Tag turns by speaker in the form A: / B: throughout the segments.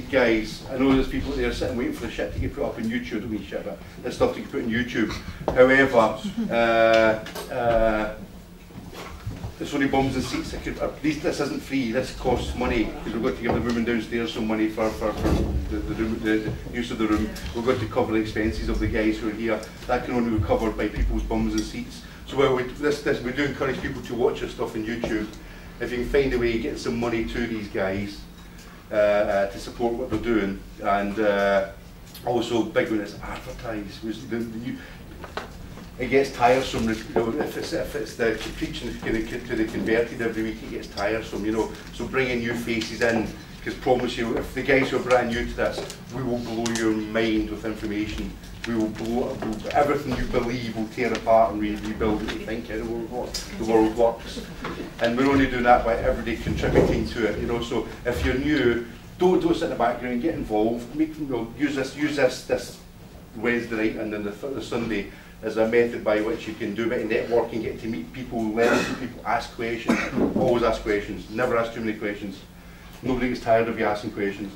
A: guys. I know there's people there sitting waiting for the shit to get put up on YouTube. Mean shit, but there's stuff to get put on YouTube. However, uh, uh, it's only bums and seats. Could, these, this isn't free. This costs money because we've got to give the women downstairs some money for, for, for the, the, room, the, the use of the room. We've got to cover the expenses of the guys who are here. That can only be covered by people's bums and seats. So well, we, this, this, we do encourage people to watch our stuff on YouTube. If you can find a way to get some money to these guys Uh, uh, to support what they're doing. And uh, also, big one is advertise. The, the, you, it gets tiresome you know, if it's if it's the preaching to the, to the converted every week it gets tiresome you know so bringing new faces in because promise you if the guys who are brand new to this we will blow your mind with information We will blow everything you believe will tear apart and re rebuild what you think the world, the world works. And we're only doing that by everybody contributing to it, you know. So if you're new, don't don't sit in the background, get involved, make you know, use this use this this Wednesday night and then the, the Sunday as a method by which you can do a bit of networking, get to meet people, learn from people, ask questions, always ask questions, never ask too many questions. Nobody gets tired of you asking questions.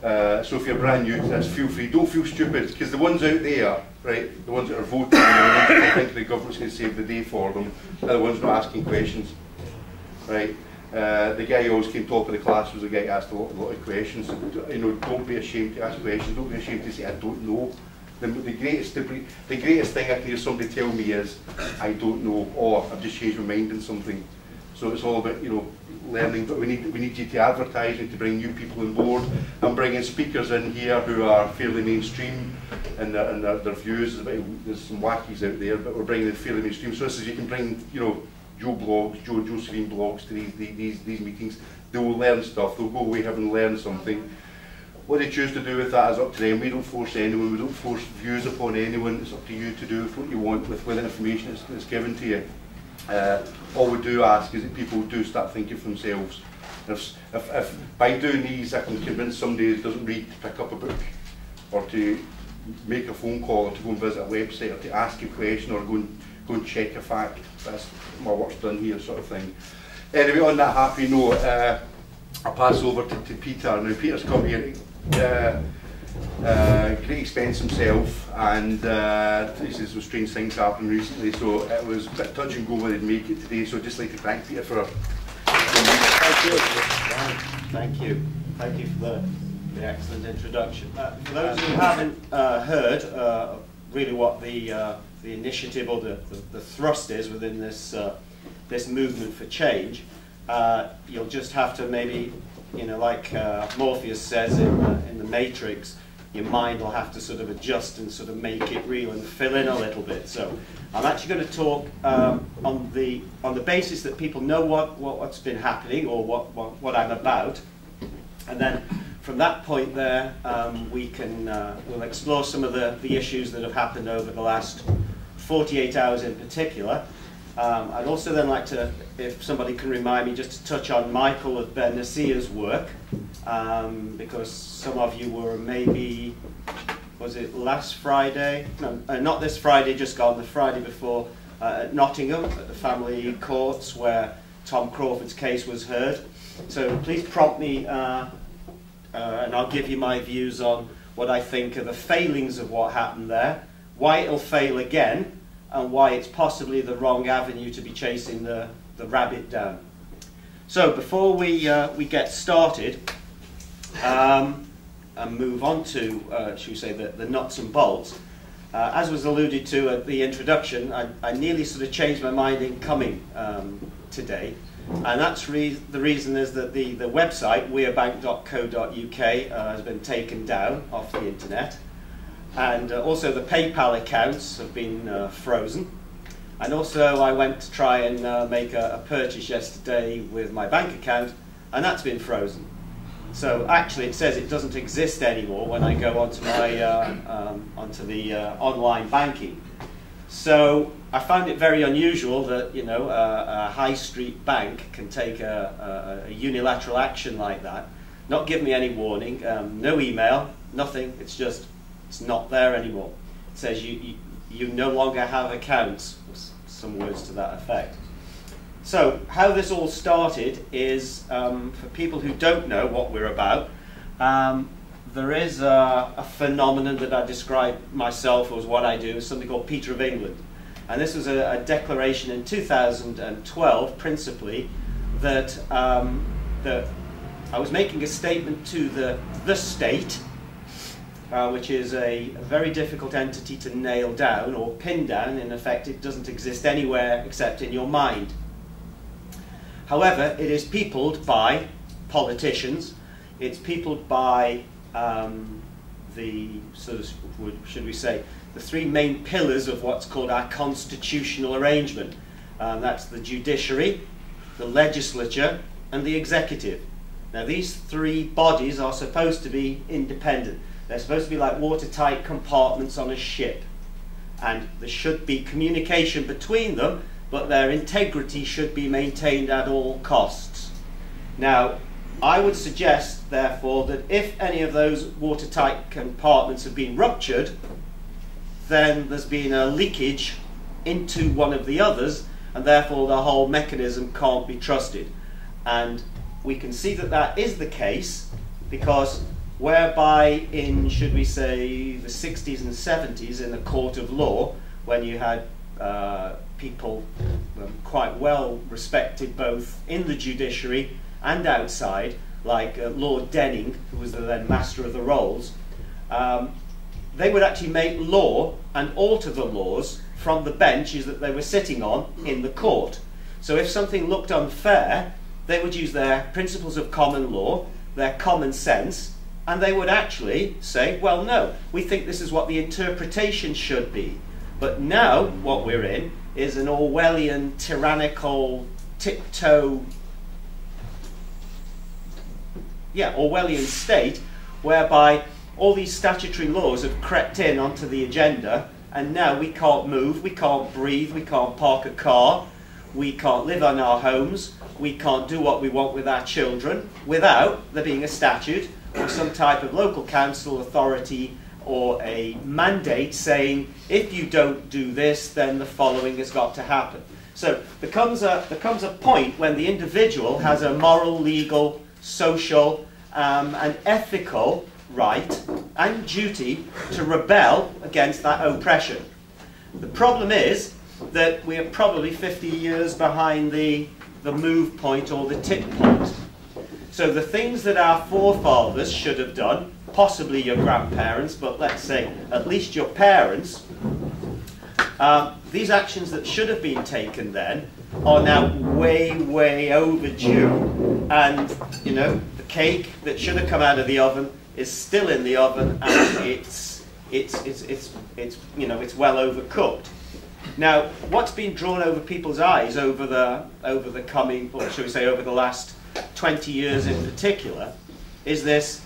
A: So if you're brand new to this, feel free, don't feel stupid, because the ones out there, right, the ones that are voting, the ones that think the government's going to save the day for them, are the ones not asking questions, right? Uh, the guy who always came top of the class was a guy who asked a lot, a lot of questions. You know, don't be ashamed to ask questions, don't be ashamed to say, I don't know. The, the greatest the, the greatest thing I can hear somebody tell me is I don't know or I've just changed my mind on something. So it's all about you know learning, but we need we need you to advertise and to bring new people on board. I'm bringing speakers in here who are fairly mainstream in their, uh, in their, uh, their views. There's some wackies out there, but we're bringing them fairly mainstream. So this is you can bring you know Joe Bloggs, Joe Josephine Bloggs to these these these meetings. They will learn stuff. They'll go away having learned something. What they choose to do with that is up to them. We don't force anyone, we don't force views upon anyone. It's up to you to do what you want with, with the information that's, that's given to you. Uh, all we do ask is that people do start thinking for themselves. If, if, if by doing these I can convince somebody who doesn't read to pick up a book or to make a phone call or to go and visit a website or to ask a question or go and, go and check a fact, that's my work's done here sort of thing. Anyway, on that happy note, uh, I'll pass over to, to Peter. Now Peter's come here uh, uh, great expense himself, and uh, he says some strange things happened recently, so it was a bit touch and go whether he'd make it today. So I'd just like to thank Peter for.
B: Thank you. Thank you. Thank you for the, the excellent introduction. Uh, for those who haven't uh, heard uh, really what the uh, the initiative or the, the, the, thrust is within this uh, this movement for change, you'll just have to maybe you know, like Morpheus says in in the Matrix, your mind will have to sort of adjust and sort of make it real and fill in a little bit. So I'm actually going to talk um, on the on the basis that people know what, what what's been happening or what what, what I'm about, and then from that point there um, we can uh, we'll explore some of the the issues that have happened over the last 48 hours in particular. Um, I'd also then like to, if somebody can remind me, just to touch on Michael of Ben Nasia's work, um, because some of you were maybe, was it last Friday? No, uh, not this Friday, just gone, the Friday before, uh, at Nottingham, at the family courts where Tom Crawford's case was heard. So please prompt me, uh, uh and I'll give you my views on what I think are the failings of what happened there, why it'll fail again, and why it's possibly the wrong avenue to be chasing the, the rabbit down. So before we, uh, we get started um, and move on to, uh, should we say, the, the nuts and bolts, uh, as was alluded to at the introduction, I, I nearly sort of changed my mind in coming um, today. And that's re the reason is that the, the website, werebank.co.uk, uh, has been taken down off the internet. And uh, also the PayPal accounts have been uh, frozen. And also I went to try and uh, make a, a, purchase yesterday with my bank account, and that's been frozen. So actually it says it doesn't exist anymore when I go onto, my, uh, um, onto the uh, online banking. So I found it very unusual that you know a, a high street bank can take a, a, unilateral action like that, not give me any warning, um, no email, nothing. It's just it's not there anymore. It says you, you, you no longer have accounts, some words to that effect. So, how this all started is um, for people who don't know what we're about, um, there is a, a, phenomenon that I describe myself as what I do, something called Peter of England. And this was a, a declaration in 2012, principally, that, um, that I was making a statement to the, the state, uh, which is a, very difficult entity to nail down or pin down. In effect, it doesn't exist anywhere except in your mind. However, it is peopled by politicians, it's peopled by um, the, sort of, should we say, the three main pillars of what's called our constitutional arrangement. Um, that's the judiciary, the legislature, and the executive. Now, these three bodies are supposed to be independent. They're supposed to be like watertight compartments on a ship. And there should be communication between them but their integrity should be maintained at all costs. Now, I would suggest, therefore, that if any of those watertight compartments have been ruptured, then there's been a leakage into one of the others, and therefore the whole mechanism can't be trusted. And we can see that that is the case because whereby in, should we say, the 60s and 70s in the court of law, when you had uh, people um, quite well respected both in the judiciary and outside, like uh, Lord Denning, who was the then Master of the Rolls, um, they would actually make law and alter the laws from the benches that they were sitting on in the court. So if something looked unfair, they would use their principles of common law, their common sense, and they would actually say, well, no, we think this is what the interpretation should be. But now, what we're in is an Orwellian, tyrannical, tiptoe, yeah, Orwellian state whereby all these statutory laws have crept in onto the agenda and now we can't move, we can't breathe, we can't park a car, we can't live in our homes, we can't do what we want with our children without there being a statute or some type of local council authority or a mandate saying if you don't do this, then the following has got to happen. So there comes a, there comes a point when the individual has a moral, legal, social, um, and ethical right and duty to rebel against that oppression. The problem is that we are probably 50 years behind the, the move point or the tip point. So the things that our forefathers should have done possibly your grandparents, but let's say at least your parents, um, these actions that should have been taken then are now way, way overdue. And, you know, the cake that should have come out of the oven is still in the oven and it's, it's, it's, it's, it's, you know, it's well overcooked. Now, what's been drawn over people's eyes over the, over the coming, or shall we say over the last 20 years in particular, is this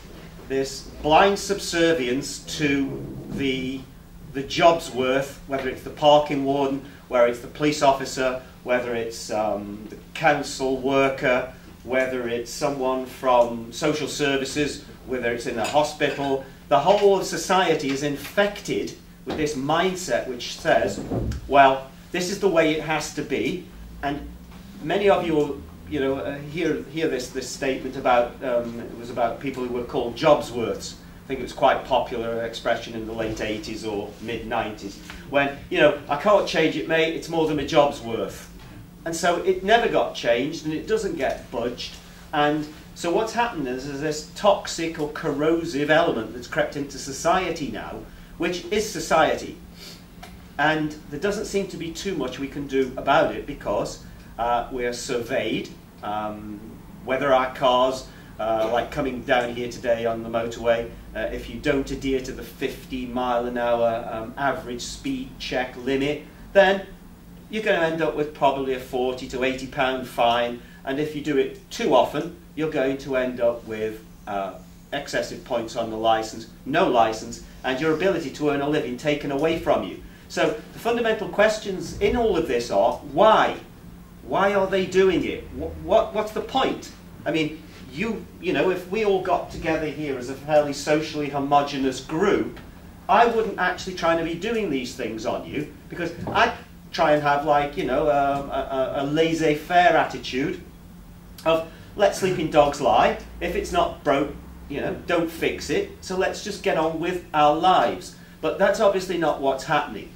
B: this blind subservience to the, the job's worth, whether it's the parking warden, whether it's the police officer, whether it's um, the council worker, whether it's someone from social services, whether it's in a hospital. The whole of society is infected with this mindset which says, well, this is the way it has to be. And many of you you know, uh, hear, hear this, this statement about, um, it was about people who were called jobsworths. I think it was quite popular expression in the late 80s or mid 90s. When, you know, I can't change it, mate, it's more than my job's worth. And so it never got changed and it doesn't get budged. And so what's happened is there's this toxic or corrosive element that's crept into society now, which is society. And there doesn't seem to be too much we can do about it because uh, we're surveyed um, whether our cars, uh, like coming down here today on the motorway, uh, if you don't adhere to the 50 mile an hour um, average speed check limit, then you're going to end up with probably a 40 to 80 pound fine. And if you do it too often, you're going to end up with uh, excessive points on the license, no license, and your ability to earn a living taken away from you. So the fundamental questions in all of this are why? Why are they doing it? What, what, what's the point? I mean, you, you know, if we all got together here as a fairly socially homogenous group, I wouldn't actually try to be doing these things on you because I, try and have like, you know, um, a, a, a laissez-faire attitude of let sleeping dogs lie. If it's not broke, you know, don't fix it. So let's just get on with our lives. But that's obviously not what's happening.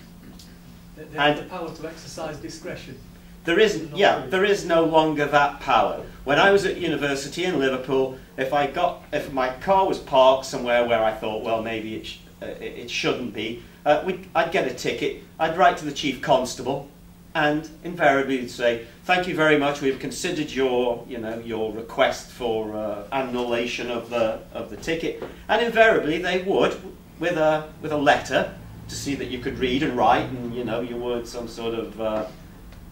C: They, have the power to exercise discretion.
B: There is, yeah, there is no longer that power. When I was at university in Liverpool, if I got, if my car was parked somewhere where I thought, well, maybe it, sh uh, it shouldn't be, uh, I'd get a ticket. I'd write to the chief constable, and invariably he'd say, "Thank you very much. We've considered your, you know, your request for uh, annulation of the of the ticket." And invariably they would, with a with a letter to see that you could read and write, and you know you weren't some sort of uh,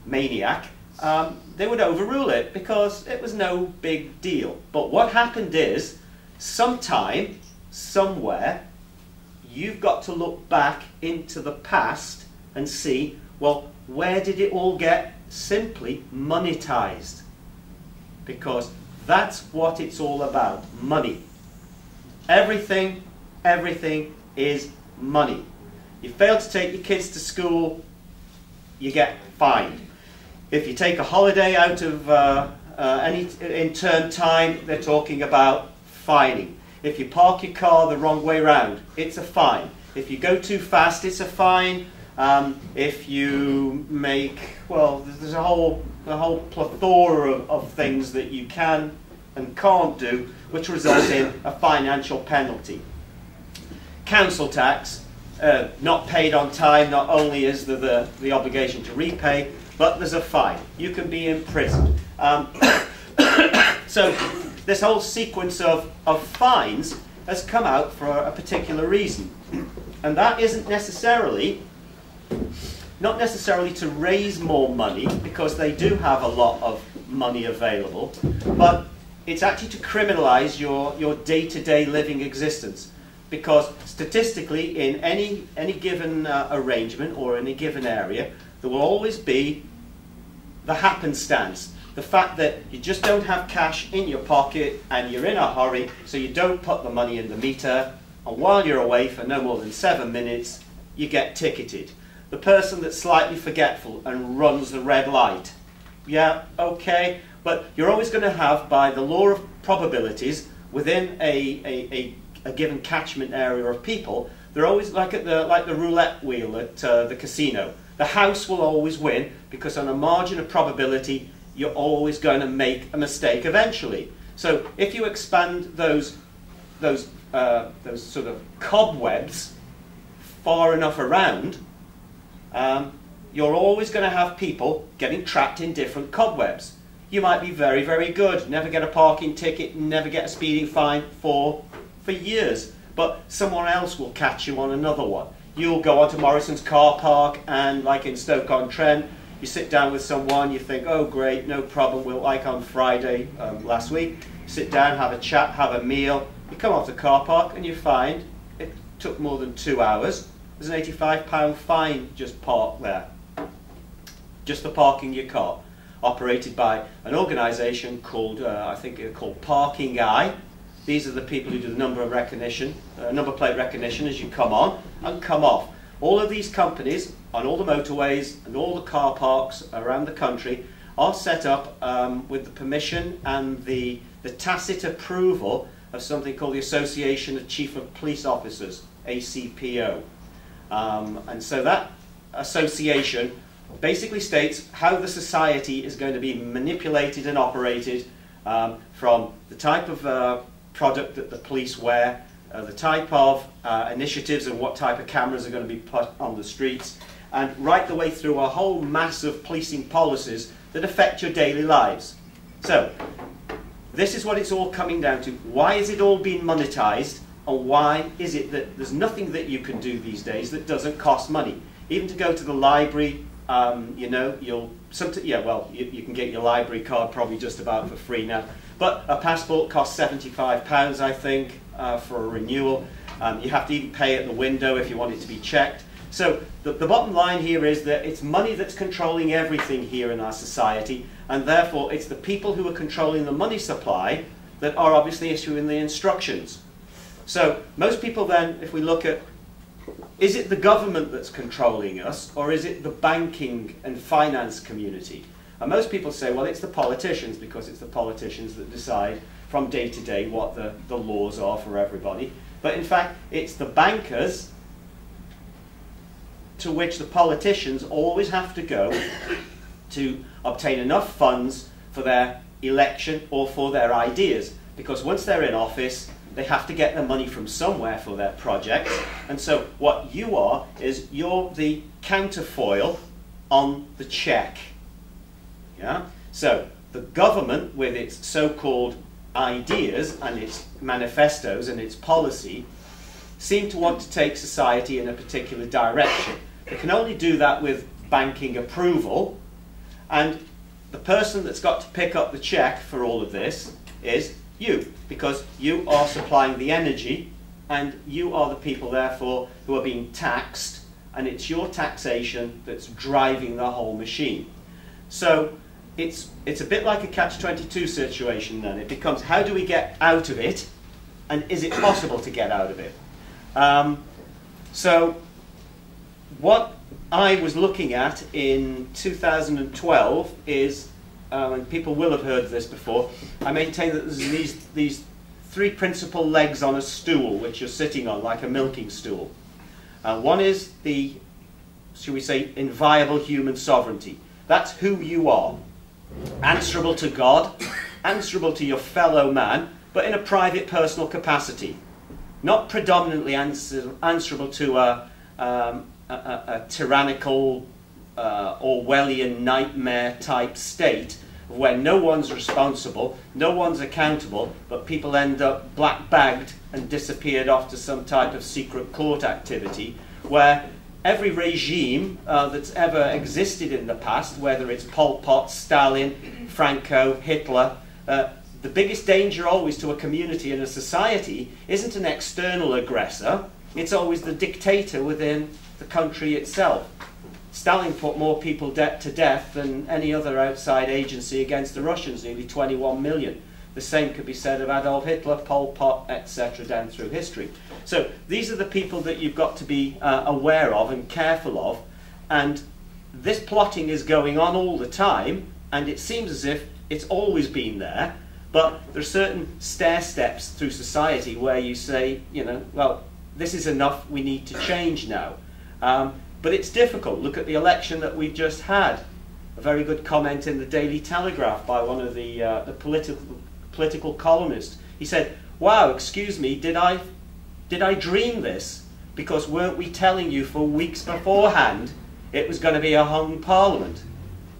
B: maniac, um, they would overrule it because it was no big deal. But what happened is, sometime, somewhere, you've got to look back into the past and see, well, where did it all get simply monetized? Because that's what it's all about money. Everything, everything is money. You fail to take your kids to school, you get fined. If you take a holiday out of uh, uh, any in term time, they're talking about fining. If you park your car the wrong way round, it's a fine. If you go too fast, it's a fine. Um, if you make, well, there's a whole, a whole plethora of, of things that you can and can't do, which result in a financial penalty. Council tax, uh, not paid on time, not only is there the, the obligation to repay, but there's a fine. You can be imprisoned. Um, so this whole sequence of, of fines has come out for a particular reason. And that isn't necessarily, not necessarily to raise more money, because they do have a lot of money available, but it's actually to criminalize your, your day-to-day living existence. Because statistically, in any, any given uh, arrangement or any given area, there will always be the happenstance. The fact that you just don't have cash in your pocket and you're in a hurry, so you don't put the money in the meter, and while you're away for no more than seven minutes, you get ticketed. The person that's slightly forgetful and runs the red light, yeah, okay, but you're always going to have, by the law of probabilities, within a, a, a, a given catchment area of people, they're always like at the like the roulette wheel at uh, the casino the house will always win because on a margin of probability, you're always going to make a mistake eventually. So if you expand those, those, uh, those sort of cobwebs far enough around, um, you're always going to have people getting trapped in different cobwebs. You might be very, very good, never get a parking ticket, never get a speeding fine for, for years, but someone else will catch you on another one you'll go onto Morrison's car park and like in Stoke-on-Trent, you sit down with someone, you think, oh great, no problem, we'll like on Friday um, last week, sit down, have a chat, have a meal, you come off the car park and you find it took more than two hours, there's an £85 fine just parked there, just for parking your car, operated by an organisation called, uh, I think it's called Parking Eye, these are the people who do the number of recognition, uh, number plate recognition as you come on and come off. All of these companies on all the motorways and all the car parks around the country are set up um, with the permission and the, the tacit approval of something called the Association of Chief of Police Officers, ACPO. Um, and so that association basically states how the society is going to be manipulated and operated um, from the type of uh, product that the police wear, uh, the type of uh, initiatives and what type of cameras are going to be put on the streets, and right the way through a whole mass of policing policies that affect your daily lives. So, this is what it's all coming down to. Why is it all being monetized, and why is it that there's nothing that you can do these days that doesn't cost money? Even to go to the library, um, you know, you'll, yeah, well, you, you can get your library card probably just about for free now. But a passport costs £75, I think, uh, for a renewal. Um, you have to even pay at the window if you want it to be checked. So the, the bottom line here is that it's money that's controlling everything here in our society, and therefore it's the people who are controlling the money supply that are obviously issuing the instructions. So most people then, if we look at is it the government that's controlling us, or is it the banking and finance community? And most people say, well, it's the politicians, because it's the politicians that decide from day to day what the, the laws are for everybody. But in fact, it's the bankers to which the politicians always have to go to obtain enough funds for their election or for their ideas. Because once they're in office, they have to get their money from somewhere for their projects. And so what you are is you're the counterfoil on the check. Yeah? So the government with its so-called ideas and its manifestos and its policy seem to want to take society in a particular direction. They can only do that with banking approval and the person that's got to pick up the check for all of this is you, because you are supplying the energy and you are the people, therefore, who are being taxed, and it's your taxation that's driving the whole machine. So it's, it's a bit like a catch-22 situation then. It becomes, how do we get out of it, and is it possible to get out of it? Um, so what I was looking at in 2012 is um, and people will have heard this before, I maintain that there's these, these three principal legs on a stool which you're sitting on, like a milking stool. Uh, one is the, shall we say, inviolable human sovereignty. That's who you are. Answerable to God, answerable to your fellow man, but in a private personal capacity. Not predominantly answer, answerable to a, um, a, a, a tyrannical uh, Orwellian nightmare type state, where no one's responsible, no one's accountable, but people end up black bagged and disappeared off to some type of secret court activity where every regime uh, that's ever existed in the past, whether it's Pol Pot, Stalin, Franco, Hitler, uh, the biggest danger always to a community and a society isn't an external aggressor, it's always the dictator within the country itself. Stalin put more people de to death than any other outside agency against the Russians, nearly 21 million. The same could be said of Adolf Hitler, Pol Pot, etc., down through history. So these are the people that you've got to be uh, aware of and careful of. And this plotting is going on all the time, and it seems as if it's always been there. But there are certain stair steps through society where you say, you know, well, this is enough, we need to change now. Um, but it's difficult. Look at the election that we've just had. A very good comment in the Daily Telegraph by one of the, uh, the political, political columnists. He said, wow, excuse me, did I, did I dream this? Because weren't we telling you for weeks beforehand it was going to be a hung parliament?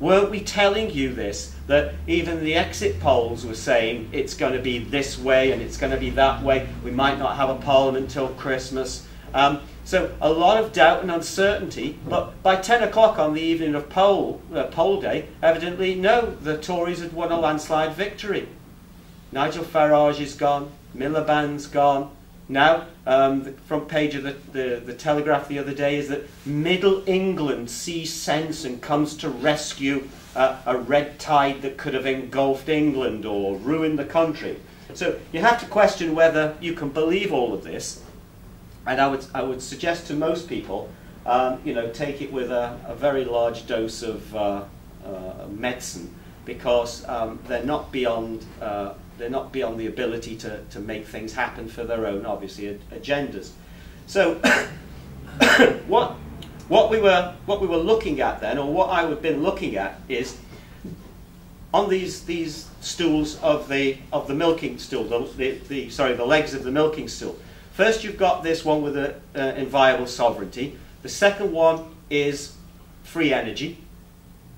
B: Weren't we telling you this? That even the exit polls were saying it's going to be this way and it's going to be that way. We might not have a parliament till Christmas. Um, so a lot of doubt and uncertainty, but by 10 o'clock on the evening of poll, uh, poll day, evidently, no, the Tories had won a landslide victory. Nigel Farage is gone, Miliband's gone. Now, um, the front page of the, the, the Telegraph the other day is that Middle England sees sense and comes to rescue uh, a red tide that could have engulfed England or ruined the country. So you have to question whether you can believe all of this and I would, I would suggest to most people, um, you know, take it with a, a very large dose of uh, uh, medicine because um, they're not beyond uh, they're not beyond the ability to, to make things happen for their own obviously agendas. So what what we were what we were looking at then, or what I have been looking at, is on these these stools of the of the milking stool, the, the, the sorry the legs of the milking stool. First, you've got this one with the uh, inviolable sovereignty. The second one is free energy.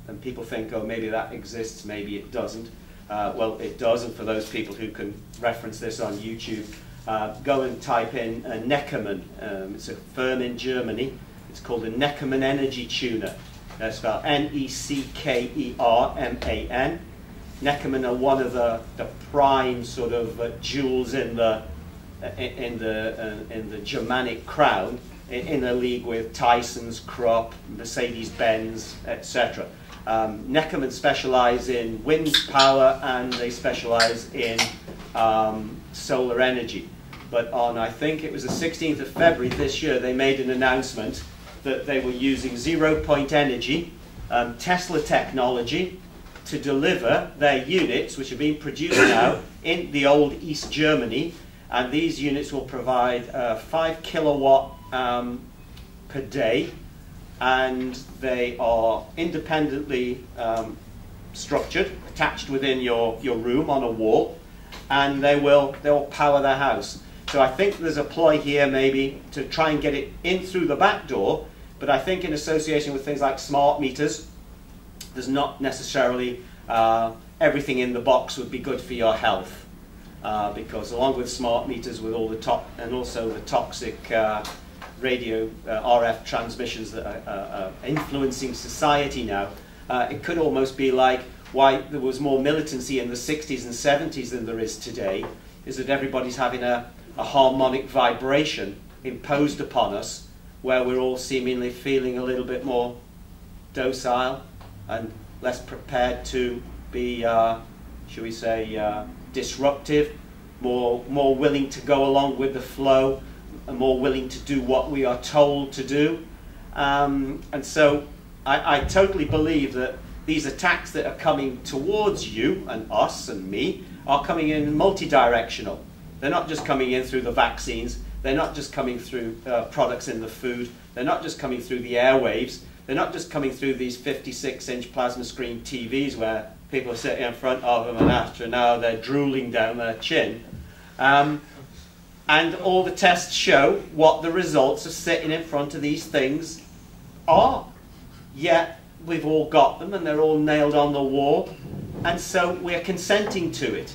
B: And people think, oh, maybe that exists, maybe it doesn't. Uh, well, it does, and for those people who can reference this on YouTube, uh, go and type in uh, Neckermann. Um, it's a firm in Germany. It's called a Neckermann Energy Tuner. That's spelled N-E-C-K-E-R-M-A-N. Neckermann are one of the, the prime sort of uh, jewels in the in the uh, in the Germanic crown in, a league with Thyssen's, Krupp, Mercedes-Benz, etc. Um, Neckermann specialise in wind power and they specialise in um, solar energy. but on I think it was the 16th of February this year, they made an announcement that they were using zero point energy, um, Tesla technology, to deliver their units, which are being produced now in the old East Germany, and these units will provide uh, 5 kilowatt um, per day, and they are independently um, structured, attached within your, your room on a wall, and they will, they will power their house. So I think there's a ploy here maybe to try and get it in through the back door, but I think in association with things like smart meters, there's not necessarily uh, everything in the box would be good for your health. Uh, because along with smart meters with all the top and also the toxic uh, radio uh, RF transmissions that are, influencing society now, uh, it could almost be like why there was more militancy in the 60s and 70s than there is today, is that everybody's having a, a harmonic vibration imposed upon us where we're all seemingly feeling a little bit more docile and less prepared to be, uh, shall we say, uh, disruptive, more, more willing to go along with the flow, and more willing to do what we are told to do. Um, and so I, I totally believe that these attacks that are coming towards you and us and me are coming in multi-directional. They're not just coming in through the vaccines, they're not just coming through uh, products in the food, they're not just coming through the airwaves, they're not just coming through these 56 inch plasma screen TVs where people sitting in front of them and after now they're drooling down their chin. Um, and all the tests show what the results of sitting in front of these things are. Yet we've all got them and they're all nailed on the wall, and so we're consenting to it.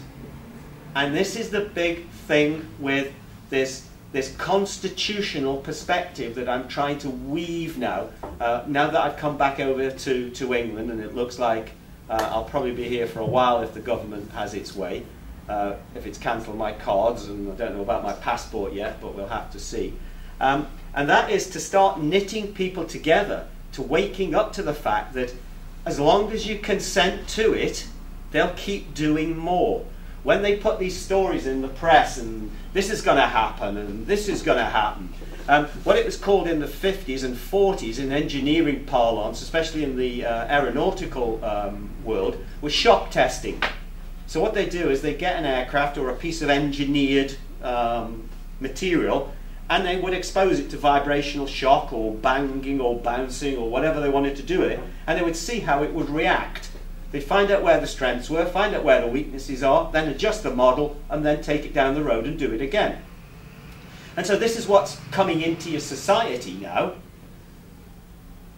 B: And this is the big thing with this this constitutional perspective that I'm trying to weave now. Uh, now that I've come back over to, to England, and it looks like uh, I'll probably be here for a while if the government has its way. Uh, if it's cancelled my cards, and I don't know about my passport yet, but we'll have to see. Um, and that is to start knitting people together, to waking up to the fact that as long as you consent to it, they'll keep doing more when they put these stories in the press and this is going to happen and this is going to happen, um, what it was called in the 50s and 40s in engineering parlance, especially in the uh, aeronautical um, world, was shock testing. So what they do is they get an aircraft or a piece of engineered um, material and they would expose it to vibrational shock or banging or bouncing or whatever they wanted to do with it and they would see how it would react. They find out where the strengths were, find out where the weaknesses are, then adjust the model, and then take it down the road and do it again. And so this is what's coming into your society now.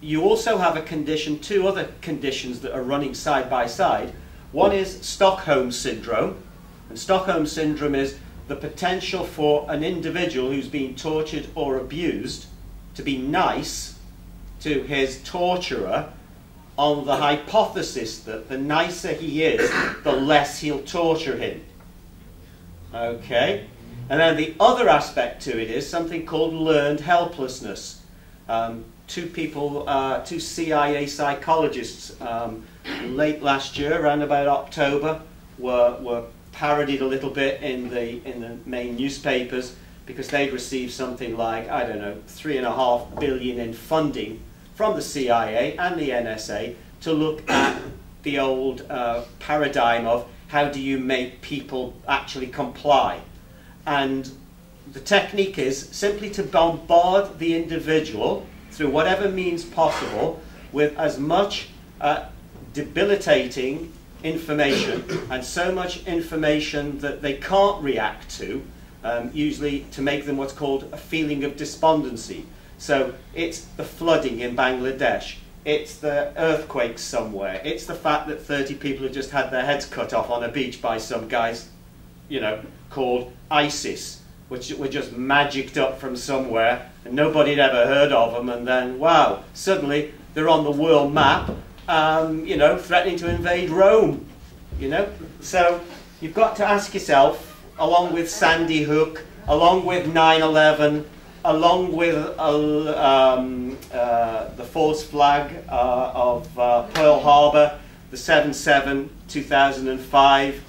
B: You also have a condition, two other conditions that are running side by side. One is Stockholm Syndrome. And Stockholm Syndrome is the potential for an individual who's been tortured or abused to be nice to his torturer on the hypothesis that the nicer he is, the less he'll torture him. Okay? And then the other aspect to it is something called learned helplessness. Um, two people, uh, two CIA psychologists, um, late last year, around about October, were, were parodied a little bit in the, in the main newspapers because they'd received something like, I don't know, three and a half billion in funding from the CIA and the NSA to look at the old uh, paradigm of how do you make people actually comply. And the technique is simply to bombard the individual through whatever means possible with as much uh, debilitating information and so much information that they can't react to, um, usually to make them what's called a feeling of despondency. So it's the flooding in Bangladesh. It's the earthquakes somewhere. It's the fact that 30 people have just had their heads cut off on a beach by some guys, you know, called ISIS, which were just magicked up from somewhere and nobody had ever heard of them. And then, wow, suddenly they're on the world map, um, you know, threatening to invade Rome, you know. So you've got to ask yourself, along with Sandy Hook, along with 9 11, along with uh, um, uh, the false flag uh, of uh, Pearl Harbor, the 7-7 2005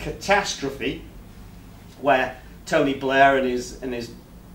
B: catastrophe, where Tony Blair and his, and his,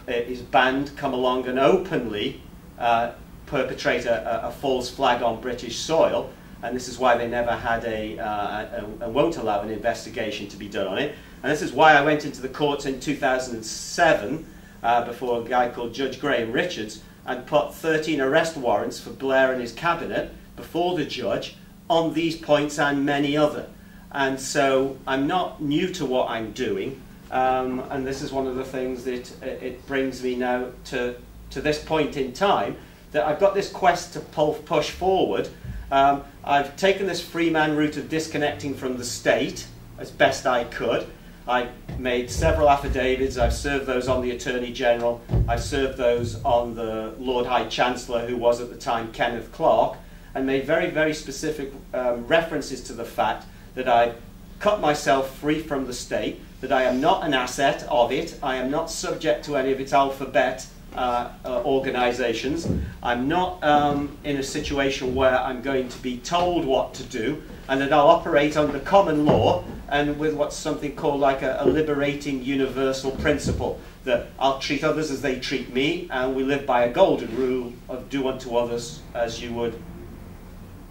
B: uh, his band come along and openly uh, perpetrate a, a, false flag on British soil, and this is why they never had a, uh, and won't allow an investigation to be done on it. And this is why I went into the courts in 2007 uh, before a guy called Judge Graham Richards and put 13 arrest warrants for Blair and his cabinet before the judge on these points and many other. And so I'm not new to what I'm doing, um, and this is one of the things that it brings me now to, to this point in time, that I've got this quest to pull, push forward. Um, I've taken this free man route of disconnecting from the state as best I could. I made several affidavits. I've served those on the Attorney General. I've served those on the Lord High Chancellor, who was at the time Kenneth Clarke, and made very, very specific um, references to the fact that I cut myself free from the state, that I am not an asset of it, I am not subject to any of its alphabet uh, uh, organizations. I'm not um, in a situation where I'm going to be told what to do, and that I'll operate under common law and with what's something called like a, a liberating universal principle that I'll treat others as they treat me, and we live by a golden rule of do unto others as you would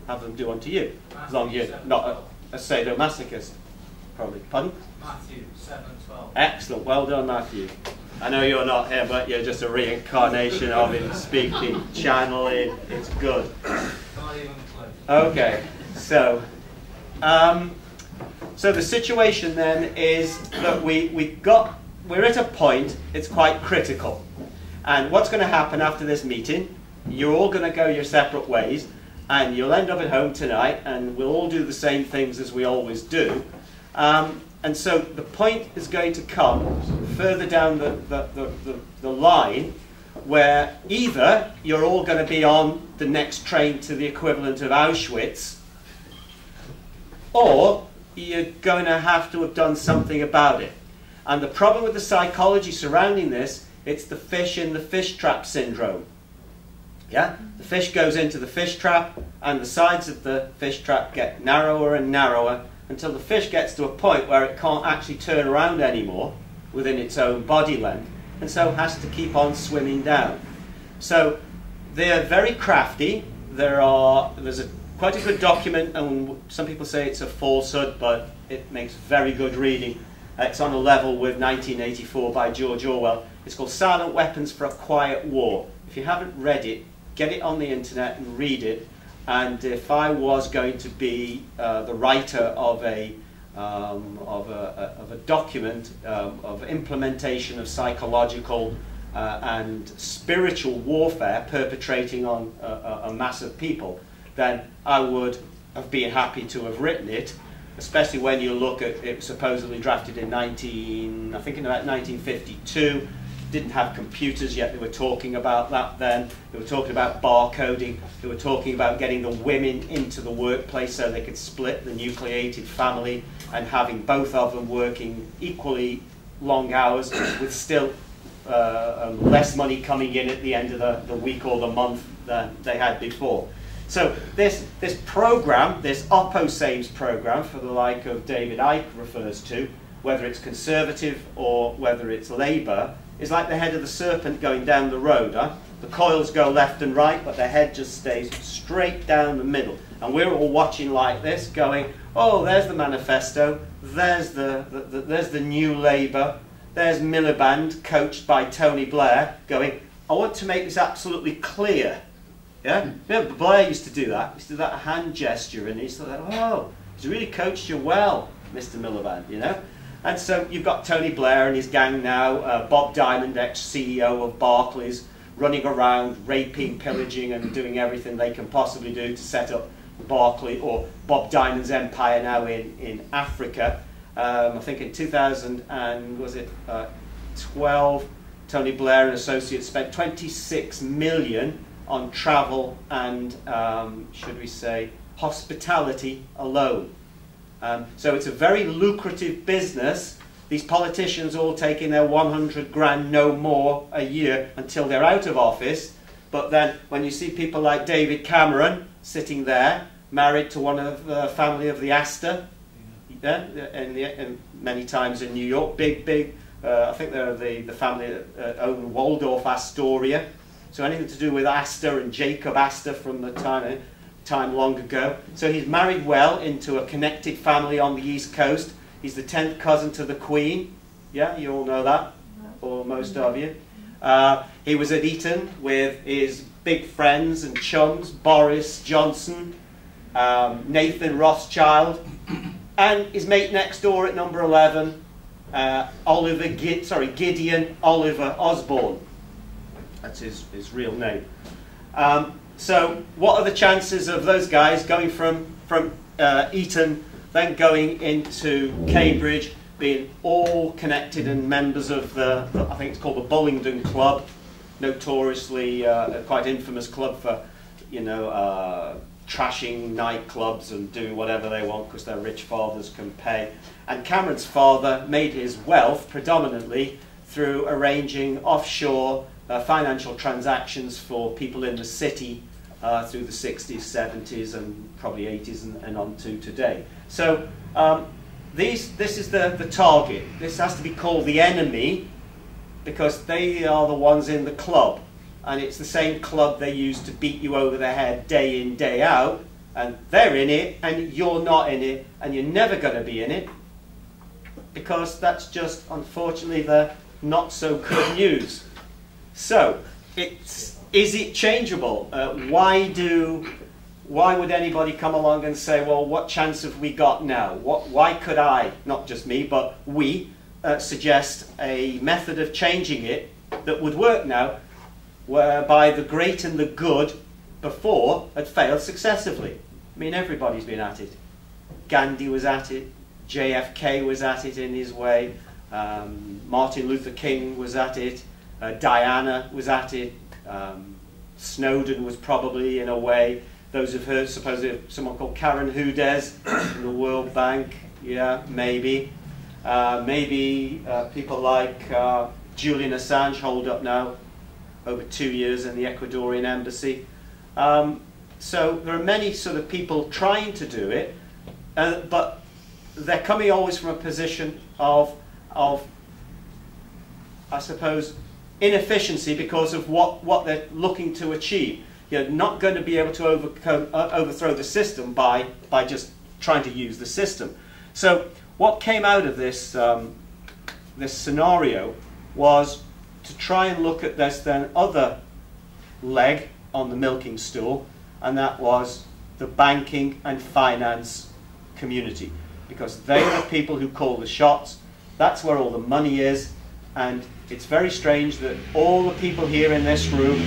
B: have them do unto you, as long as you're not a, a sadomasochist. Probably. Pardon?
C: Matthew 7 12.
B: Excellent. Well done, Matthew. I know you're not here, but you're just a reincarnation of him speaking, channeling. It's good.
C: Not even close.
B: Okay, so um, so the situation then is that we, we got, we're at a point, it's quite critical. And what's going to happen after this meeting, you're all going to go your separate ways, and you'll end up at home tonight, and we'll all do the same things as we always do. Um, and so the point is going to come further down the, the, the, the, the line where either you're all going to be on the next train to the equivalent of Auschwitz, or you're going to have to have done something about it. And the problem with the psychology surrounding this, it's the fish in the fish trap syndrome. Yeah? The fish goes into the fish trap, and the sides of the fish trap get narrower and narrower until the fish gets to a point where it can't actually turn around anymore within its own body length, and so has to keep on swimming down. So they're very crafty. There are, there's a quite a good document, and some people say it's a falsehood, but it makes very good reading. It's on a level with 1984 by George Orwell. It's called Silent Weapons for a Quiet War. If you haven't read it, get it on the internet and read it. And if I was going to be uh, the writer of a, um, of a, of a document um, of implementation of psychological uh, and spiritual warfare perpetrating on a, a mass of people, then I would have been happy to have written it, especially when you look at it supposedly drafted in 19, I think in about 1952, didn't have computers yet, they were talking about that then, they were talking about barcoding, they were talking about getting the women into the workplace so they could split the nucleated family and having both of them working equally long hours with still uh, um, less money coming in at the end of the, the week or the month than they had before. So this, this program, this Oppo Saves program, for the like of David Icke refers to, whether it's conservative or whether it's Labour, is like the head of the serpent going down the road. Huh? The coils go left and right, but the head just stays straight down the middle. And we're all watching like this, going, oh, there's the manifesto, there's the, the, the there's the new Labour, there's Miliband, coached by Tony Blair, going, I want to make this absolutely clear yeah? Hmm. Remember, Blair used to do that. He used to do that hand gesture, and he used to like, oh, he's really coached you well, Mr. Miliband, you know? And so you've got Tony Blair and his gang now, uh, Bob Diamond, ex-CEO of Barclays, running around, raping, pillaging, and doing everything they can possibly do to set up Barclays or Bob Diamond's empire now in, in Africa. Um, I think in 2000 and was it uh, 12, Tony Blair and associates spent 26 million on travel and, um, should we say, hospitality alone. Um, so it's a very lucrative business. These politicians all taking their 100 grand, no more, a year until they're out of office. But then when you see people like David Cameron sitting there, married to one of the family of the Astor, yeah, and, and many times in New York, big, big Uh, I think they're the, the family that uh, own Waldorf Astoria. So anything to do with Astor and Jacob Astor from the time, time long ago. So he's married well into a connected family on the East Coast. He's the 10th cousin to the Queen. Yeah, you all know that, or most of you. Uh, he was at Eton with his big friends and chums, Boris Johnson, um, Nathan Rothschild, and his mate next door at number 11, uh, Oliver Gid sorry, Gideon Oliver Osborne. That's his, his real name. Um, so, what are the chances of those guys going from, from uh, Eton, then going into Cambridge, being all connected and members of the, the I think it's called the Bullingdon Club, notoriously uh, quite infamous club for, you know, uh, trashing nightclubs and doing whatever they want because their rich fathers can pay. And Cameron's father made his wealth predominantly through arranging offshore uh, financial transactions for people in the city uh, through the 60s, 70s, and probably 80s and, and on to today. So um, these, this is the, the target. This has to be called the enemy because they are the ones in the club. And it's the same club they use to beat you over the head day in, day out. And they're in it, and you're not in it, and you're never going to be in it. Because that's just, unfortunately, the not so good news. So, it's, is it changeable? Uh, why do why would anybody come along and say, well, what chance have we got now? What, why could I, not just me, but we, uh, suggest a method of changing it that would work now, whereby the great and the good before had failed successively? I mean, everybody's been at it. Gandhi was at it, JFK was at it in his way, um, Martin Luther King was at it, uh, Diana was at it, um, Snowden was probably in a way. Those have heard, supposedly, someone called Karen Hudes in the World Bank. Yeah, maybe. Uh, maybe uh, people like uh, Julian Assange hold up now over two years in the Ecuadorian embassy. Um, so there are many sort of people trying to do it, uh, but they're coming always from a position of, of I suppose, inefficiency because of what, what they're looking to achieve. You're not going to be able to overcome, uh, overthrow the system by, by just trying to use the system. So what came out of this, um, this scenario was to try and look at this then other leg on the milking stool, and that was the banking and finance community. Because they are the people who call the shots, that's where all the money is, and it's very strange that all the people here in this room,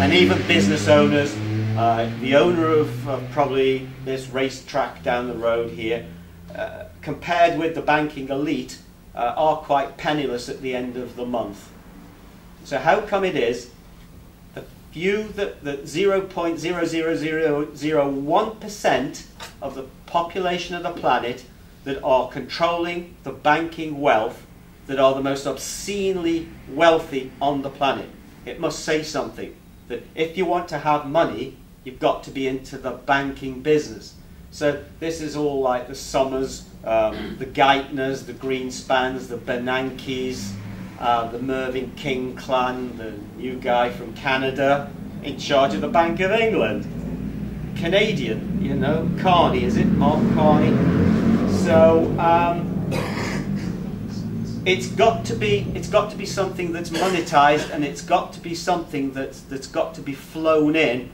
B: and even business owners, uh, the owner of uh, probably this racetrack down the road here, uh, compared with the banking elite, uh, are quite penniless at the end of the month. So how come it is the few that, that 0.00001% of the population of the planet that are controlling the banking wealth that are the most obscenely wealthy on the planet. It must say something that if you want to have money, you've got to be into the banking business. So this is all like the Summers, um, the Geithners, the Greenspans, the Bernankes, uh, the Mervyn King clan, the new guy from Canada in charge of the Bank of England. Canadian, you know, Carney, is it? Mark Carney. So um, it's got to be it's got to be something that's monetized and it's got to be something that's that's got to be flown in.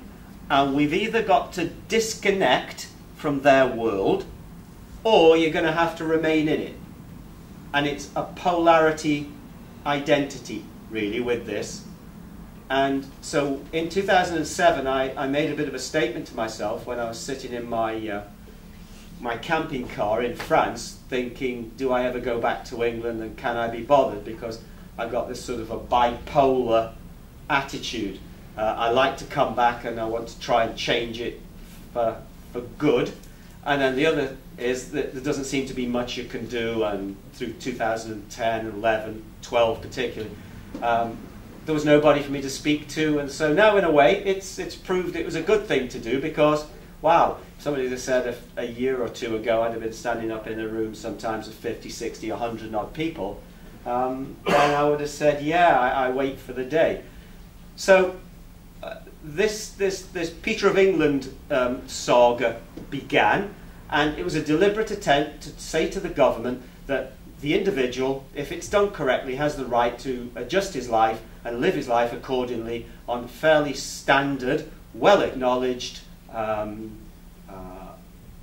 B: And we've either got to disconnect from their world or you're going to have to remain in it. And it's a polarity identity really with this. And so in 2007 I, I made a bit of a statement to myself when I was sitting in my uh, my camping car in France thinking, do I ever go back to England and can I be bothered? Because I've got this sort of a bipolar attitude. Uh, I like to come back and I want to try and change it for, for good. And then the other is that there doesn't seem to be much you can do, and through 2010, 11, 12 particularly, um, there was nobody for me to speak to, and so now in a way it's, it's proved it was a good thing to do because, wow, somebody just said a, a, year or two ago I'd have been standing up in a room sometimes of 50, 60, 100 odd people. um, I would have said, yeah, I, I wait for the day. So uh, this, this, this Peter of England um, saga began, and it was a deliberate attempt to say to the government that the individual, if it's done correctly, has the right to adjust his life and live his life accordingly on fairly standard, well acknowledged, um,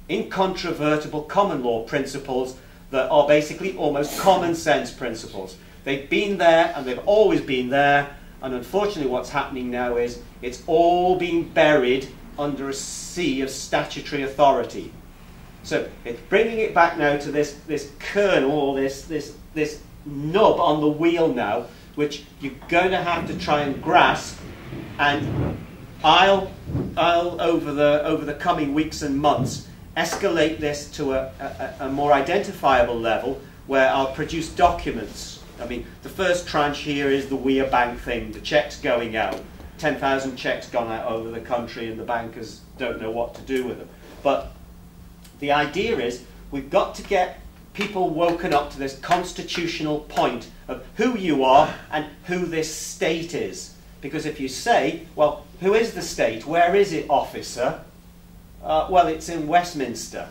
B: incontrovertible common law principles that are basically almost common sense principles. They've been there and they've always been there, and unfortunately, what's happening now is it's all being buried under a sea of statutory authority. So it's bringing it back now to this, this kernel, or this, this, this nub on the wheel now, which you're going to have to try and grasp. And I'll, I'll over, the, over the coming weeks and months, escalate this to a, a, a more identifiable level where I'll produce documents. I mean, the first tranche here is the WeRe bank thing, the checks going out. 10,000 checks gone out over the country and the bankers don't know what to do with them. But the idea is we've got to get people woken up to this constitutional point of who you are and who this state is. Because if you say, well, who is the state? Where is it, officer? Uh, well, it's in Westminster.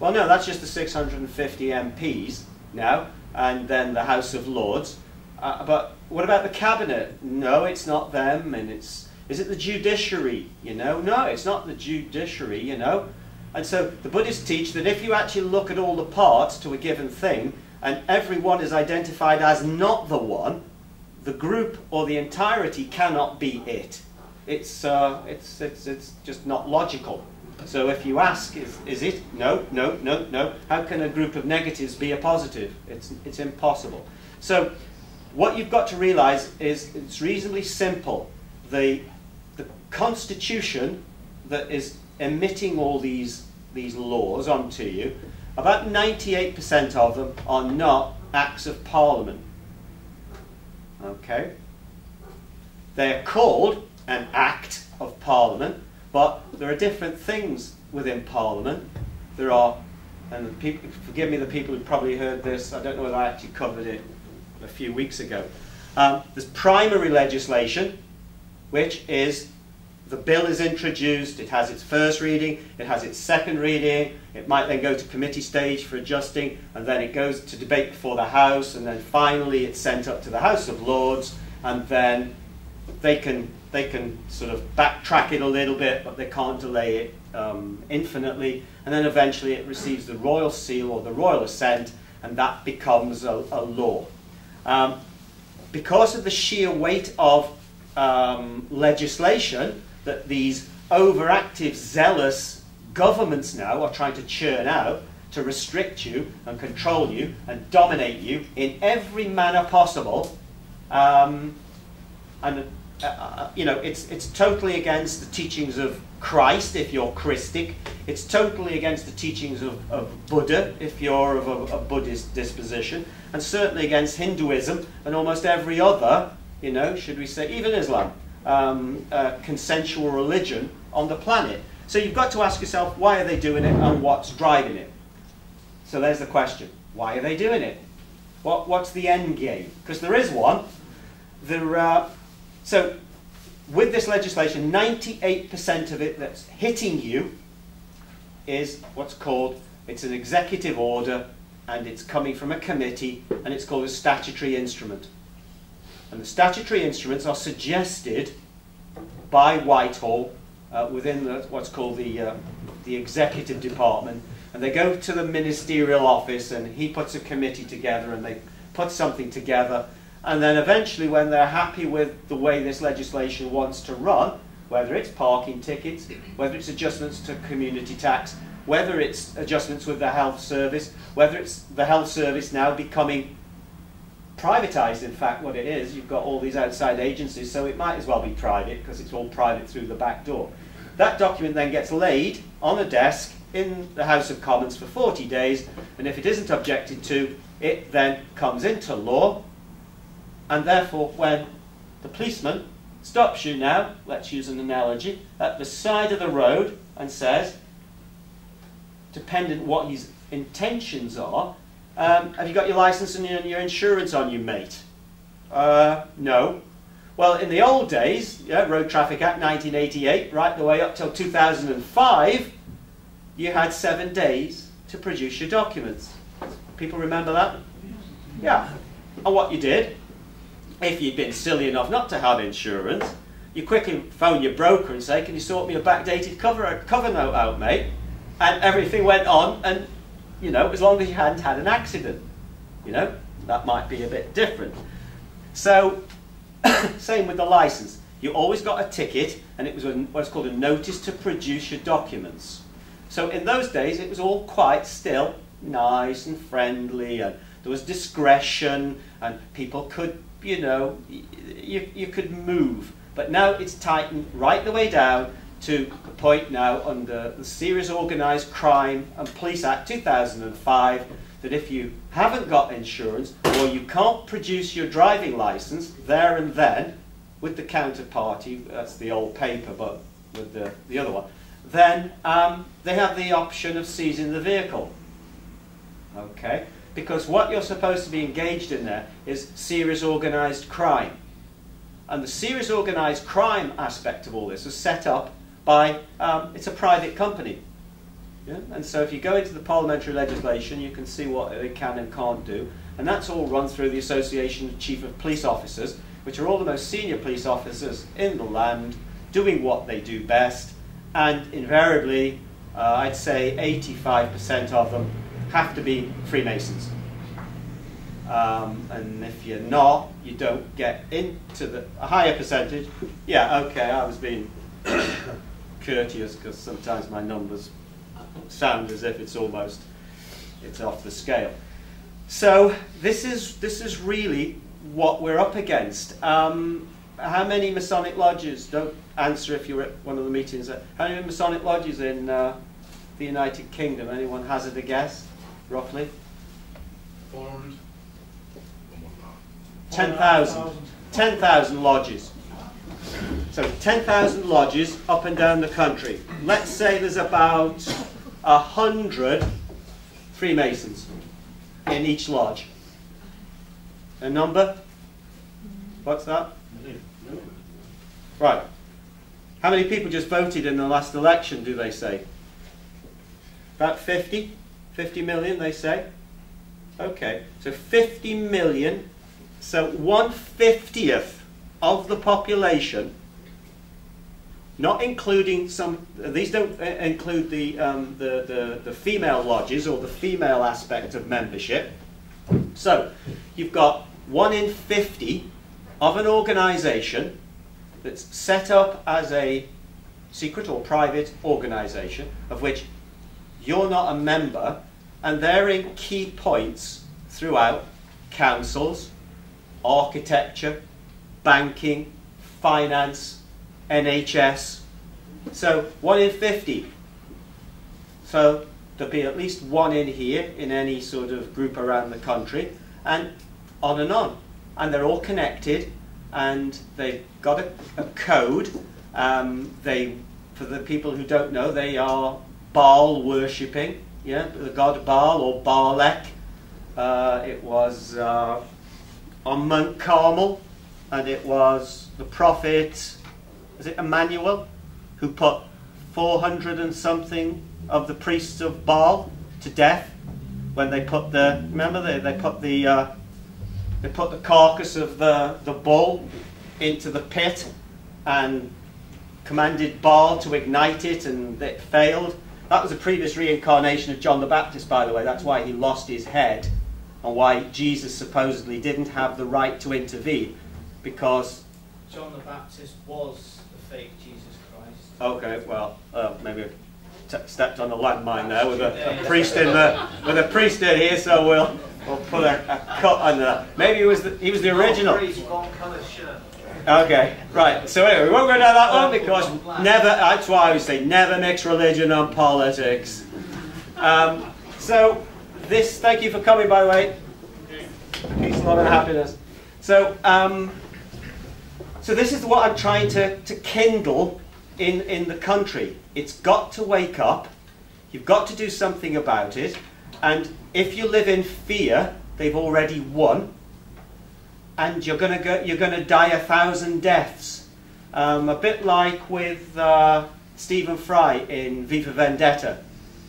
B: Well, no, that's just the 650 MPs now, and then the House of Lords. Uh, but what about the cabinet? No, it's not them, and it's is it the judiciary? You know, no, it's not the judiciary. You know, and so the Buddhists teach that if you actually look at all the parts to a given thing, and every one is identified as not the one, the group or the entirety cannot be it. It's, uh, it's, it's, it's just not logical. So if you ask, is, is it? No, no, no, no. How can a group of negatives be a positive? It's, it's impossible. So what you've got to realize is it's reasonably simple. The, the constitution that is emitting all these, these laws onto you, about 98% of them are not acts of parliament. Okay? They are called an act of parliament, but there are different things within parliament. There are, and people, forgive me, the people who probably heard this, I don't know whether I actually covered it a few weeks ago. Um, there's primary legislation, which is the bill is introduced, it has its first reading, it has its second reading, it might then go to committee stage for adjusting, and then it goes to debate before the House, and then finally it's sent up to the House of Lords, and then they can, they can sort of backtrack it a little bit, but they can't delay it um, infinitely, and then eventually it receives the royal seal or the royal assent, and that becomes a, a law. Um, because of the sheer weight of um, legislation, that these overactive, zealous governments now are trying to churn out to restrict you and control you and dominate you in every manner possible. Um, and uh, you know, it's it's totally against the teachings of Christ if you're Christic. It's totally against the teachings of, of Buddha if you're of a, a Buddhist disposition, and certainly against Hinduism and almost every other, you know, should we say, even Islam um, uh, consensual religion on the planet. So you've got to ask yourself, why are they doing it and what's driving it? So there's the question. Why are they doing it? What, what's the end game? Because there is one. There, uh, so with this legislation, 98% of it that's hitting you is what's called, it's an executive order and it's coming from a committee and it's called a statutory instrument. And the statutory instruments are suggested by Whitehall uh, within the, what's called the, uh, the executive department. And they go to the ministerial office and he puts a committee together and they put something together. And then eventually when they're happy with the way this legislation wants to run, whether it's parking tickets, whether it's adjustments to community tax, whether it's adjustments with the health service, whether it's the health service now becoming privatized, in fact, what it is. You've got all these outside agencies, so it might as well be private because it's all private through the back door. That document then gets laid on a desk in the House of Commons for 40 days, and if it isn't objected to, it then comes into law, and therefore when the policeman stops you now, let's use an analogy, at the side of the road and says, dependent what his intentions are, Um, have you got your license and your, insurance on you, mate? Uh, no. Well, in the old days, yeah, Road Traffic Act 1988, right the way up till 2005, you had seven days to produce your documents. People remember that? Yeah. And what you did, if you'd been silly enough not to have insurance, you quickly phone your broker and say, can you sort me a backdated cover, cover note out, mate? And everything went on, and, you know, as long as you hadn't had an accident, you know, that might be a bit different. So, same with the license. You always got a ticket, and it was a, what's called a notice to produce your documents. So in those days, it was all quite still nice and friendly, and there was discretion, and people could, you know, you, you could move. But now it's tightened right the way down to the point now under the Serious Organised Crime and Police Act 2005 that if you haven't got insurance or you can't produce your driving licence there and then with the counterparty, that's the old paper, but with the, the other one, then um, they have the option of seizing the vehicle. Okay? Because what you're supposed to be engaged in there is serious organised crime. And the serious organised crime aspect of all this was set up by, um, it's a private company. Yeah? And so if you go into the parliamentary legislation, you can see what it can and can't do. And that's all run through the Association of Chief of Police Officers, which are all the most senior police officers in the land, doing what they do best. And invariably, uh, I'd say 85% of them have to be Freemasons. Um, and if you're not, you don't get into the a higher percentage. Yeah, okay, I was being courteous because sometimes my numbers sound as if it's almost it's off the scale. So this is this is really what we're up against. Um, how many Masonic lodges? Don't answer if you're at one of the meetings. How many Masonic lodges in uh, the United Kingdom? Anyone hazard a guess, roughly?
C: 400.
B: 10,000. 10,000 lodges. So 10,000 lodges up and down the country. Let's say there's about a hundred Freemasons in each lodge. A number? What's that? Right. How many people just voted in the last election, do they say? About 50? 50 million, they say? Okay, so 50 million so one fiftieth of the population, not including some, these don't uh, include the, um, the, the, the female lodges or the female aspect of membership. So you've got one in 50 of an organisation that's set up as a secret or private organisation of which you're not a member and they're in key points throughout councils, architecture, banking, finance, NHS. So one in 50. So there'll be at least one in here in any sort of group around the country, and on and on. And they're all connected, and they've got a, a code. Um, they, for the people who don't know, they are Baal worshipping, yeah, the god Baal or Baalek. Uh, it was uh, on Mount Carmel, and it was the prophet, is it Emmanuel, who put 400 and something of the priests of Baal to death when they put the, remember they, they put the, uh, they put the carcass of the, the bull into the pit and commanded Baal to ignite it and it failed. That was a previous reincarnation of John the Baptist, by the way. That's why he lost his head and why Jesus supposedly didn't have the right to intervene because
D: John the Baptist was the fake Jesus Christ.
B: okay well uh, maybe I've stepped on a landmine there with a, a priest in the with a priest in here so we'll we'll put a, a cut on that maybe he was the, he was the original
D: one colour shirt.
B: Okay right so anyway we won't go down that one because never that's why I always say never mix religion and politics um, so this, thank you for coming, by the way. Peace, love, and happiness. So, um, so this is what I'm trying to, to kindle in, in the country. It's got to wake up. You've got to do something about it. And if you live in fear, they've already won. And you're going to you're going to die a thousand deaths. Um, a bit like with uh, Stephen Fry in V for Vendetta.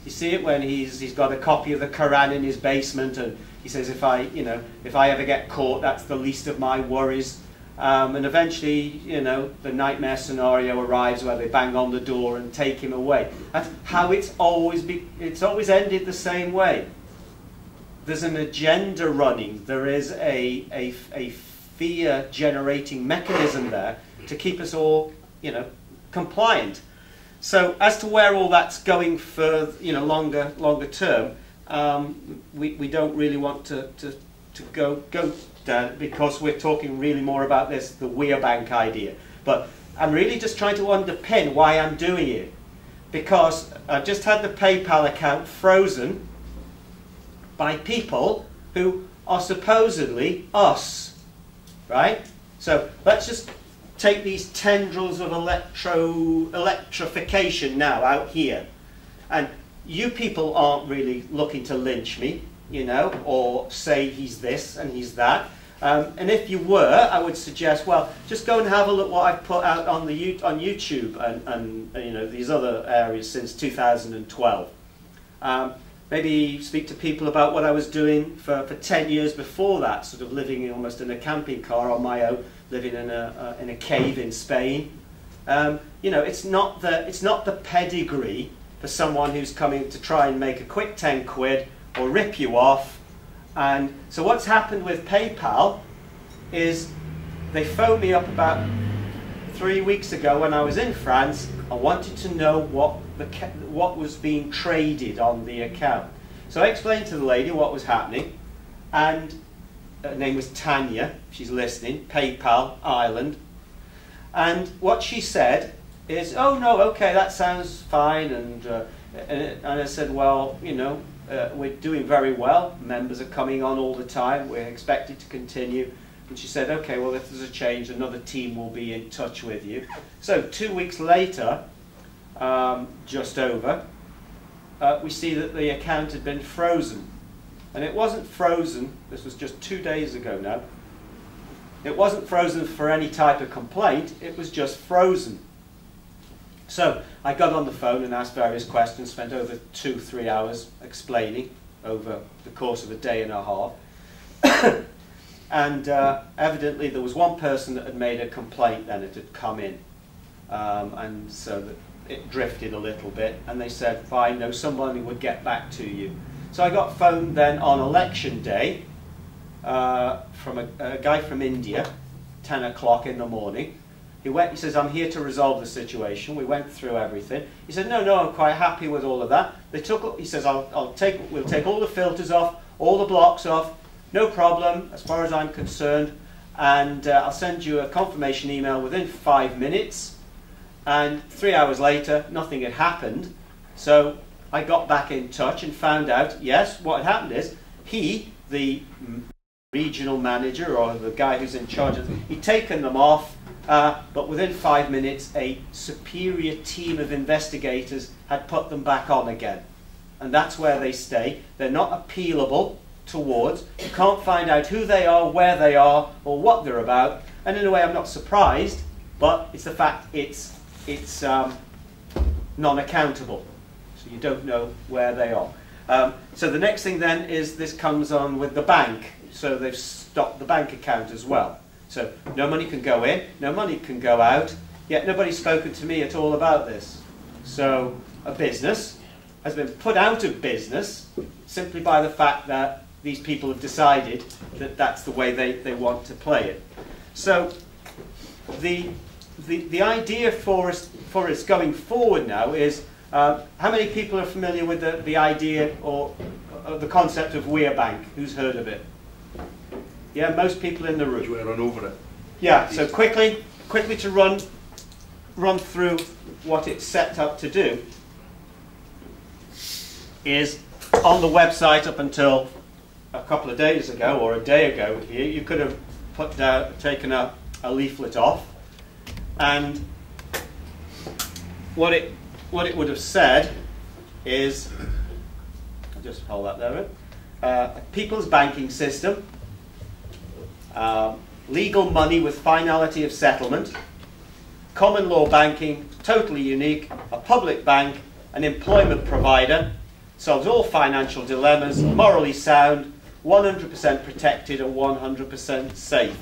B: You see it when he's, he's got a copy of the Quran in his basement and he says, if I, you know, if I ever get caught, that's the least of my worries. Um, and eventually, you know, the nightmare scenario arrives where they bang on the door and take him away. That's how it's always be, it's always ended the same way. There's an agenda running. There is a, a, a fear generating mechanism there to keep us all, you know, compliant. So as to where all that's going for, you know, longer, longer term, um, we, we don't really want to, to, to go, go down because we're talking really more about this, the WeRe Bank idea. But I'm really just trying to underpin why I'm doing it. Because I've just had the PayPal account frozen by people who are supposedly us, right? So let's just take these tendrils of electro electrification now out here. And you people aren't really looking to lynch me, you know, or say he's this and he's that. Um, and if you were, I would suggest, well, just go and have a look what I've put out on the on YouTube and, and, you know these other areas since 2012. Um, maybe speak to people about what I was doing for, for 10 years before that, sort of living almost in a camping car on my own, living in a, uh, in a cave in Spain. Um, you know, it's not, the, it's not the pedigree for someone who's coming to try and make a quick 10 quid or rip you off. And so what's happened with PayPal is they phoned me up about three weeks ago when I was in France. I wanted to know what, the, what was being traded on the account. So I explained to the lady what was happening, and her name was Tanya, she's listening, PayPal, Ireland. And what she said is, oh no, okay, that sounds fine. And, uh, and, and, I said, well, you know, uh, we're doing very well. Members are coming on all the time. We're expected to continue. And she said, okay, well, if there's a change, another team will be in touch with you. So two weeks later, um, just over, uh, we see that the account had been frozen. And it wasn't frozen, this was just two days ago now, it wasn't frozen for any type of complaint, it was just frozen. So I got on the phone and asked various questions, spent over two, three hours explaining over the course of a day and a half. and uh, evidently there was one person that had made a complaint then, it had come in. Um, and so that it drifted a little bit, and they said, fine, no, somebody would get back to you. So I got phoned then on election day uh, from a, a guy from India, 10 o'clock in the morning, he went, he says, I'm here to resolve the situation. We went through everything. He said, no, no, I'm quite happy with all of that. They took, he says, I'll, I'll take, we'll take all the filters off, all the blocks off, no problem, as far as I'm concerned. And uh, I'll send you a confirmation email within five minutes. And three hours later, nothing had happened. So I got back in touch and found out, yes, what had happened is he, the regional manager or the guy who's in charge of them, he'd taken them off uh, but within five minutes, a superior team of investigators had put them back on again. And that's where they stay. They're not appealable towards. You can't find out who they are, where they are, or what they're about. And in a way, I'm not surprised, but it's the fact it's, it's um, non accountable. So you don't know where they are. Um, so the next thing then is this comes on with the bank. So they've stopped the bank account as well. So no money can go in, no money can go out, yet nobody's spoken to me at all about this. So a business has been put out of business simply by the fact that these people have decided that that's the way they, they want to play it. So the, the, the idea for us, for us going forward now is uh, how many people are familiar with the, the idea or uh, the concept of WeRe Bank? Who's heard of it? Yeah, most people in the room.
A: Do you want to run over it?
B: Yeah, so quickly, quickly to run, run through what it's set up to do is on the website up until a couple of days ago or a day ago here, you could have put down, taken a, a leaflet off and what it, what it would have said is I'll just hold that there. Uh, people's banking system, um, legal money with finality of settlement, common law banking, totally unique, a public bank, an employment provider, solves all financial dilemmas, morally sound, 100% protected and 100% safe.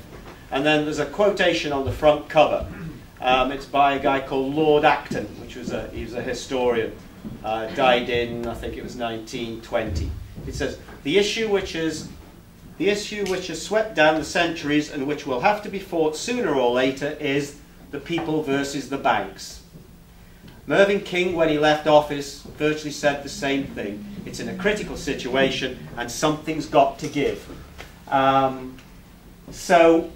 B: And then there's a quotation on the front cover. Um, it's by a guy called Lord Acton, which was a, he was a historian, uh, died in, I think it was 1920. It says, the issue which is the issue which has swept down the centuries and which will have to be fought sooner or later is the people versus the banks. Mervyn King, when he left office, virtually said the same thing. It's in a critical situation and something's got to give. Um, so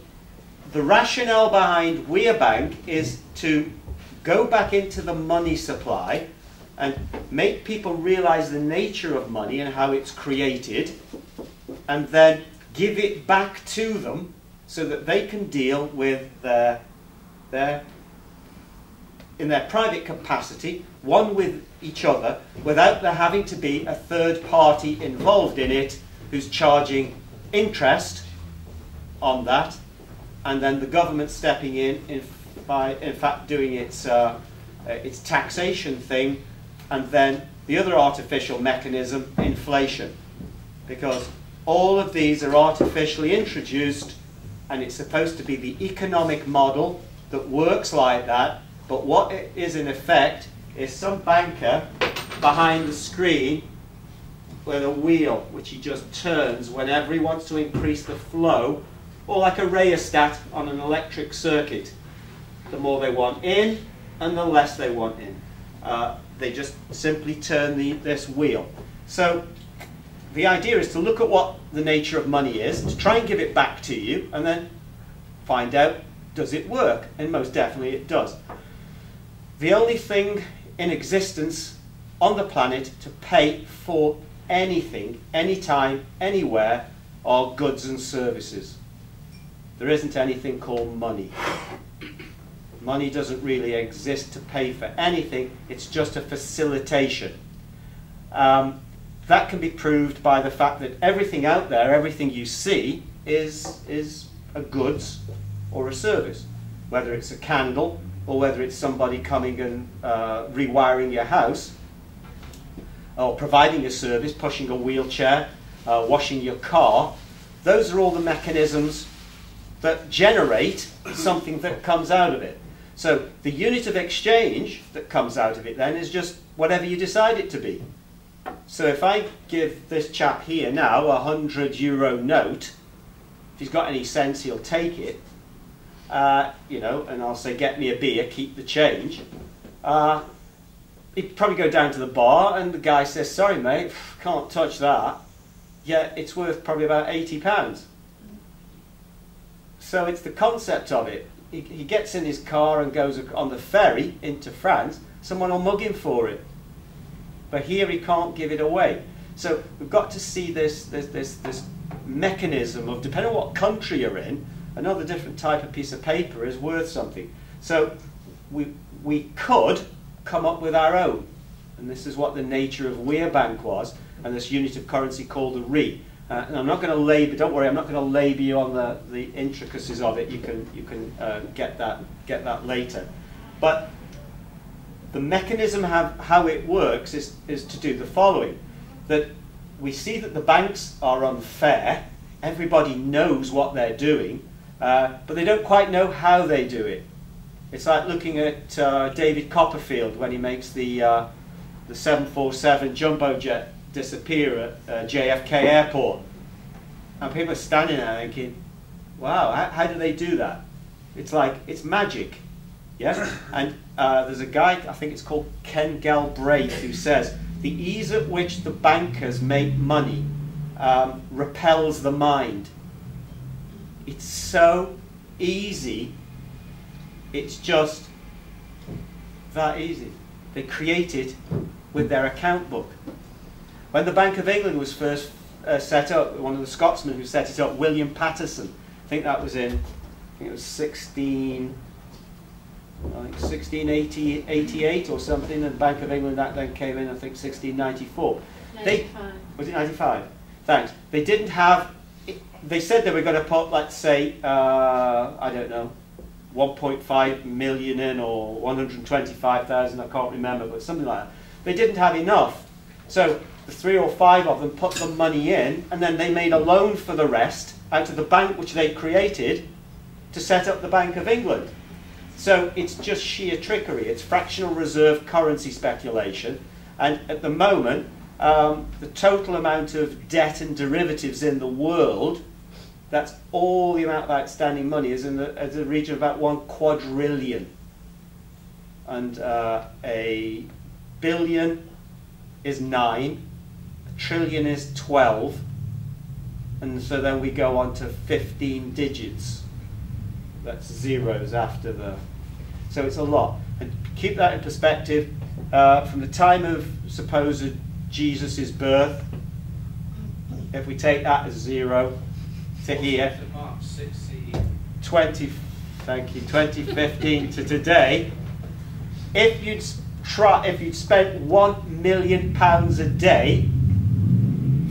B: the rationale behind WeRe Bank is to go back into the money supply and make people realize the nature of money and how it's created, and then give it back to them so that they can deal with their, their in their private capacity, one with each other, without there having to be a third party involved in it who's charging interest on that and then the government stepping in, in by in fact doing its uh, uh, its taxation thing, and then the other artificial mechanism, inflation, because all of these are artificially introduced, and it's supposed to be the economic model that works like that. But what it is in effect is some banker behind the screen with a wheel which he just turns whenever he wants to increase the flow or like a rheostat on an electric circuit. The more they want in, and the less they want in. Uh, they just simply turn the, this wheel. So the idea is to look at what the nature of money is, to try and give it back to you, and then find out does it work? And most definitely it does. The only thing in existence on the planet to pay for anything, anytime, anywhere, are goods and services. There isn't anything called money. Money doesn't really exist to pay for anything, it's just a facilitation. Um, that can be proved by the fact that everything out there, everything you see, is, is a goods or a service. Whether it's a candle or whether it's somebody coming and uh, rewiring your house or providing a service, pushing a wheelchair, uh, washing your car, those are all the mechanisms that generate something that comes out of it. So the unit of exchange that comes out of it then is just whatever you decide it to be. So if I give this chap here now a 100 euro note, if he's got any sense, he'll take it. Uh, you know, and I'll say, get me a beer, keep the change. Uh, he'd probably go down to the bar, and the guy says, sorry, mate, can't touch that. Yeah, it's worth probably about 80 pounds. So it's the concept of it. He, he gets in his car and goes on the ferry into France. Someone will mug him for it. But here he can't give it away. So we've got to see this, this, this, this mechanism of, depending on what country you're in, another different type of piece of paper is worth something. So we, we could come up with our own. And this is what the nature of WeRe Bank was, and this unit of currency called the RE. Uh, and I'm not going to labor. Don't worry, I'm not going to labour you on the, the intricacies of it. You can you can uh, get that get that later. But the mechanism have, how it works is is to do the following: that we see that the banks are unfair. Everybody knows what they're doing, uh, but they don't quite know how they do it. It's like looking at uh, David Copperfield when he makes the uh, the 747 jumbo jet disappear at uh, JFK Airport. And people are standing there thinking, wow, how, how do they do that? It's like, it's magic. Yeah? And uh, there's a guy, I think it's called Ken Galbraith, who says, the ease at which the bankers make money um, repels the mind. It's so easy, it's just that easy. They create it with their account book. When the Bank of England was first uh, set up, one of the Scotsmen who set it up, William Paterson, I think that was in, I think it was 16, I think 1688 or something, and the Bank of England that then came in, I think 1694. They, was it 95? Thanks. They didn't have, they said they were going to put, let's say, uh, I don't know, 1.5 million in or 125,000, I can't remember, but something like that. They didn't have enough. So the three or five of them put the money in and then they made a loan for the rest out of the bank which they created to set up the Bank of England. So it's just sheer trickery. It's fractional reserve currency speculation. And at the moment, um, the total amount of debt and derivatives in the world, that's all the amount of outstanding money, is in the, is the region of about one quadrillion. And uh, a billion is nine, trillion is 12, and so then we go on to 15 digits. That's zeros after the. So it's a lot. And keep that in perspective. Uh, from the time of supposed Jesus' birth, if we take that as zero to here, 20, thank you, 2015 to today, if you'd try, if you'd spent one million pounds a day,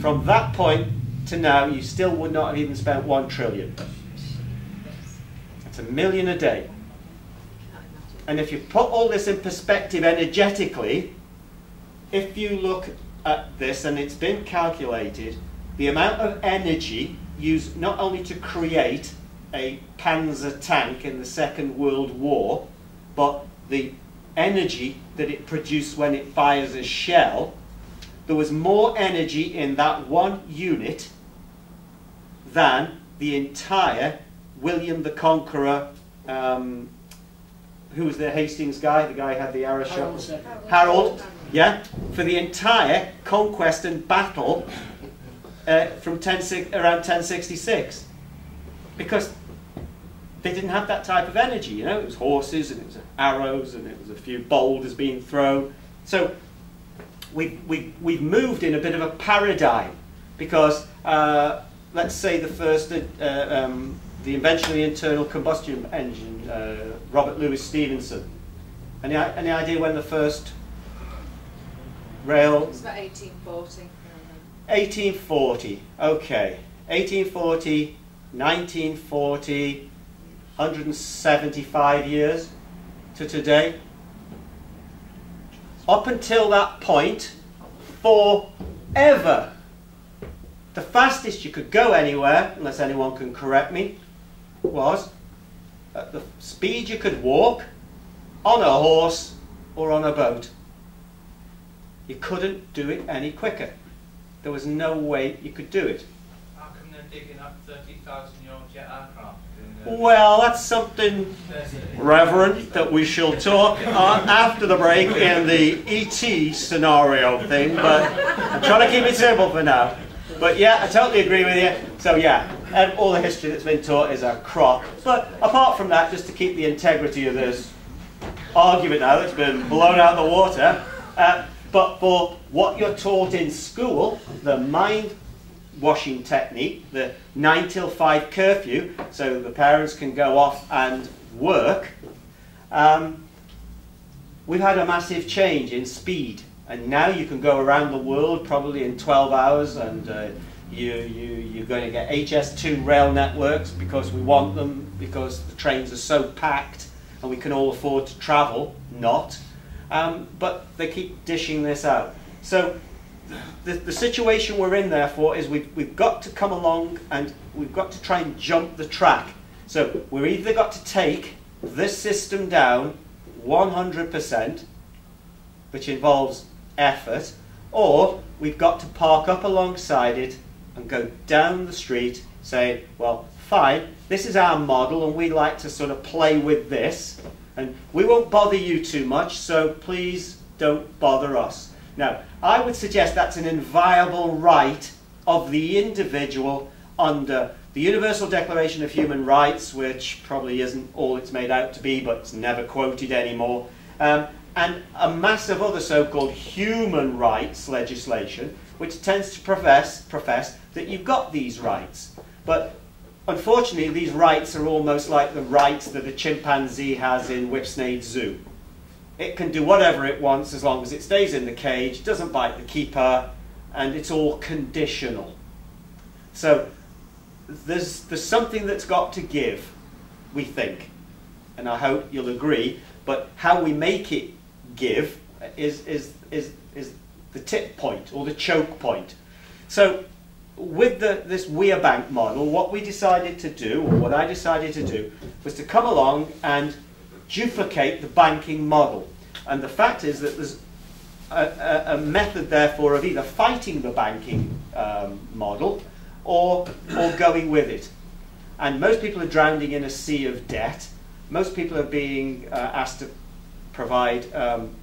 B: from that point to now, you still would not have even spent one trillion. It's a million a day. And if you put all this in perspective energetically, if you look at this, and it's been calculated, the amount of energy used not only to create a Panzer tank in the Second World War, but the energy that it produced when it fires a shell, there was more energy in that one unit than the entire William the Conqueror, um, who was the Hastings guy, the guy who had the arrow shot? Harold. Harold, yeah, for the entire conquest and battle uh, from 10, around 1066. Because they didn't have that type of energy, you know, it was horses and it was arrows and it was a few boulders being thrown. So we've, we've, we've moved in a bit of a paradigm because uh, let's say the first, uh, um, the invention of the internal combustion engine, uh, Robert Louis Stevenson. Any, any idea when the first rail?
E: It was about 1840.
B: 1840, okay. 1840, 1940, 175 years to today. Up until that point, forever the fastest you could go anywhere, unless anyone can correct me, was at the speed you could walk on a horse or on a boat. You couldn't do it any quicker. There was no way you could do it.
D: How come they're digging up 30,000 year old jet?
B: Well, that's something, Reverend, that we shall talk uh, after the break in the ET scenario thing, but I'm trying to keep it simple for now. But yeah, I totally agree with you. So yeah, and all the history that's been taught is a crock. But apart from that, just to keep the integrity of this argument now that's been blown out of the water, uh, but for what you're taught in school, the mind washing technique, the 9 till 5 curfew, so the parents can go off and work, um, we've had a massive change in speed. And now you can go around the world probably in 12 hours and uh, you, you, you're going to get HS2 rail networks because we want them, because the trains are so packed and we can all afford to travel. Not. Um, but they keep dishing this out. So the, the situation we're in, therefore, is we've, we've got to come along and we've got to try and jump the track. So we've either got to take this system down 100%, which involves effort, or we've got to park up alongside it and go down the street saying, well, fine, this is our model and we like to sort of play with this and we won't bother you too much, so please don't bother us. Now, I would suggest that's an inviolable right of the individual under the Universal Declaration of Human Rights, which probably isn't all it's made out to be, but it's never quoted anymore, um, and a mass of other so-called human rights legislation, which tends to profess, profess that you've got these rights. But unfortunately, these rights are almost like the rights that a chimpanzee has in Whipsnade Zoo. It can do whatever it wants as long as it stays in the cage, doesn't bite the keeper, and it's all conditional. So there's, there's something that's got to give, we think, and I hope you'll agree, but how we make it give is, is, is, is the tip point or the choke point. So with the, this WeRe bank model, what we decided to do, or what I decided to do, was to come along and duplicate the banking model. And the fact is that there's a, a, a method, therefore, of either fighting the banking um, model or, or going with it. And most people are drowning in a sea of debt. Most people are being uh, asked to provide um,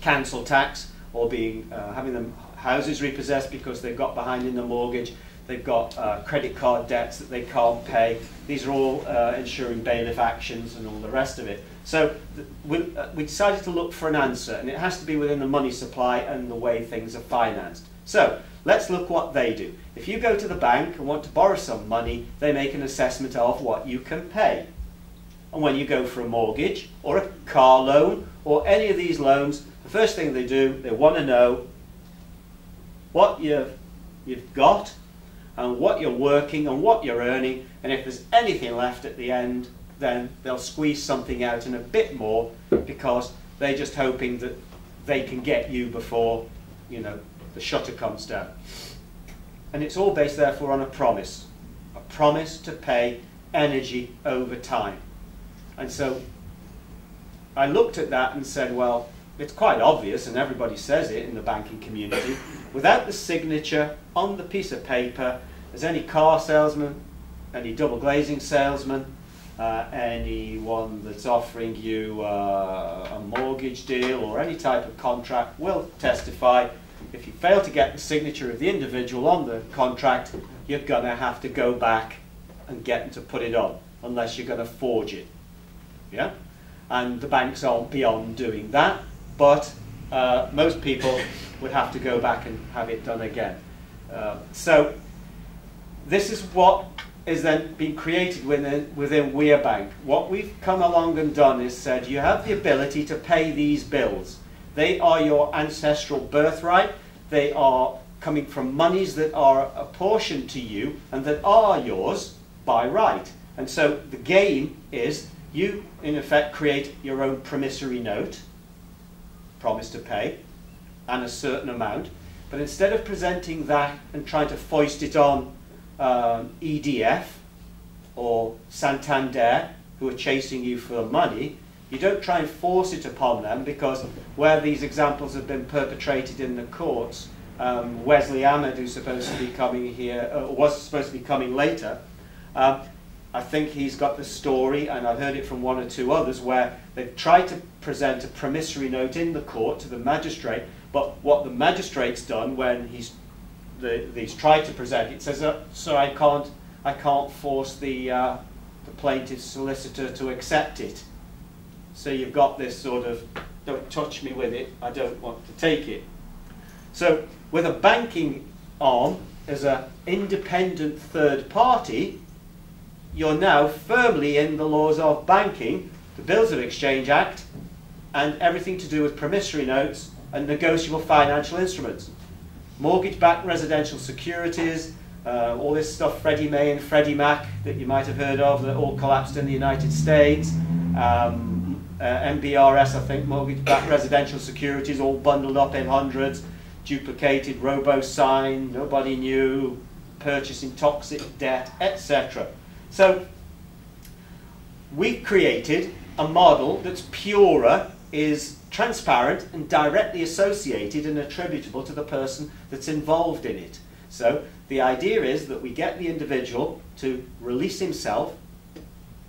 B: tax or being uh, having them houses repossessed because they've got behind in the mortgage. They've got uh, credit card debts that they can't pay. These are all uh, ensuring bailiff actions and all the rest of it. So we, uh, we decided to look for an answer, and it has to be within the money supply and the way things are financed. So let's look what they do. If you go to the bank and want to borrow some money, they make an assessment of what you can pay. And when you go for a mortgage or a car loan or any of these loans, the first thing they do, they want to know what you've, you've got and what you're working and what you're earning. And if there's anything left at the end, then they'll squeeze something out and a bit more because they're just hoping that they can get you before, you know, the shutter comes down. And it's all based, therefore, on a promise. A promise to pay energy over time. And so I looked at that and said, well, it's quite obvious, and everybody says it in the banking community. Without the signature on the piece of paper, as any car salesman, any double glazing salesman, uh, anyone that's offering you uh, a mortgage deal or any type of contract will testify. If you fail to get the signature of the individual on the contract, you're going to have to go back and get them to put it on, unless you're going to forge it. Yeah? And the banks aren't beyond doing that, but uh, most people would have to go back and have it done again. Uh, so this is what is then being created within, within WeRe Bank. What we've come along and done is said you have the ability to pay these bills. They are your ancestral birthright. They are coming from monies that are apportioned to you and that are yours by right. And so the game is you, in effect, create your own promissory note, promise to pay, and a certain amount. But instead of presenting that and trying to foist it on um, EDF or Santander who are chasing you for money, you don't try and force it upon them because where these examples have been perpetrated in the courts, um, Wesley Ahmed, who's supposed to be coming here, uh, was supposed to be coming later, um, I think he's got the story, and I've heard it from one or two others, where they've tried to present a promissory note in the court to the magistrate, but what the magistrate's done when he's the, he's tried to present it says, uh, so I can't, I can't force the, uh, the plaintiff's solicitor to accept it. So you've got this sort of, don't touch me with it, I don't want to take it. So with a banking arm as an independent third party, you're now firmly in the laws of banking, the Bills of Exchange Act, and everything to do with promissory notes and negotiable financial instruments mortgage-backed residential securities, uh, all this stuff, Freddie Mae and Freddie Mac that you might have heard of that all collapsed in the United States. Um, uh, MBRS, I think, mortgage-backed residential securities all bundled up in hundreds, duplicated, robo-sign, nobody knew, purchasing toxic debt, etc. So we've created a model that's purer, is transparent and directly associated and attributable to the person that's involved in it. So the idea is that we get the individual to release himself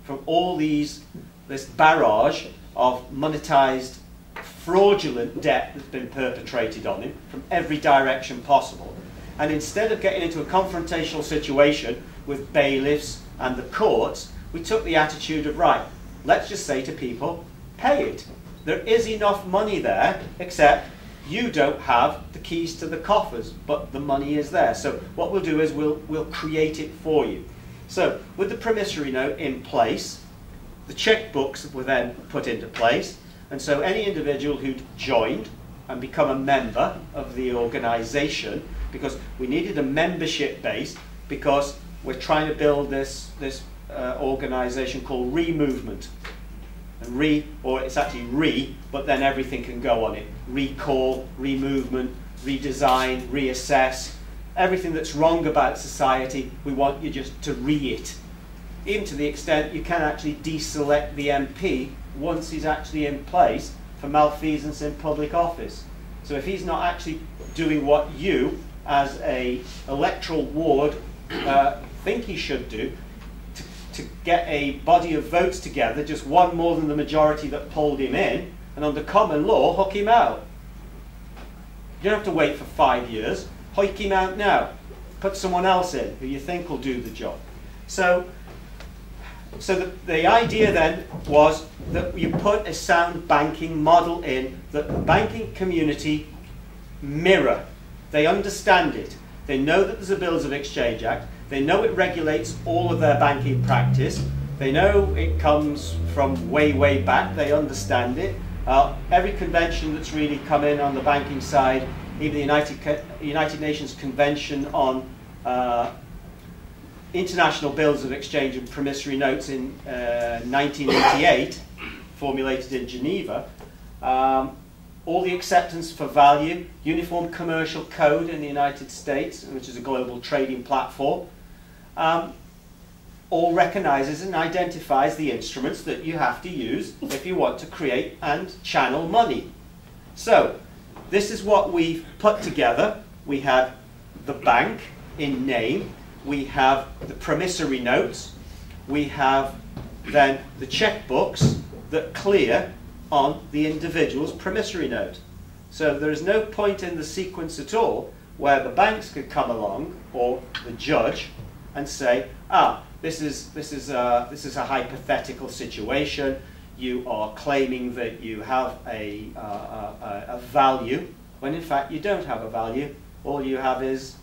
B: from all these this barrage of monetized fraudulent debt that's been perpetrated on him from every direction possible. And instead of getting into a confrontational situation with bailiffs and the courts, we took the attitude of right, let's just say to people, pay it. There is enough money there, except you don't have the keys to the coffers, but the money is there. So what we'll do is we'll, we'll create it for you. So with the promissory note in place, the checkbooks were then put into place. And so any individual who'd joined and become a member of the organisation because we needed a membership base because we're trying to build this, this uh, organization called Removement. And re, or it's actually re, but then everything can go on it. Recall, re-movement, redesign, reassess. Everything that's wrong about society, we want you just to re it. Even to the extent you can actually deselect the MP once he's actually in place for malfeasance in public office. So if he's not actually doing what you, as a electoral ward, uh, think he should do, to, to get a body of votes together, just one more than the majority that pulled him in, and under common law, hook him out. You don't have to wait for five years. Hoik him out now. Put someone else in who you think will do the job. So, so the, the idea then was that you put a sound banking model in that the banking community mirror. They understand it. They know that there's a Bills of Exchange Act. They know it regulates all of their banking practice. They know it comes from way, way back. They understand it. Uh, every convention that's really come in on the banking side, even the United, United Nations Convention on uh, International Bills of Exchange and Promissory Notes in uh, 1988, formulated in Geneva, um, all the acceptance for value, Uniform Commercial Code in the United States, which is a global trading platform, um, all recognizes and identifies the instruments that you have to use if you want to create and channel money. So, this is what we've put together. We have the bank in name, we have the promissory notes, we have then the checkbooks that clear on the individual's promissory note. So there is no point in the sequence at all where the banks could come along or the judge and say, ah, this is, this is, a, this is a hypothetical situation. You are claiming that you have a, a, a value, when in fact you don't have a value. All you have is,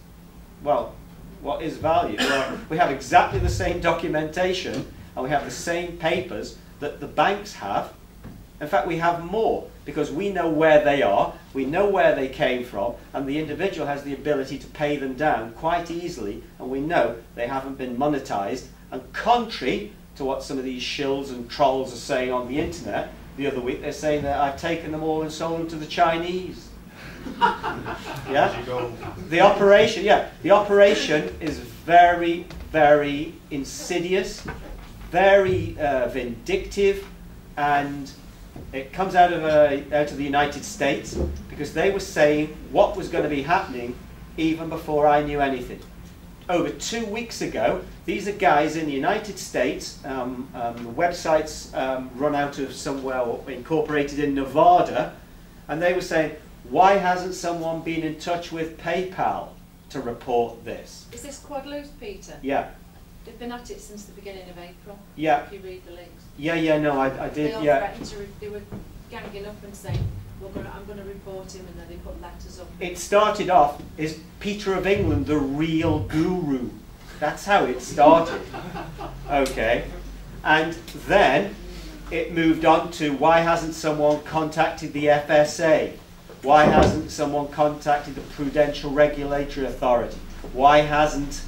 B: well, what is value? Well, we have exactly the same documentation and we have the same papers that the banks have. In fact, we have more because we know where they are, we know where they came from, and the individual has the ability to pay them down quite easily, and we know they haven't been monetized. And contrary to what some of these shills and trolls are saying on the internet, the other week they're saying that I've taken them all and sold them to the Chinese. yeah? The operation, yeah, the operation is very, very insidious, very uh, vindictive, and it comes out of, uh, out of the United States because they were saying what was going to be happening even before I knew anything. Over two weeks ago, these are guys in the United States. Um, um, the websites um, run out of somewhere incorporated in Nevada, and they were saying, why hasn't someone been in touch with PayPal to report this?
E: Is this quad loose, Peter?
B: Yeah.
E: They've been at it since the beginning of April.
B: Yeah.
E: If you read the links.
B: Yeah, yeah, no, I, I
E: They
B: did,
E: all
B: yeah.
E: threatened to, they were ganging up and saying, We're gonna, I'm going to report him, and then they put letters up.
B: It started off, is Peter of England the real guru? That's how it started. Okay. And then it moved on to why hasn't someone contacted the FSA? Why hasn't someone contacted the Prudential Regulatory Authority? Why hasn't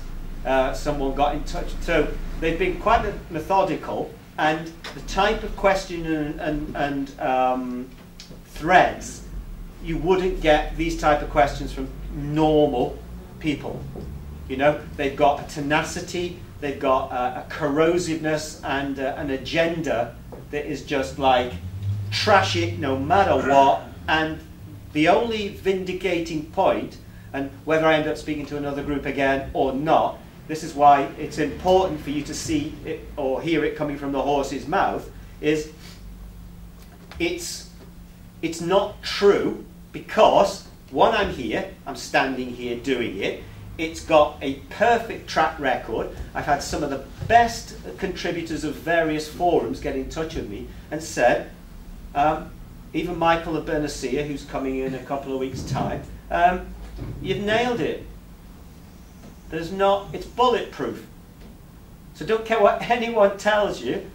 B: uh, someone got in touch? So they've been quite methodical, and the type of question and, and, and um, threads, you wouldn't get these type of questions from normal people. You know, they've got a tenacity, they've got a, a corrosiveness and uh, an agenda that is just like trash it no matter what. And the only vindicating point, and whether I end up speaking to another group again or not, this is why it's important for you to see it or hear it coming from the horse's mouth, is it's, it's not true because, one, I'm here, I'm standing here doing it, it's got a perfect track record. I've had some of the best contributors of various forums get in touch with me and said, um, even Michael of Bernicia, who's coming in a couple of weeks' time, um, you've nailed it. There's not, it's bulletproof. So don't care what anyone tells you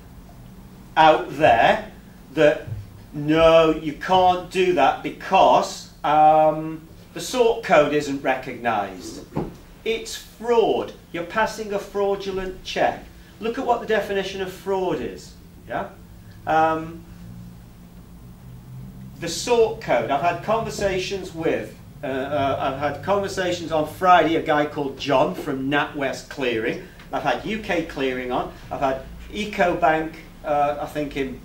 B: out there that no, you can't do that because um, the sort code isn't recognised. It's fraud. You're passing a fraudulent cheque. Look at what the definition of fraud is. Yeah? Um, the sort code. I've had conversations with, uh, uh, I've had conversations on Friday, a guy called John from NatWest Clearing. I've had UK Clearing on. I've had EcoBank, uh, I think in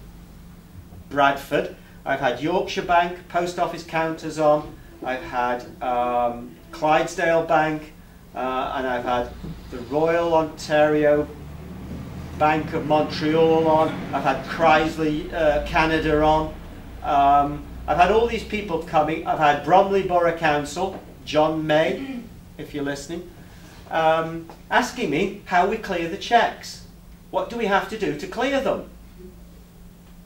B: Bradford. I've had Yorkshire Bank, post office counters on. I've had um, Clydesdale Bank, uh, and I've had the Royal Ontario Bank of Montreal on. I've had Chrysler uh, Canada on. Um, I've had all these people coming. I've had Bromley Borough Council, John May, if you're listening, um, asking me how we clear the checks. What do we have to do to clear them?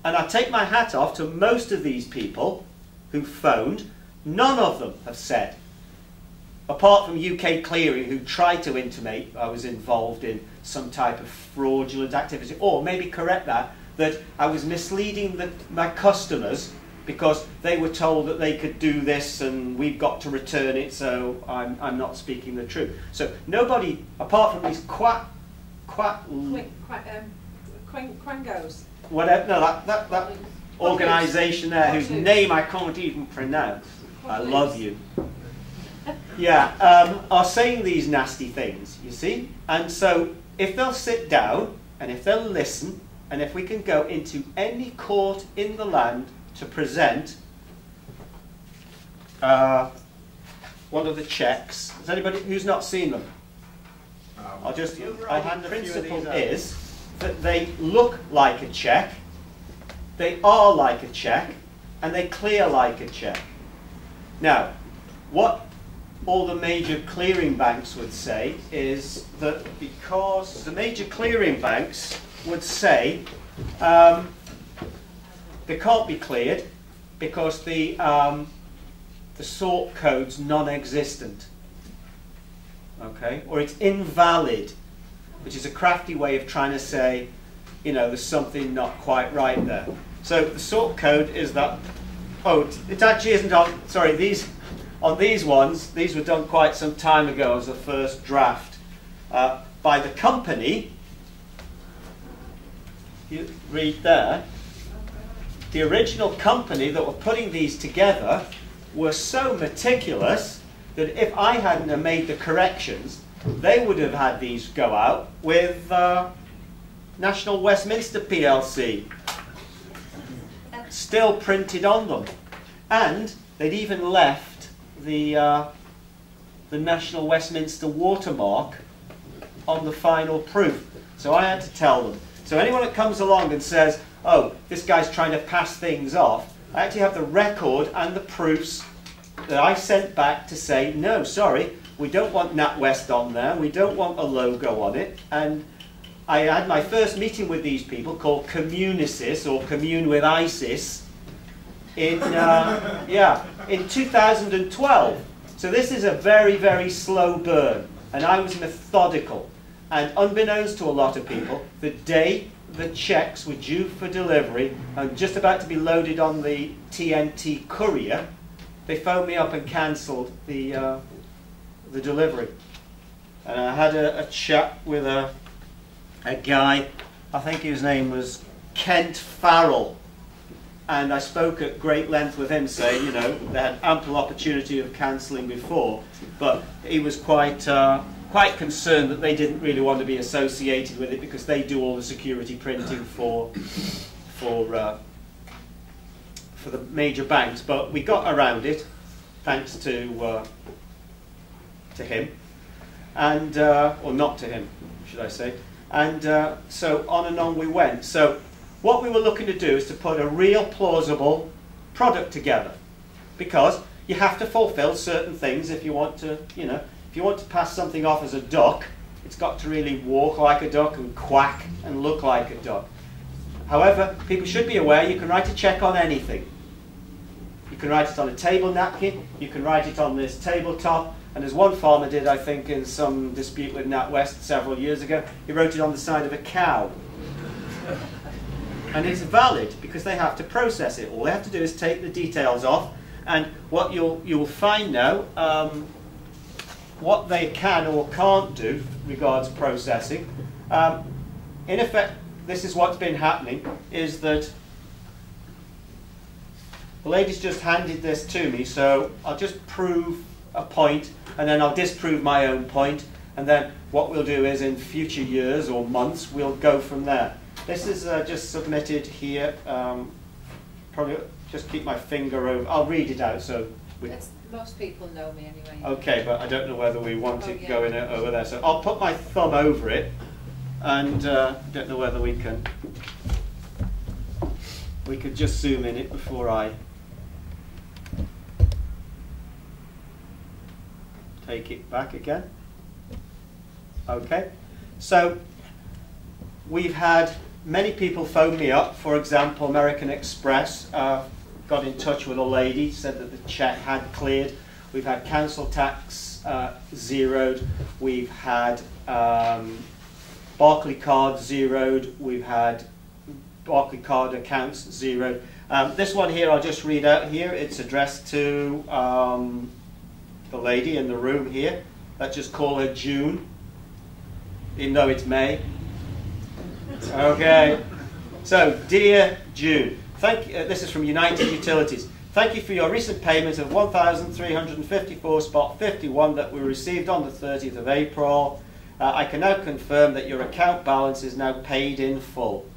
B: And I take my hat off to most of these people who phoned. None of them have said, apart from UK Clearing, who tried to intimate I was involved in some type of fraudulent activity, or maybe correct that, that I was misleading the, my customers because they were told that they could do this and we've got to return it, so I'm, I'm not speaking the truth. So nobody, apart from these quack, quack,
E: quite, um, Quang, Quangos.
B: whatever, no, that, that, that organisation there whose name I can't even pronounce. I love you. Yeah, um, are saying these nasty things, you see? And so if they'll sit down and if they'll listen and if we can go into any court in the land to present uh, one of the checks. Has anybody who's not seen them? I'll just. I hand the principle is that they look like a check, they are like a check, and they clear like a check. Now, what all the major clearing banks would say is that because the major clearing banks would say um, they can't be cleared because the, um, the sort code's non-existent. Okay? Or it's invalid, which is a crafty way of trying to say, you know, there's something not quite right there. So the sort code is that, oh, it actually isn't on, sorry, these, on these ones, these were done quite some time ago as a first draft uh, by the company. You read there. The original company that were putting these together were so meticulous that if I hadn't have made the corrections, they would have had these go out with uh, National Westminster PLC still printed on them. And they'd even left the, uh, the National Westminster watermark on the final proof. So I had to tell them. So anyone that comes along and says, oh, this guy's trying to pass things off, I actually have the record and the proofs that I sent back to say, no, sorry, we don't want NatWest on there, we don't want a logo on it, and I had my first meeting with these people called Communisis, or Commune with ISIS, in, uh, yeah, in 2012. So this is a very, very slow burn, and I was methodical. And unbeknownst to a lot of people, the day the checks were due for delivery and just about to be loaded on the TNT courier, they phoned me up and cancelled the, uh, the delivery. And I had a, a chat with a, a guy, I think his name was Kent Farrell. And I spoke at great length with him, saying, you know, they had ample opportunity of cancelling before, but he was quite, uh, quite concerned that they didn't really want to be associated with it because they do all the security printing for, for, uh, for the major banks. But we got around it, thanks to, uh, to him, and uh, or not to him, should I say? And uh, so on and on we went. So what we were looking to do is to put a real plausible product together, because you have to fulfil certain things if you want to, you know, if you want to pass something off as a duck, it's got to really walk like a duck and quack and look like a duck. However, people should be aware you can write a check on anything. You can write it on a table napkin, you can write it on this tabletop, and as one farmer did, I think, in some dispute with NatWest several years ago, he wrote it on the side of a cow. and it's valid because they have to process it. All they have to do is take the details off And what you'll, you'll find now, um, what they can or can't do regards processing, um, in effect, this is what's been happening, is that the lady's just handed this to me, so I'll just prove a point, and then I'll disprove my own point, and then what we'll do is in future years or months, we'll go from there. This is uh, just submitted here. Um, probably just keep my finger over. I'll read it out. So
E: That's, most people know me anyway.
B: okay, but I don't know whether we want
E: Oh,
B: it
E: yeah.
B: going over there. So I'll put my thumb over it, and uh, don't know whether we can. We could just zoom in it before I take it back again. Okay, so we've had many people phone me up. For example, American Express uh, got in touch with a lady, said that the check had cleared. We've had council tax uh, zeroed. We've had um, Barclay card zeroed. We've had Barclay card accounts zeroed. Um, this one here, I'll just read out here. It's addressed to um, the lady in the room here. Let's just call her June, even though it's May. Okay. So, dear June, thank uh, this is from United Utilities. Thank you for your recent payment of 1,354 spot 51 that we received on the 30th of April. Uh, I can now confirm that your account balance is now paid in full.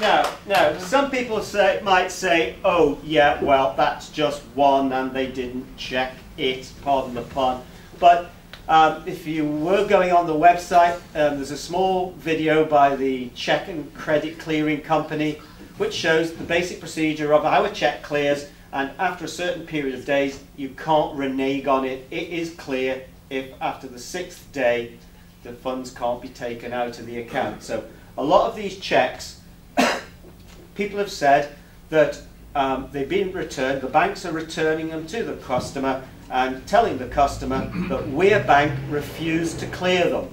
B: Now, now, some people say, might say, oh, yeah, well, that's just one and they didn't check it, pardon the pun. But um, if you were going on the website, um, there's a small video by the Check and Credit Clearing Company which shows the basic procedure of how a check clears and after a certain period of days you can't renege on it. It is clear if after the sixth day the funds can't be taken out of the account. So a lot of these checks, people have said that um, they've been returned, the banks are returning them to the customer and telling the customer that WeRe Bank refused to clear them.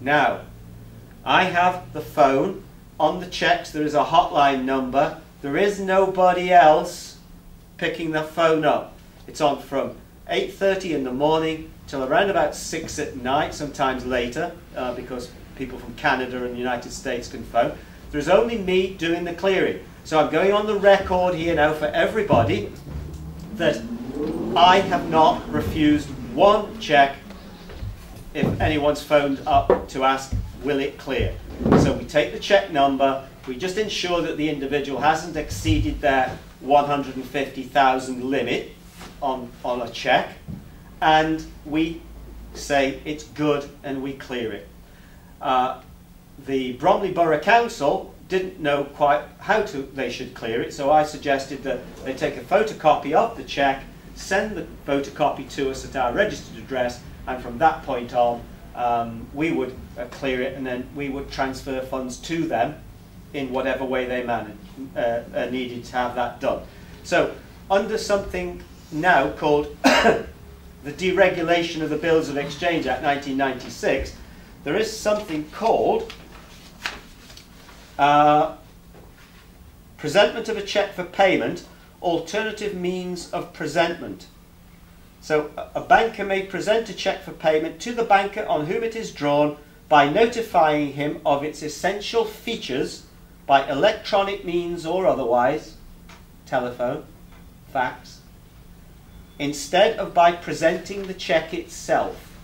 B: Now, I have the phone. On the checks, there is a hotline number. There is nobody else picking the phone up. It's on from 8.30 in the morning till around about 6 at night, sometimes later, uh, because people from Canada and the United States can phone. There's only me doing the clearing. So I'm going on the record here now for everybody that I have not refused one check if anyone's phoned up to ask, will it clear? So we take the check number, we just ensure that the individual hasn't exceeded their 150,000 limit on, on a check, and we say it's good and we clear it. Uh, the Bromley Borough Council didn't know quite how to they should clear it, so I suggested that they take a photocopy of the check, send the photocopy to us at our registered address, and from that point on, um, we would uh, clear it, and then we would transfer funds to them in whatever way they managed, uh, uh, needed to have that done. So, under something now called the Deregulation of the Bills of Exchange Act 1996, there is something called uh, presentment of a cheque for payment, alternative means of presentment. So a banker may present a cheque for payment to the banker on whom it is drawn by notifying him of its essential features by electronic means or otherwise, telephone, fax, instead of by presenting the cheque itself.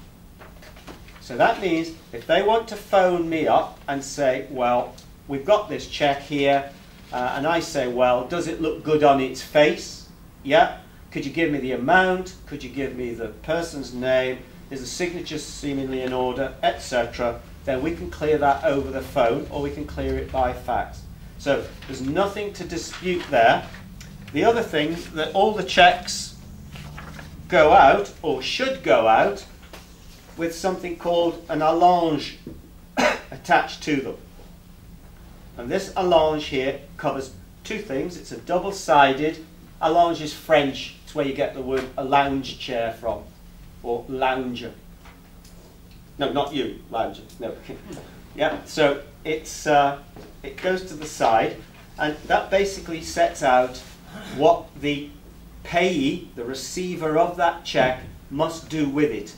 B: So that means if they want to phone me up and say, well, we've got this cheque here, uh, and I say, well, does it look good on its face? Yeah. Could you give me the amount? Could you give me the person's name? Is the signature seemingly in order, etc.? Then we can clear that over the phone or we can clear it by fax. So there's nothing to dispute there. The other thing that all the checks go out or should go out with something called an allonge attached to them. And this allonge here covers two things. It's a double-sided. Allonge is French. It's where you get the word a lounge chair from, or lounger. No, not you, lounger. No. yeah. So it's, uh, it goes to the side, and that basically sets out what the payee, the receiver of that check, must do with it.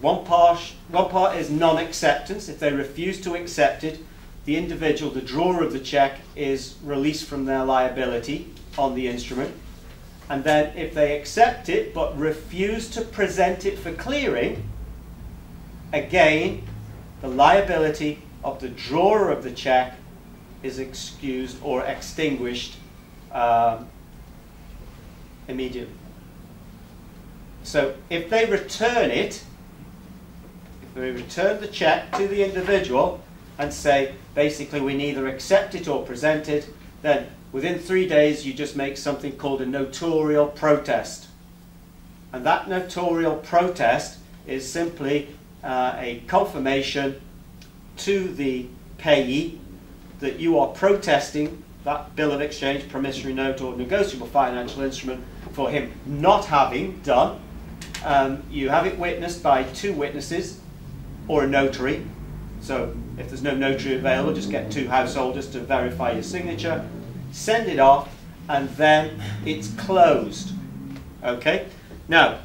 B: One part, one part is non-acceptance. If they refuse to accept it, the individual, the drawer of the check, is released from their liability on the instrument. And then if they accept it but refuse to present it for clearing, again, the liability of the drawer of the check is excused or extinguished um, immediately. So if they return it, if they return the check to the individual and say, basically, we neither accept it or present it, then within three days you just make something called a notarial protest. And that notarial protest is simply uh, a confirmation to the payee that you are protesting that bill of exchange, promissory note, or negotiable financial instrument for him not having done. Um, you have it witnessed by two witnesses or a notary. So if there's no notary available, just get two householders to verify your signature, send it off, and then it's closed. Okay? Now,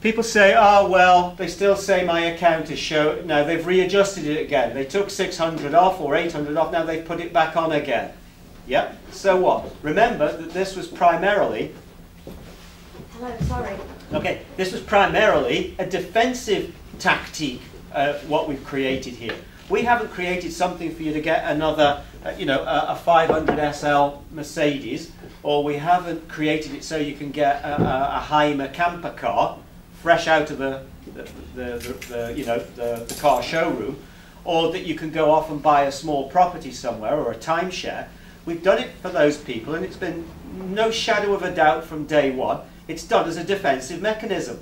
B: people say, oh, well, they still say my account is show. Now, they've readjusted it again. They took 600 off or 800 off, now they've put it back on again. Yeah? So what? Remember that this was primarily.
E: Hello, sorry.
B: Okay, this was primarily a defensive tactique, uh, what we've created here. We haven't created something for you to get another, uh, you know, a, a 500 SL Mercedes, or we haven't created it so you can get a, a, a Hymer camper car fresh out of the, the, the, the, the you know, the, the car showroom, or that you can go off and buy a small property somewhere or a timeshare. We've done it for those people, and it's been no shadow of a doubt from day one. It's done as a defensive mechanism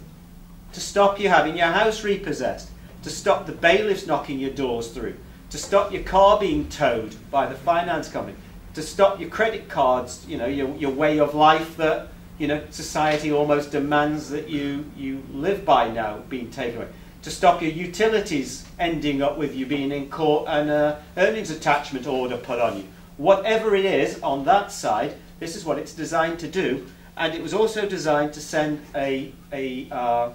B: to stop you having your house repossessed, to stop the bailiffs knocking your doors through, to stop your car being towed by the finance company, to stop your credit cards, you know, your, your way of life that you know society almost demands that you, you live by now being taken away, to stop your utilities ending up with you being in court and an earnings attachment order put on you. Whatever it is on that side, this is what it's designed to do and it was also designed to send a, a, uh,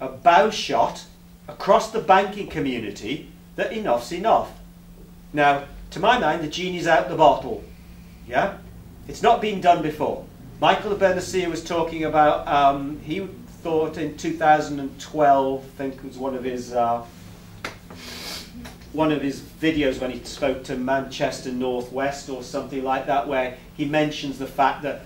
B: a bow shot across the banking community that enough's enough. Now, to my mind, the genie's out the bottle. Yeah? It's not been done before. Michael of Bernicia was talking about, um, he thought in 2012, I think it was one of his uh, one of his videos when he spoke to Manchester Northwest or something like that, where he mentions the fact that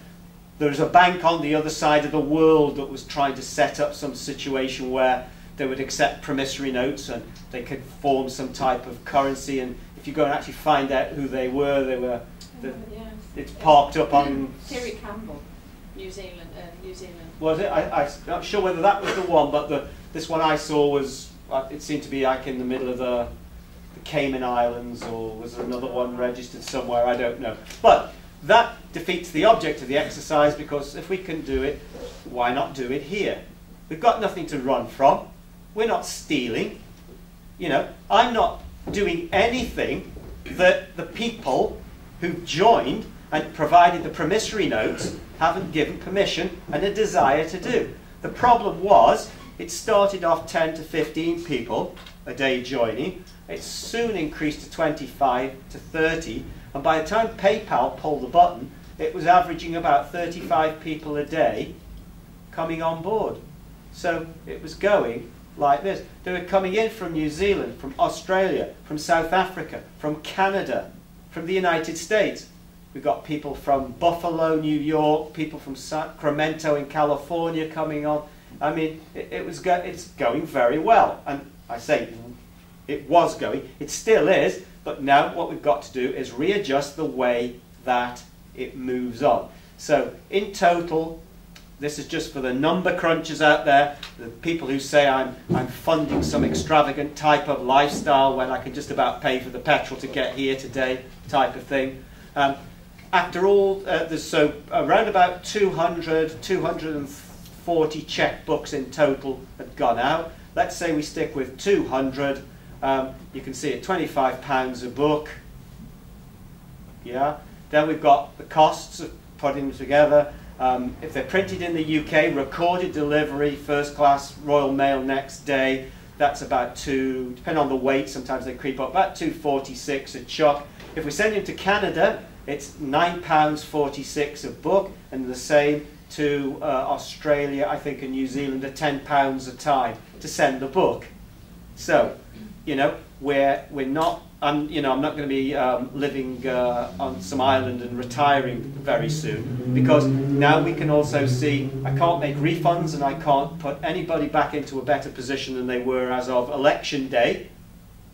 B: there's a bank on the other side of the world that was trying to set up some situation where they would accept promissory notes and they could form some type of currency. And if you go and actually find out who they were, they were. The,
E: Oh,
B: it's parked up on.
E: Terry Campbell, New Zealand. Uh, New Zealand.
B: Was it? I, I'm not sure whether that was the one, but the this one I saw was. uh, It seemed to be like in the middle of the, the Cayman Islands, or was there another one registered somewhere? I don't know. But that defeats the object of the exercise because if we can do it, why not do it here? We've got nothing to run from. We're not stealing. You know, I'm not doing anything that the people who've joined and provided the promissory notes haven't given permission and a desire to do. The problem was it started off 10 to 15 people a day joining. It soon increased to 25 to 30 and by the time PayPal pulled the button, it was averaging about 35 people a day coming on board. So it was going like this. They were coming in from New Zealand, from Australia, from South Africa, from Canada, from the United States. We've got people from Buffalo, New York, people from Sacramento in California coming on. I mean, it, it was go- it's going very well. And I say it was going, it still is, but now what we've got to do is readjust the way that it moves on. So in total, this is just for the number crunchers out there, the people who say I'm, I'm funding some extravagant type of lifestyle when I can just about pay for the petrol to get here today, type of thing. Um, after all, uh, there's so around about 200, 240 checkbooks in total had gone out. Let's say we stick with 200. Um, you can see it, £25 a book. Yeah. Then we've got the costs of putting them together. Um, if they're printed in the UK, recorded delivery, first class, Royal Mail next day, that's about two, depending on the weight, sometimes they creep up, about 246 a chuck. If we send them to Canada, it's £9.46 a book, and the same to uh, Australia, I think, and New Zealand at £10 a time to send the book. So, you know, we're, we're not, I'm, you know, I'm not going to be um, living uh, on some island and retiring very soon because now we can also see I can't make refunds and I can't put anybody back into a better position than they were as of election day,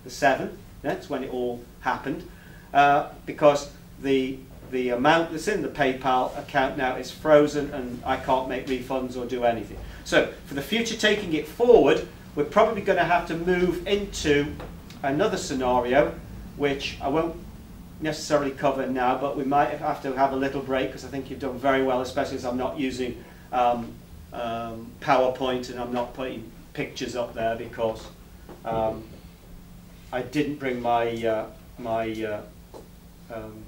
B: the 7th, that's when it all happened, uh, because the the amount that's in the PayPal account now is frozen and I can't make refunds or do anything. So for the future taking it forward, we're probably going to have to move into another scenario, which I won't necessarily cover now, but we might have to have a little break because I think you've done very well, especially as I'm not using um, um, PowerPoint and I'm not putting pictures up there because um, I didn't bring my, uh, my uh, um,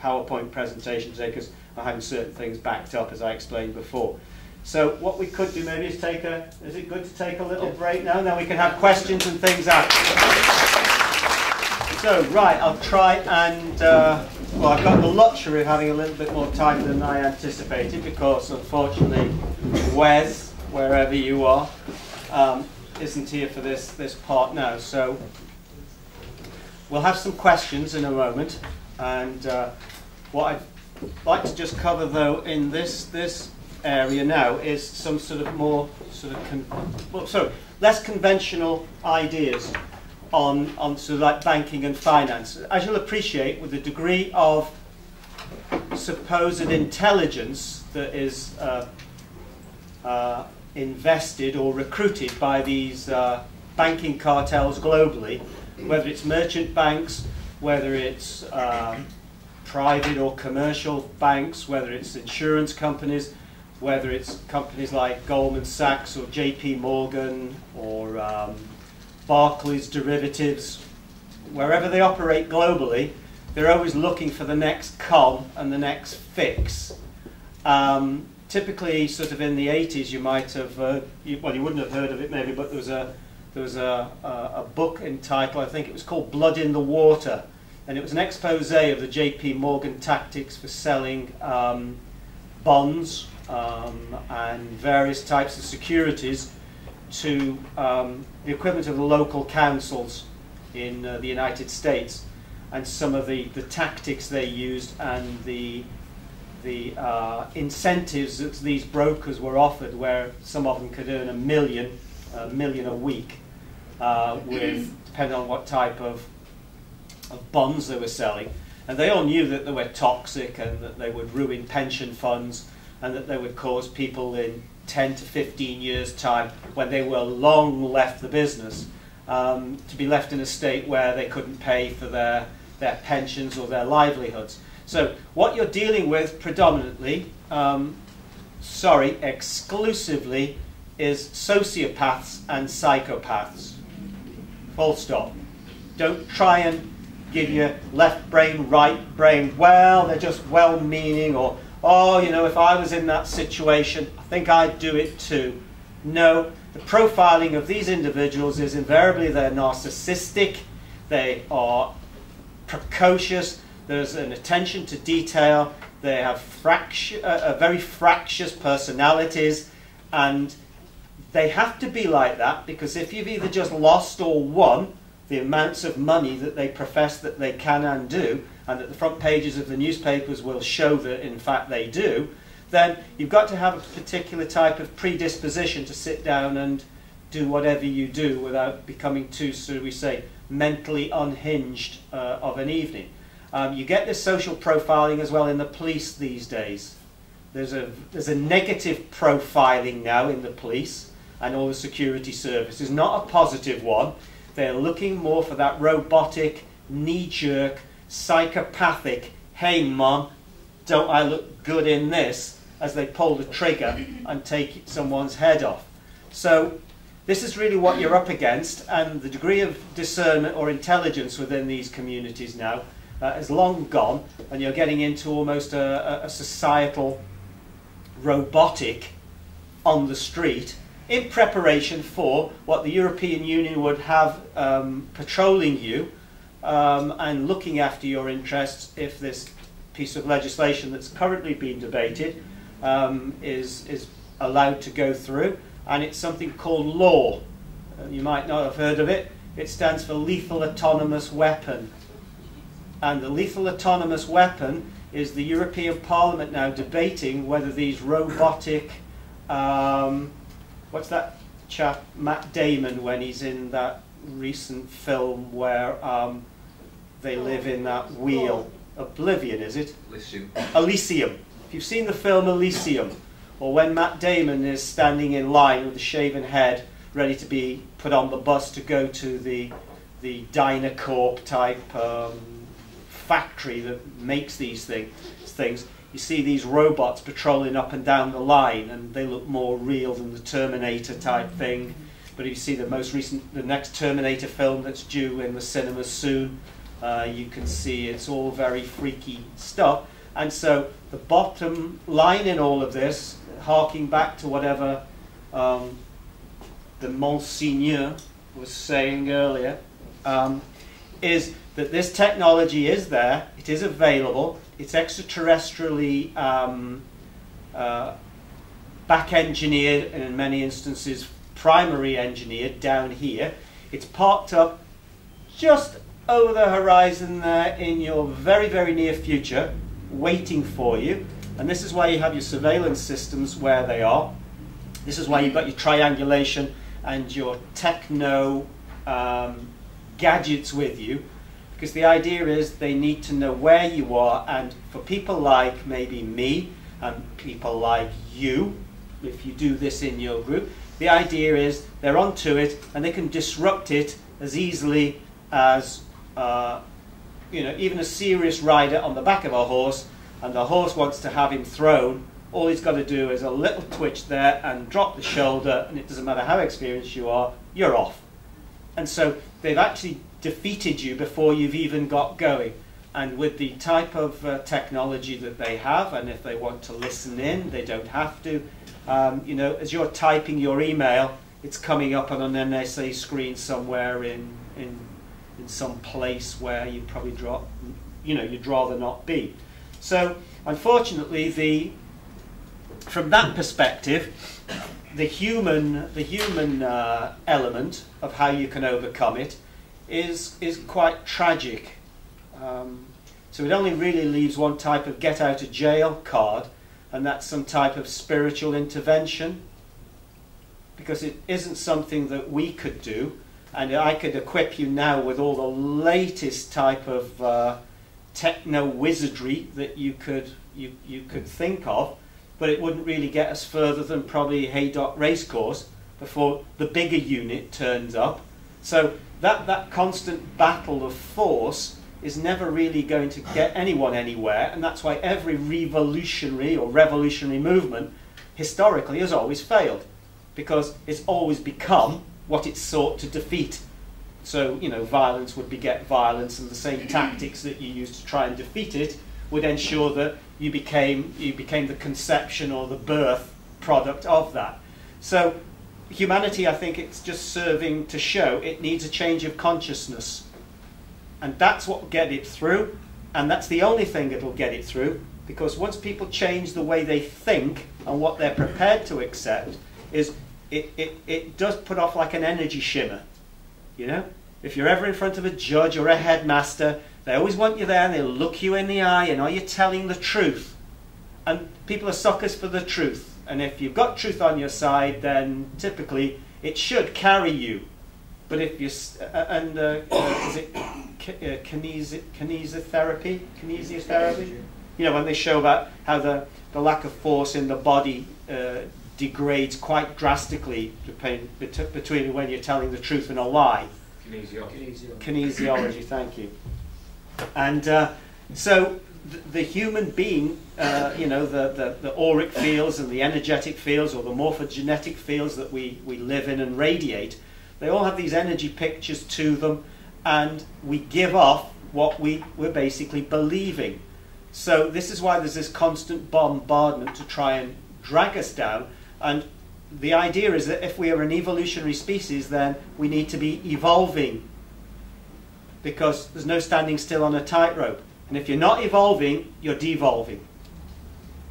B: PowerPoint presentation today because I had certain things backed up as I explained before. So what we could do maybe is take a, is it good to take a little break now? And then we can have questions and things out. So, right, I'll try and, uh, well, I've got the luxury of having a little bit more time than I anticipated because, unfortunately, Wes, wherever you are, um, isn't here for this, this part now. So, we'll have some questions in a moment. And uh, what I'd like to just cover, though, in this, this area now is some sort of more, sort of, well, sorry, less conventional ideas on, on sort of like banking and finance. As you'll appreciate, with the degree of supposed intelligence that is uh, uh, invested or recruited by these uh, banking cartels globally, whether it's merchant banks, whether it's um, private or commercial banks, whether it's insurance companies, whether it's companies like Goldman Sachs or JP Morgan or um, Barclays derivatives, wherever they operate globally, they're always looking for the next con and the next fix. Um, typically, sort of in the 80s, you might have, uh, you, well, you wouldn't have heard of it maybe, but there was a there was a, a, a book entitled, I think it was called Blood in the Water, and it was an expose of the J.P. Morgan tactics for selling um, bonds um, and various types of securities to um, the equivalent of the local councils in uh, the United States and some of the, the tactics they used and the, the uh, incentives that these brokers were offered, where some of them could earn a million, a million a week, uh, with depending on what type of, of bonds they were selling. And they all knew that they were toxic and that they would ruin pension funds and that they would cause people in 10 to 15 years' time, when they were long left the business, um, to be left in a state where they couldn't pay for their, their pensions or their livelihoods. So, what you're dealing with predominantly, um, sorry, exclusively, is sociopaths and psychopaths. Full stop. Don't try and give your left brain, right brain, well, they're just well meaning, or oh, you know, if I was in that situation, I think I'd do it too. No, the profiling of these individuals is invariably they're narcissistic, they are precocious, there's an attention to detail, they have fractu- uh, uh, very fractious personalities, and they have to be like that because if you've either just lost or won the amounts of money that they profess that they can and do, and that the front pages of the newspapers will show that in fact they do, then you've got to have a particular type of predisposition to sit down and do whatever you do without becoming too, so we say, mentally unhinged uh, of an evening. Um, you get this social profiling as well in the police these days. There's a, there's a negative profiling now in the police and all the security services, not a positive one. They're looking more for that robotic, knee jerk, psychopathic, hey mom, don't I look good in this, as they pull the trigger and take someone's head off. So this is really what you're up against, and the degree of discernment or intelligence within these communities now uh, is long gone, and you're getting into almost a, a, societal robotic on the street in preparation for what the European Union would have um, patrolling you um, and looking after your interests if this piece of legislation that's currently being debated um, is, is allowed to go through. And it's something called law. Uh, you might not have heard of it. It stands for Lethal Autonomous Weapon. And the lethal autonomous weapon is the European Parliament now debating whether these robotic, um, what's that chap, Matt Damon, when he's in that recent film where um, they live in that wheel. Oblivion, is it?
F: Elysium.
B: Elysium. If you've seen the film Elysium, or when Matt Damon is standing in line with a shaven head, ready to be put on the bus to go to the the Dynacorp type um, factory that makes these thing, things, you see these robots patrolling up and down the line, and they look more real than the Terminator type thing. But if you see the most recent, the next Terminator film that's due in the cinemas soon, uh, you can see it's all very freaky stuff. And so the bottom line in all of this, harking back to whatever um, the Monseigneur was saying earlier, um, is that this technology is there, it is available, it's extraterrestrially um, uh, back engineered and in many instances primary engineered down here. It's parked up just over the horizon there in your very, very near future, waiting for you. And this is why you have your surveillance systems where they are. This is why you've got your triangulation and your techno um, gadgets with you because the idea is they need to know where you are and for people like maybe me and people like you if you do this in your group the idea is they're onto it and they can disrupt it as easily as uh, you know even a serious rider on the back of a horse and the horse wants to have him thrown all he's got to do is a little twitch there and drop the shoulder and it doesn't matter how experienced you are you're off and so they've actually defeated you before you've even got going. And with the type of uh, technology that they have, and if they want to listen in, they don't have to. Um, you know, as you're typing your email, it's coming up on an NSA screen somewhere in in in some place where you'd probably draw, you know, you'd rather not be. So, unfortunately, the from that perspective, the human the human uh, element of how you can overcome it is, is quite tragic. Um, so it only really leaves one type of get out of jail card, and that's some type of spiritual intervention, because it isn't something that we could do. And I could equip you now with all the latest type of uh, techno wizardry that you could you, you could think of, but it wouldn't really get us further than probably Haydock Racecourse before the bigger unit turns up. So that, that constant battle of force is never really going to get anyone anywhere, and that's why every revolutionary or revolutionary movement historically has always failed, because it's always become what it sought to defeat. So, you know, violence would beget violence, and the same tactics that you used to try and defeat it would ensure that you became, you became the conception or the birth product of that. So humanity, I think it's just serving to show it needs a change of consciousness. And that's what will get it through. And that's the only thing that will get it through. Because once people change the way they think and what they're prepared to accept, is it, it, it does put off like an energy shimmer. You know? If you're ever in front of a judge or a headmaster, they always want you there and they look you in the eye and are you telling the truth? And people are suckers for the truth. And if you've got truth on your side, then typically it should carry you. But if you uh, and uh, uh, is it uh, kinesi kinesiotherapy, kinesiotherapy? You know when they show about how the the lack of force in the body uh, degrades quite drastically between, between when you're telling the truth and a lie.
F: Kinesiology.
B: Kinesiology. Thank you. And uh, so the, the human being, uh, you know, the, the, the auric fields and the energetic fields or the morphogenetic fields that we, we live in and radiate, they all have these energy pictures to them, and we give off what we, we're basically believing. So this is why there's this constant bombardment to try and drag us down. And the idea is that if we are an evolutionary species, then we need to be evolving because there's no standing still on a tightrope. And if you're not evolving, you're devolving.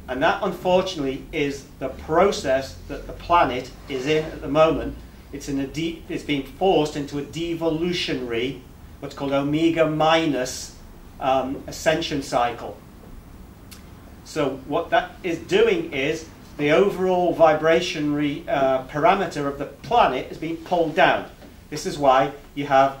B: And that, unfortunately, is the process that the planet is in at the moment. It's, in a de- it's being forced into a devolutionary, what's called omega minus um, ascension cycle. So what that is doing is the overall vibrationary uh, parameter of the planet is being pulled down. This is why you have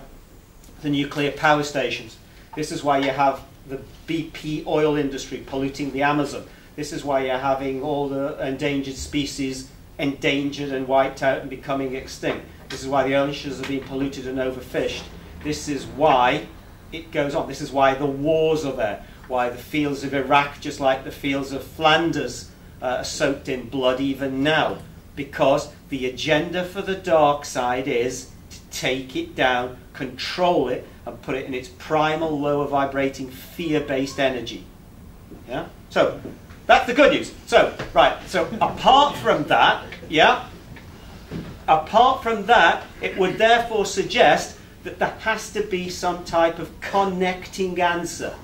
B: the nuclear power stations. This is why you have the BP oil industry polluting the Amazon. This is why you're having all the endangered species endangered and wiped out and becoming extinct. This is why the oceans are being polluted and overfished. This is why it goes on. This is why the wars are there. Why the fields of Iraq, just like the fields of Flanders, uh, soaked in blood even now. Because the agenda for the dark side is to take it down, control it, and put it in its primal, lower vibrating, fear based energy. Yeah? So, that's the good news. So, right, so apart from that, yeah, apart from that, it would therefore suggest that there has to be some type of connecting answer.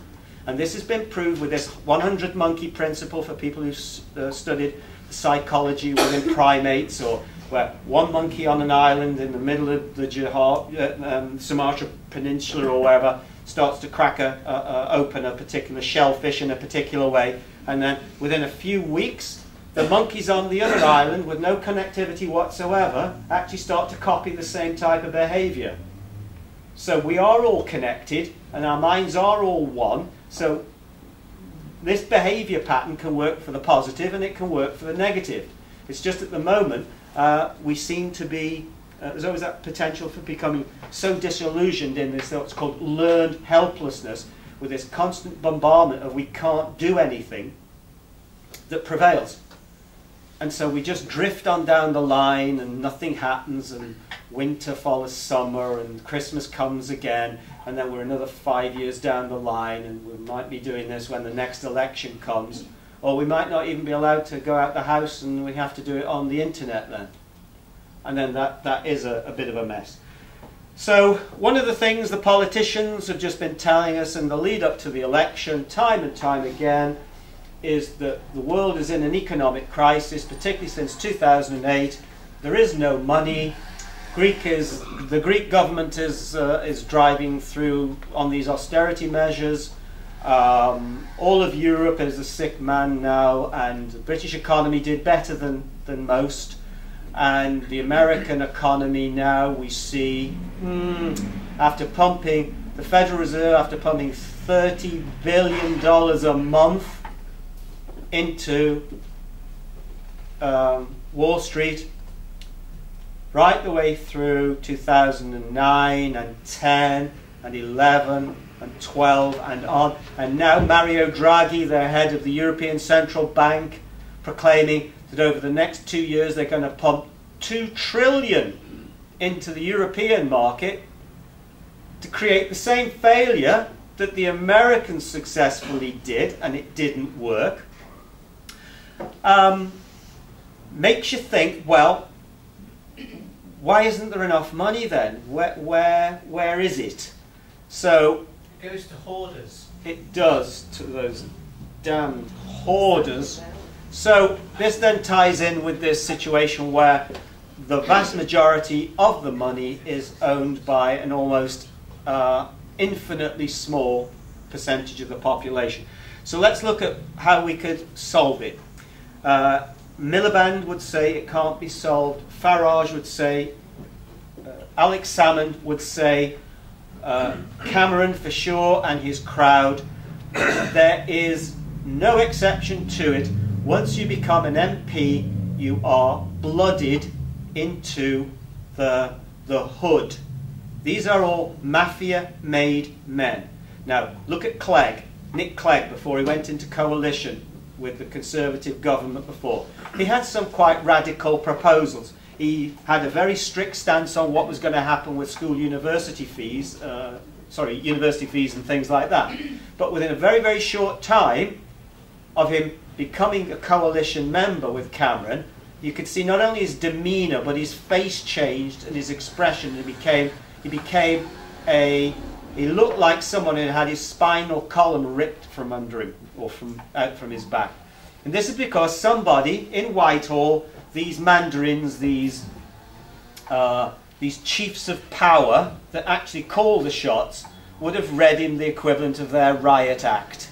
B: And this has been proved with this 100 monkey principle for people who've uh, studied psychology within primates, or where one monkey on an island in the middle of the Johor, uh, um, Sumatra Peninsula or wherever starts to crack a, uh, open a particular shellfish in a particular way, and then within a few weeks, the monkeys on the other island with no connectivity whatsoever actually start to copy the same type of behavior. So we are all connected, and our minds are all one, so this behavior pattern can work for the positive and it can work for the negative. It's just at the moment uh, we seem to be, uh, there's always that potential for becoming so disillusioned in this what's called learned helplessness with this constant bombardment of we can't do anything that prevails. And so we just drift on down the line and nothing happens and winter follows summer and Christmas comes again and then we're another five years down the line and we might be doing this when the next election comes. Or we might not even be allowed to go out the house and we have to do it on the internet then. And then that, that is a, a bit of a mess. So, one of the things the politicians have just been telling us in the lead up to the election, time and time again, is that the world is in an economic crisis, particularly since 2008. There is no money. Greek is the Greek government is uh, is driving through on these austerity measures. Um, all of Europe is a sick man now, and the British economy did better than than most. And the American economy now we see mm, after pumping the Federal Reserve after pumping 30 billion dollars a month into um, Wall Street right the way through 2009 and 10 and 11 and 12 and on. And now Mario Draghi, the head of the European Central Bank, proclaiming that over the next two years they're going to pump 2 trillion into the European market to create the same failure that the Americans successfully did, and it didn't work um, makes you think, well, why isn't there enough money then? Where, where, where is it? So
D: it goes to hoarders.
B: It does to those damned hoarders. So this then ties in with this situation where the vast majority of the money is owned by an almost uh, infinitely small percentage of the population. So let's look at how we could solve it. Uh, Miliband would say it can't be solved. Farage would say, uh, Alex Salmond would say, uh, Cameron for sure and his crowd. there is no exception to it. Once you become an MP, you are blooded into the, the hood. These are all mafia made men. Now, look at Clegg. Nick Clegg before he went into coalition with the Conservative government before. He had some quite radical proposals. He had a very strict stance on what was going to happen with school university fees, uh, sorry, university fees and things like that. But within a very, very short time of him becoming a coalition member with Cameron, you could see not only his demeanour but his face changed and his expression. He became he became a he looked like someone who had his spinal column ripped from under him or from out from his back. And this is because somebody in Whitehall, these mandarins, these uh, these chiefs of power that actually call the shots, would have read him the equivalent of their riot act.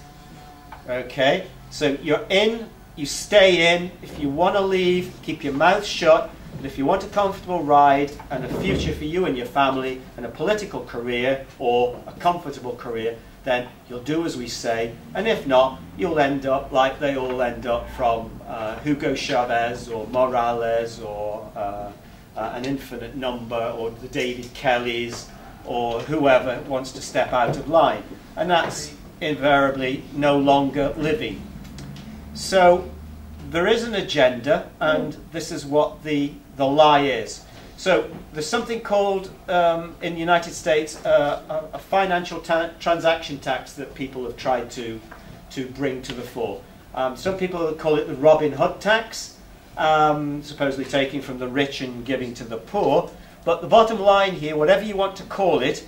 B: Okay, so you're in, you stay in. If you want to leave, keep your mouth shut. And if you want a comfortable ride and a future for you and your family and a political career or a comfortable career, then you'll do as we say. And if not, you'll end up like they all end up from uh, Hugo Chavez or Morales or uh, uh, an infinite number or the David Kellys or whoever wants to step out of line. And that's invariably no longer living. So there is an agenda, and this is what the, the lie is. So there's something called um, in the United States uh, a, financial ta- transaction tax that people have tried to, to bring to the fore. Um, some people call it the Robin Hood tax, um, supposedly taking from the rich and giving to the poor. But the bottom line here, whatever you want to call it,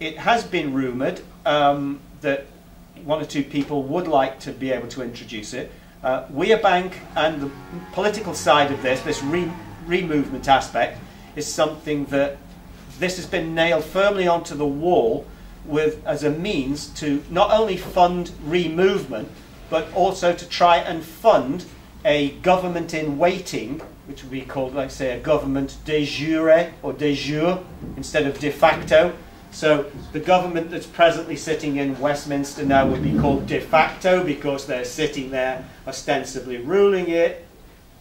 B: it has been rumoured um, that one or two people would like to be able to introduce it. Uh, WeRe Bank and the political side of this, this re, movement aspect, is something that this has been nailed firmly onto the wall with as a means to not only fund re-movement, but also to try and fund a government in waiting, which would be called, like say, a government de jure or de jure instead of de facto, so the government that's presently sitting in Westminster now would be called de facto because they're sitting there ostensibly ruling it.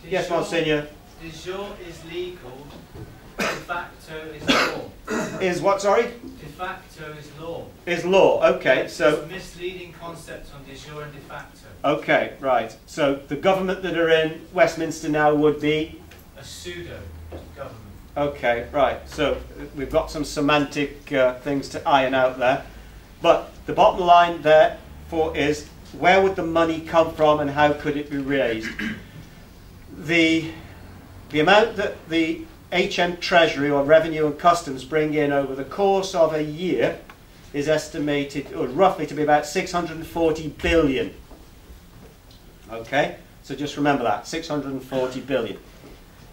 D: De
B: yes, Monsignor.
D: De jure is legal, facto is law.
B: Is what, sorry?
D: De facto is law.
B: Is law, okay, so...
D: Misleading concepts on de jure and de facto.
B: Okay, right. So the government that are in Westminster now would be?
D: A pseudo government.
B: Okay, right. So we've got some semantic uh, things to iron out there. But the bottom line therefore is where would the money come from and how could it be raised? The, the amount that the HM Treasury or Revenue and Customs bring in over the course of a year is estimated or roughly to be about 640 billion. Okay? So just remember that 640 billion.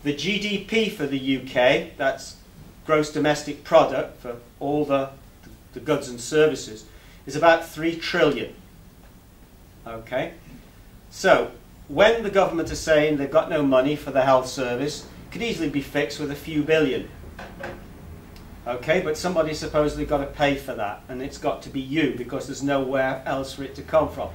B: The GDP for the UK, that's gross domestic product for all the, the goods and services, is about 3 trillion. Okay? So, when the government is saying they've got no money for the health service, could easily be fixed with a few billion. Okay, but somebody's supposedly got to pay for that, and it's got to be you because there's nowhere else for it to come from.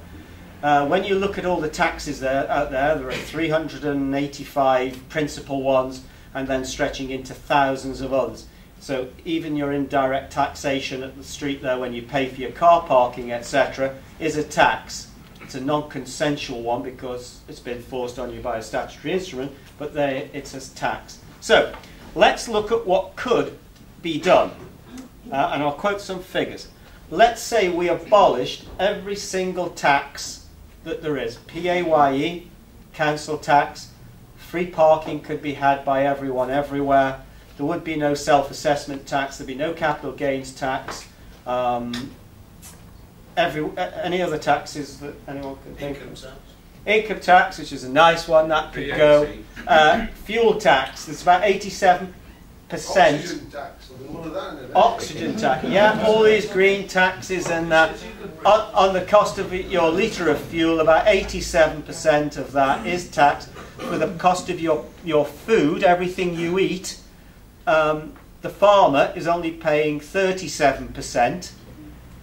B: Uh, when you look at all the taxes there, out there, there are 385 principal ones and then stretching into thousands of others. So even your indirect taxation at the street there when you pay for your car parking, etc., is a tax. It's a non-consensual one because it's been forced on you by a statutory instrument, but there it's a tax. So let's look at what could be done. Uh, and I'll quote some figures. Let's say we abolished every single tax that there is. PAYE, council tax, free parking could be had by everyone everywhere. There would be no self-assessment tax. There'd be no capital gains tax. Um, every any other taxes that anyone could think of.
D: Tax.
B: Income tax, which is a nice one, that could go. Uh, fuel tax, there's about 87 percent.
F: Oxygen tax, there'll be more of that in it.
B: Oxygen tax, yeah, all these green taxes and that. On, on the cost of your litre of fuel, about 87% of that is taxed. For the cost of your, your food, everything you eat, um, the farmer is only paying 37%.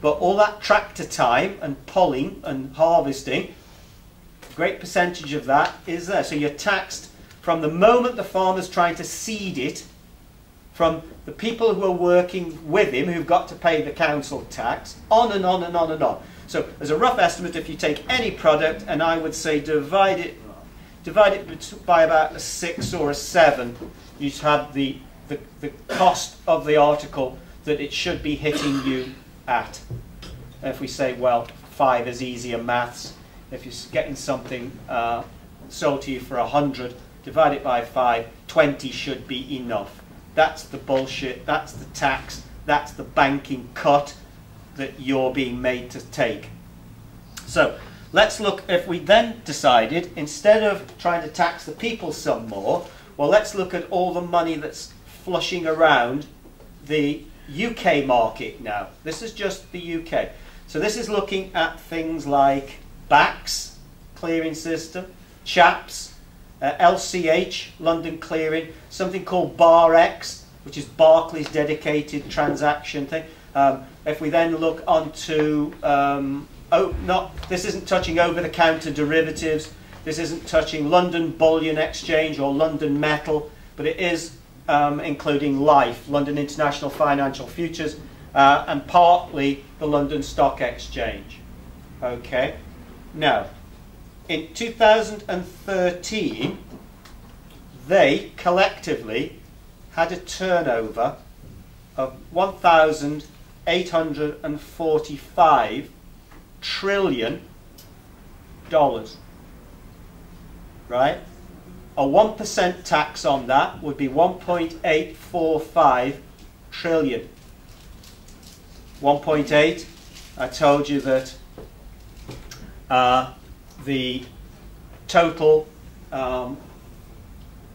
B: But all that tractor time and pulling and harvesting, a great percentage of that is there. So you're taxed from the moment the farmer's trying to seed it from the people who are working with him who've got to pay the council tax, on and on and on and on. So as a rough estimate, if you take any product and I would say divide it, divide it by about a six or a seven, you have the, the, the cost of the article that it should be hitting you at. If we say, well, five is easier maths, if you're getting something uh, sold to you for a hundred, divide it by five, 20 should be enough. That's the bullshit, that's the tax, that's the banking cut that you're being made to take. So let's look, if we then decided, instead of trying to tax the people some more, well, let's look at all the money that's flushing around the UK market now. This is just the UK. So this is looking at things like BACS, clearing system, CHAPS, uh, LCH, London Clearing, something called BarX, which is Barclays dedicated transaction thing. Um, if we then look onto, um, oh, not this isn't touching over-the-counter derivatives. This isn't touching London Bullion Exchange or London Metal, but it is um, including LIFFE, London International Financial Futures, uh, and partly the London Stock Exchange. Okay. Now, in 2013, they collectively had a turnover of 1,845 trillion dollars. Right? A 1% tax on that would be 1.845 trillion. 1.8, I told you that uh, the total um,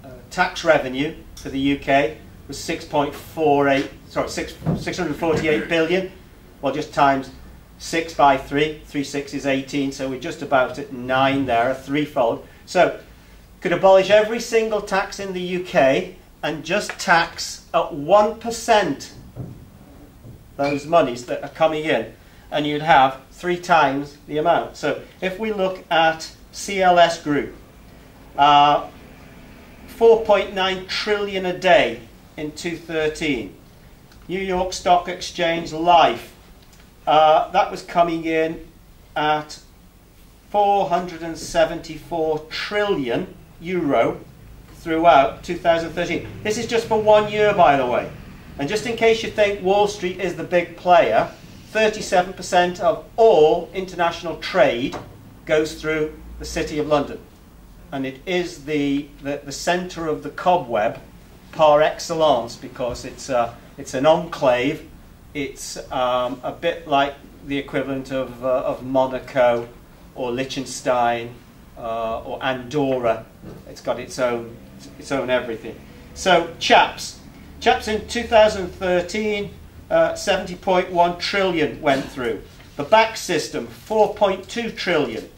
B: uh, tax revenue for the UK was 6.48, sorry, 6, 648 billion. Well, just times 6 by 3, 3 6 is 18, so we're just about at 9 there, a threefold. So, could abolish every single tax in the UK and just tax at 1% those monies that are coming in, and you'd have three times the amount. So if we look at CLS Group, uh, 4.9 trillion a day in 2013. New York Stock Exchange LIFFE, uh, that was coming in at 474 trillion euro throughout 2013. This is just for one year, by the way. And just in case you think Wall Street is the big player, 37% of all international trade goes through the City of London. And it is the, the, the centre of the cobweb par excellence because it's, a, it's an enclave. It's um, a bit like the equivalent of, uh, of Monaco or Liechtenstein uh, or Andorra. It's got its own, its own everything. So, CHAPS, CHAPS in 2013 uh, 70.1 trillion went through. The BACS system, 4.2 trillion.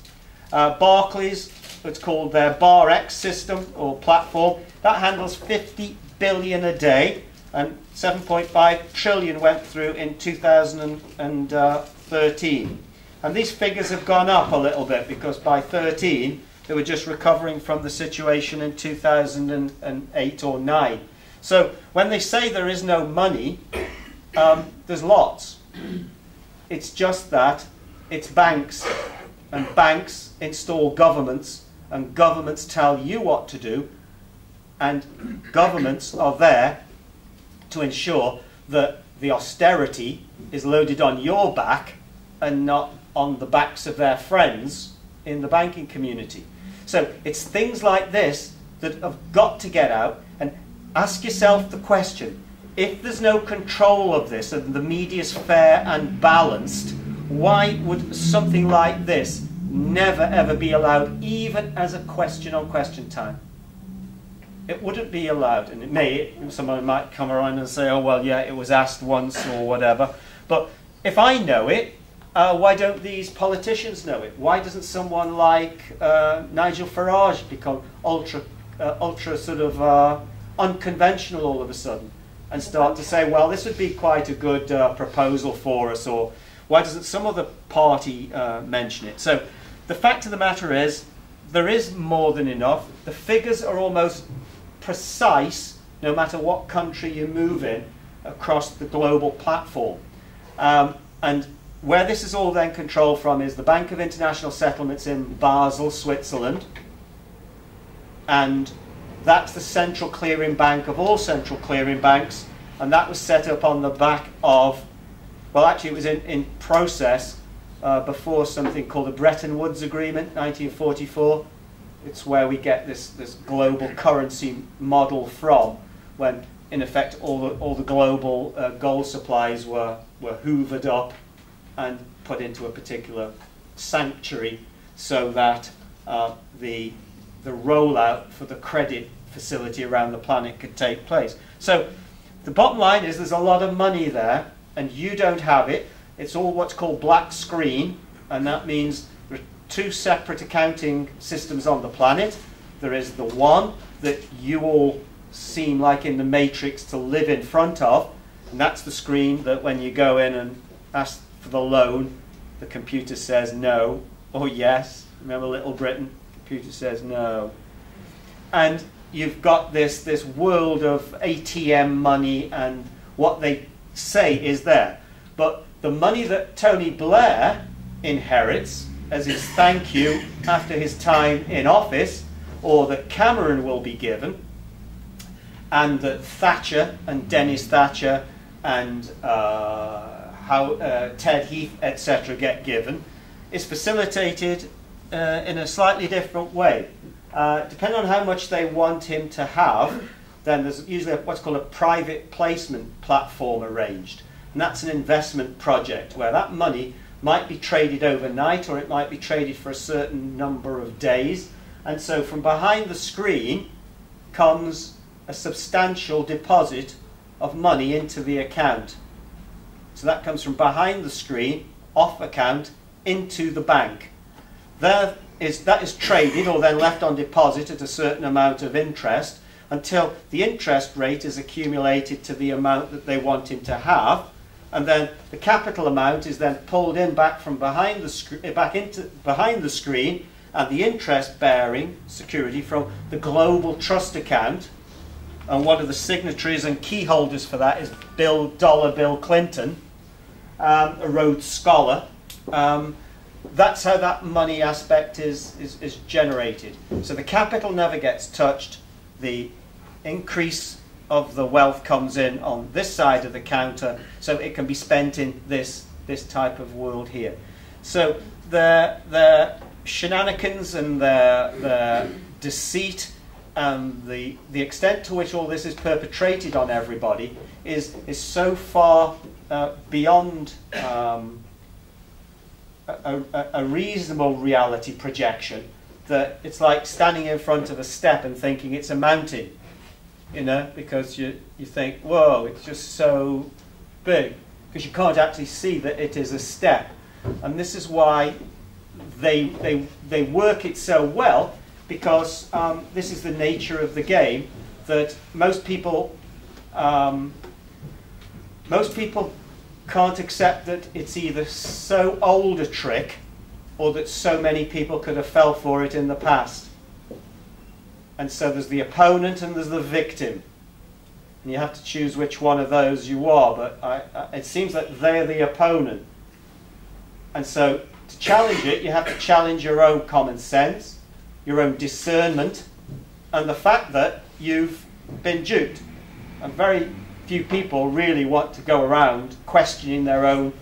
B: Uh, Barclays, it's called their BarX system or platform, that handles 50 billion a day, and 7.5 trillion went through in 2013. And these figures have gone up a little bit because by 13 they were just recovering from the situation in 2008 or 9. So when they say there is no money, um, there's lots. It's just that it's banks, and banks install governments, and governments tell you what to do, and governments are there to ensure that the austerity is loaded on your back and not on the backs of their friends in the banking community. So it's things like this that have got to get out and ask yourself the question if there's no control of this and the media is fair and balanced, why would something like this never ever be allowed, even as a question on question time? It wouldn't be allowed, and it may, someone might come around and say, oh, well, yeah, it was asked once or whatever. But if I know it, uh, why don't these politicians know it? Why doesn't someone like uh, Nigel Farage become ultra, uh, ultra sort of uh, unconventional all of a sudden? And start to say, well, this would be quite a good uh, proposal for us, or why doesn't some other party uh, mention it? So the fact of the matter is, there is more than enough. The figures are almost precise no matter what country you move in across the global platform. Um, and where this is all then controlled from is the Bank of International Settlements in Basel, Switzerland. And that's the central clearing bank of all central clearing banks. And that was set up on the back of, well, actually, it was in, in process uh, before something called the Bretton Woods Agreement, 1944. It's where we get this, this global currency model from, when in effect all the, all the global uh, gold supplies were, were hoovered up and put into a particular sanctuary so that uh, the, the rollout for the credit facility around the planet could take place. So the bottom line is there's a lot of money there and you don't have it. It's all what's called black screen and that means there are two separate accounting systems on the planet. There is the one that you all seem like in the matrix to live in front of and that's the screen that when you go in and ask for the loan, the computer says no or yes. Remember Little Britain? Computer says no. And you've got this, this world of ATM money and what they say is there. But the money that Tony Blair inherits as his thank you after his time in office, or that Cameron will be given, and that Thatcher and Dennis Thatcher and uh, how uh, Ted Heath, etc., get given, is facilitated uh, in a slightly different way. Uh, depending on how much they want him to have, then there's usually what's called a private placement platform arranged. And that's an investment project where that money might be traded overnight or it might be traded for a certain number of days. And so from behind the screen comes a substantial deposit of money into the account. So that comes from behind the screen, off account, into the bank. There is, that is traded or then left on deposit at a certain amount of interest until the interest rate is accumulated to the amount that they want him to have. And then the capital amount is then pulled in back from behind the, sc- back into, behind the screen and the interest bearing security from the global trust account and one of the signatories and key holders for that is Bill Dollar Bill Clinton, um, a Rhodes Scholar. Um, that's how that money aspect is, is, is generated. So the capital never gets touched. The increase of the wealth comes in on this side of the counter, so it can be spent in this, this type of world here. So the, the shenanigans and the, the deceit and the, the extent to which all this is perpetrated on everybody is, is so far uh, beyond um, a, a, reasonable reality projection that it's like standing in front of a step and thinking it's a mountain, you know, because you, you think, whoa, it's just so big, because you can't actually see that it is a step. And this is why they, they, they work it so well because um, this is the nature of the game that most people um, most people can't accept that it's either so old a trick or that so many people could have fell for it in the past. And so there's the opponent and there's the victim. And you have to choose which one of those you are, but I, I, it seems that they're the opponent. And so to challenge it, you have to challenge your own common sense, your own discernment, and the fact that you've been duped. And very few people really want to go around questioning their own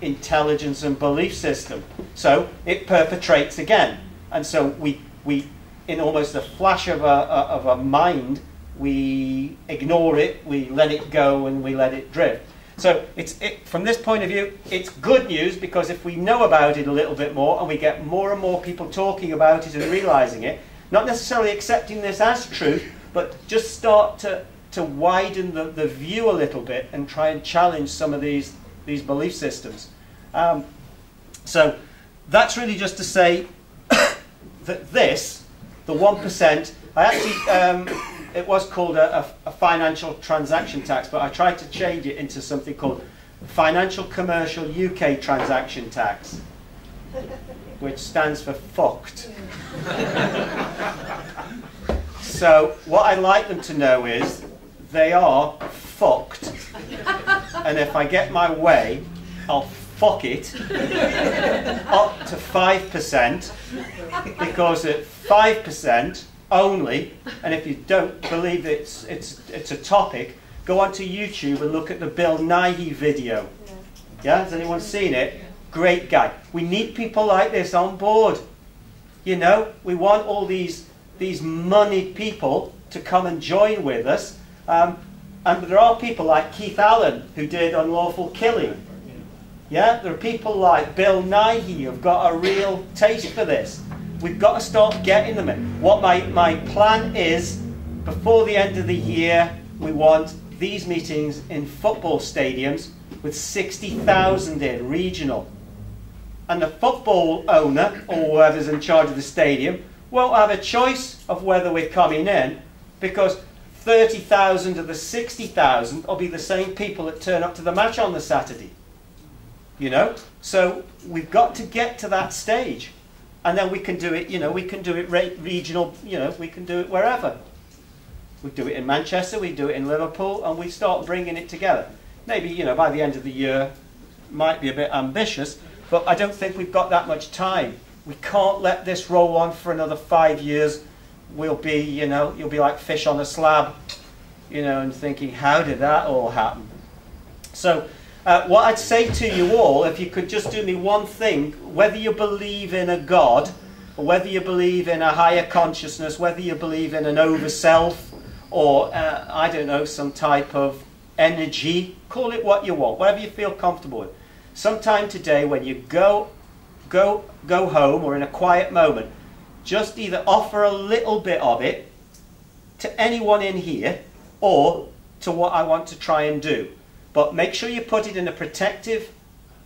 B: intelligence and belief system. So it perpetrates again. And so we, we in almost the flash of a, of a mind, we ignore it, we let it go, and we let it drift. So it's, it, from this point of view, it's good news because if we know about it a little bit more and we get more and more people talking about it and realizing it, not necessarily accepting this as truth, but just start to, to widen the, the view a little bit and try and challenge some of these, these belief systems. Um, so that's really just to say that this, the 1%, I actually, um, it was called a, a, a, financial transaction tax, but I tried to change it into something called Financial Commercial UK Transaction Tax, which stands for fucked. so what I'd like them to know is they are fucked. and if I get my way, I'll fuck it up to 5% because at 5% only, and if you don't believe it's, it's, it's a topic, go onto YouTube and look at the Bill Nighy video. Yeah, has anyone seen it? Great guy. We need people like this on board. You know, we want all these these moneyed people to come and join with us. Um, and there are people like Keith Allen who did Unlawful Killing. Yeah, there are people like Bill Nighy who've got a real taste for this. We've got to start getting them in. What my, my plan is, before the end of the year, we want these meetings in football stadiums with 60,000 in, regional. And the football owner, or whoever's in charge of the stadium, won't have a choice of whether we're coming in because 30,000 of the 60,000 will be the same people that turn up to the match on the Saturday. You know? So we've got to get to that stage. And then we can do it, you know, we can do it re regional, you know, we can do it wherever. We do it in Manchester, we do it in Liverpool, and we start bringing it together. Maybe, you know, by the end of the year, might be a bit ambitious, but I don't think we've got that much time. We can't let this roll on for another five years. We'll be, you know, you'll be like fish on a slab, you know, and thinking, how did that all happen? So, uh, what I'd say to you all, if you could just do me one thing, whether you believe in a God, whether you believe in a higher consciousness, whether you believe in an over self, or uh, I don't know, some type of energy, call it what you want, whatever you feel comfortable with. Sometime today, when you go, go, go home or in a quiet moment, just either offer a little bit of it to anyone in here or to what I want to try and do. But make sure you put it in a protective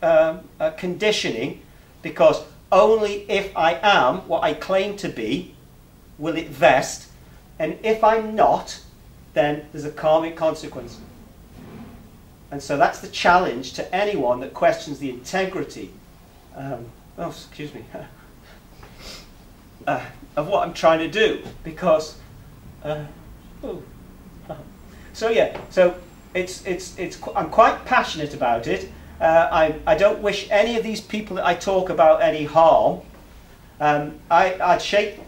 B: um, uh, conditioning because only if I am what I claim to be will it vest. And if I'm not, then there's a karmic consequence. And so that's the challenge to anyone that questions the integrity, um, oh, excuse me, uh, of what I'm trying to do. Because, uh, oh, so yeah, so it's, it's, it's, I'm quite passionate about it. Uh, I, I don't wish any of these people that I talk about any harm. Um, I, I'd shake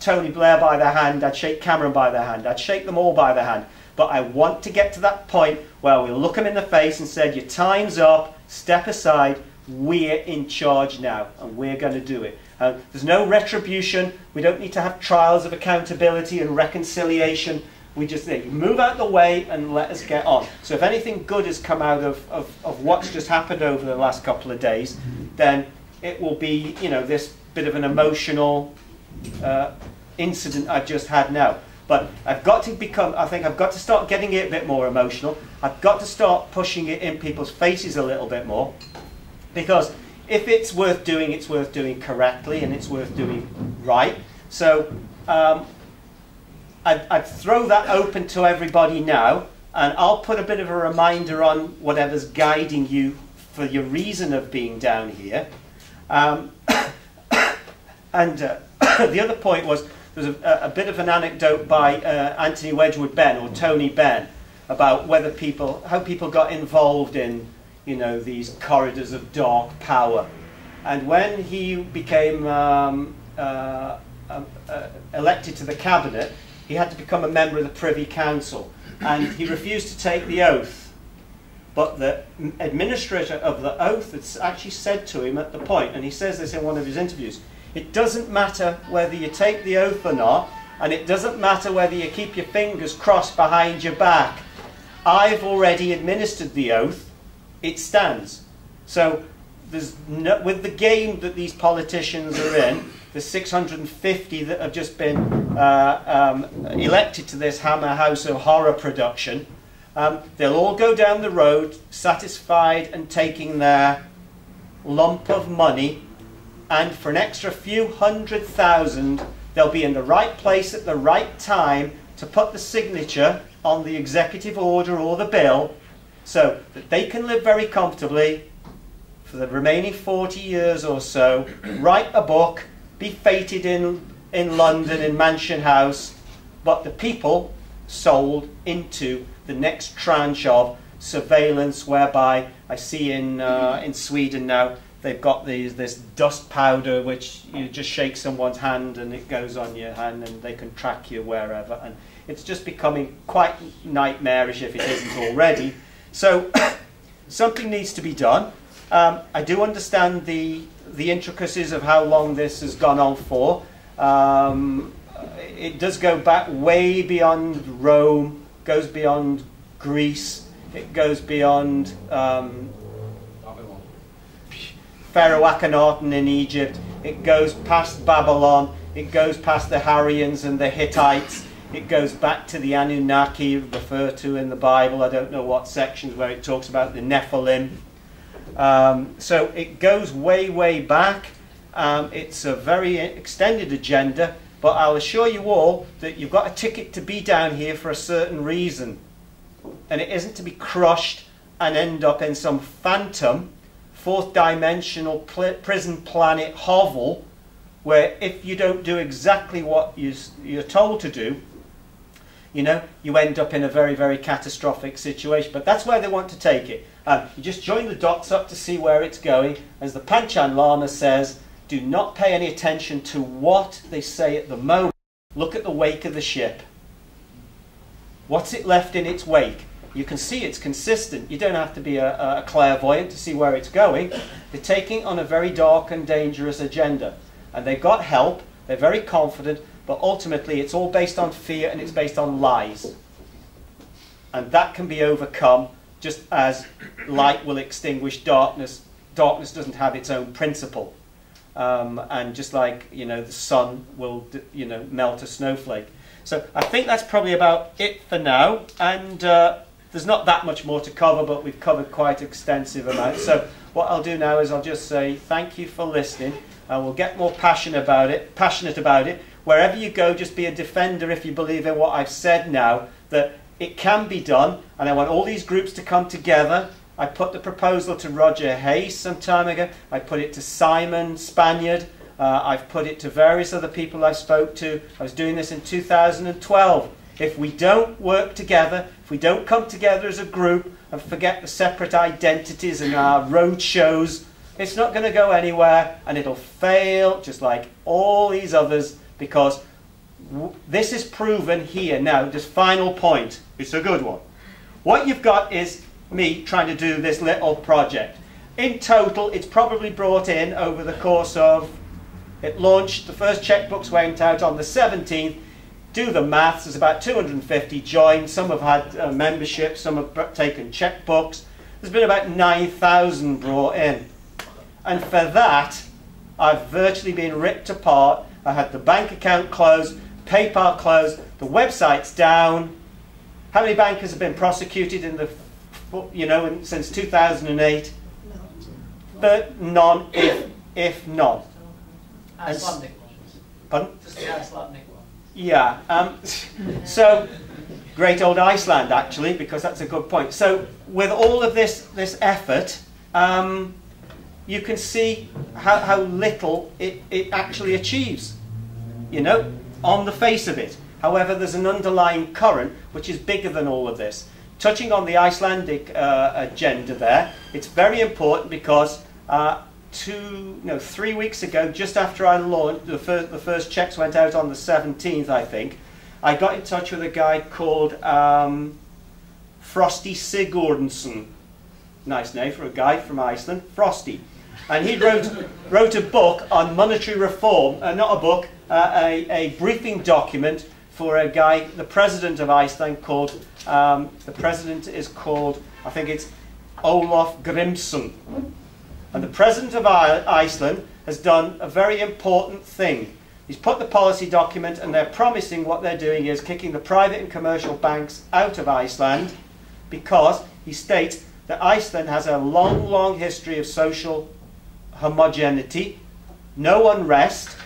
B: Tony Blair by the hand, I'd shake Cameron by the hand, I'd shake them all by the hand. But I want to get to that point where we look them in the face and said, your time's up, step aside, we're in charge now, and we're going to do it. Uh, there's no retribution. We don't need to have trials of accountability and reconciliation. We just move out the way and let us get on. So if anything good has come out of, of, of what's just happened over the last couple of days, then it will be, you know, this bit of an emotional uh, incident I've just had now. But I've got to become, I think I've got to start getting it a bit more emotional. I've got to start pushing it in people's faces a little bit more. Because if it's worth doing, it's worth doing correctly and it's worth doing right. So um, I'd, I'd throw that open to everybody now, and I'll put a bit of a reminder on whatever's guiding you for your reason of being down here. Um, and uh, the other point was there's a, a, bit of an anecdote by uh, Anthony Wedgwood Benn or Tony Benn about whether people, how people got involved in, you know, these corridors of dark power. And when he became um, uh, uh, elected to the cabinet, he had to become a member of the Privy Council, and he refused to take the oath. But the administrator of the oath had actually said to him at the point, and he says this in one of his interviews, it doesn't matter whether you take the oath or not, and it doesn't matter whether you keep your fingers crossed behind your back. I've already administered the oath, it stands. So there's no, with the game that these politicians are in, the 650 that have just been uh, um, elected to this Hammer House of Horror production, um, they'll all go down the road satisfied and taking their lump of money, and for an extra few hundred thousand, they'll be in the right place at the right time to put the signature on the executive order or the bill so that they can live very comfortably for the remaining 40 years or so, write a book, be feted in, in London in Mansion House, but the people sold into the next tranche of surveillance, whereby I see in uh, in Sweden now they've got these this dust powder which you just shake someone's hand and it goes on your hand and they can track you wherever and it's just becoming quite nightmarish if it isn't already. So something needs to be done. Um, I do understand the the intricacies of how long this has gone on for. Um, it does go back way beyond Rome, goes beyond Greece, it goes beyond um, Pharaoh Akhenaten in Egypt, it goes past Babylon, it goes past the Hurrians and the Hittites, it goes back to the Anunnaki referred to in the Bible. I don't know what sections where it talks about the Nephilim. Um, so it goes way, way back. Um, it's a very extended agenda, but I'll assure you all that you've got a ticket to be down here for a certain reason. And it isn't to be crushed and end up in some phantom, fourth dimensional pl- prison planet hovel where if you don't do exactly what you, you're told to do, you know, you end up in a very, very catastrophic situation. But that's where they want to take it. Um, you just join the dots up to see where it's going. As the Panchen Lama says, do not pay any attention to what they say at the moment. Look at the wake of the ship. What's it left in its wake? You can see it's consistent. You don't have to be a, a clairvoyant to see where it's going. They're taking on a very dark and dangerous agenda. And they've got help. They're very confident. But ultimately, it's all based on fear and it's based on lies. And that can be overcome just as light will extinguish darkness. Darkness doesn't have its own principle. Um, and just like you know, the sun will you know melt a snowflake. So I think that's probably about it for now. And uh, there's not that much more to cover, but we've covered quite extensive amount. So what I'll do now is I'll just say thank you for listening, and we'll get more passionate about it. Passionate about it. Wherever you go, just be a defender if you believe in what I've said now, that it can be done. And I want all these groups to come together. I put the proposal to Roger Hayes some time ago. I put it to Simon Spaniard. Uh, I've put it to various other people I spoke to. I was doing this in 2012. If we don't work together, if we don't come together as a group and forget the separate identities and our road shows, it's not going to go anywhere and it'll fail just like all these others because this is proven here. Now, this final point, it's a good one. What you've got is me trying to do this little project. In total, it's probably brought in over the course of, it launched, the first checkbooks went out on the 17th. Do the maths, there's about 250 joined. Some have had uh, memberships, some have taken checkbooks. There's been about 9,000 brought in. And for that, I've virtually been ripped apart I had the bank account closed, PayPal closed, the website's down. How many bankers have been prosecuted in the, you know, in, since 2008? But none, if, if none.
C: Icelandic ones.
B: Pardon?
C: Just the Icelandic ones.
B: Yeah. Um, so, great old Iceland, actually, because that's a good point. So, with all of this, this effort, um, you can see how, how little it, it actually achieves, you know, on the face of it. However, there's an underlying current which is bigger than all of this. Touching on the Icelandic uh, agenda there, it's very important because uh, two, no, three weeks ago, just after I launched, the, fir- the first checks went out on the 17th, I think, I got in touch with a guy called um, Frosty Sigurdsson. Nice name for a guy from Iceland, Frosty and he wrote, wrote a book on monetary reform, uh, not a book, uh, a, a briefing document for a guy, the president of Iceland, called, um, the president is called, I think it's Olaf Grimsson. And the president of Iceland has done a very important thing. He's put the policy document, and they're promising what they're doing is kicking the private and commercial banks out of Iceland because he states that Iceland has a long, long history of social homogeneity, no unrest,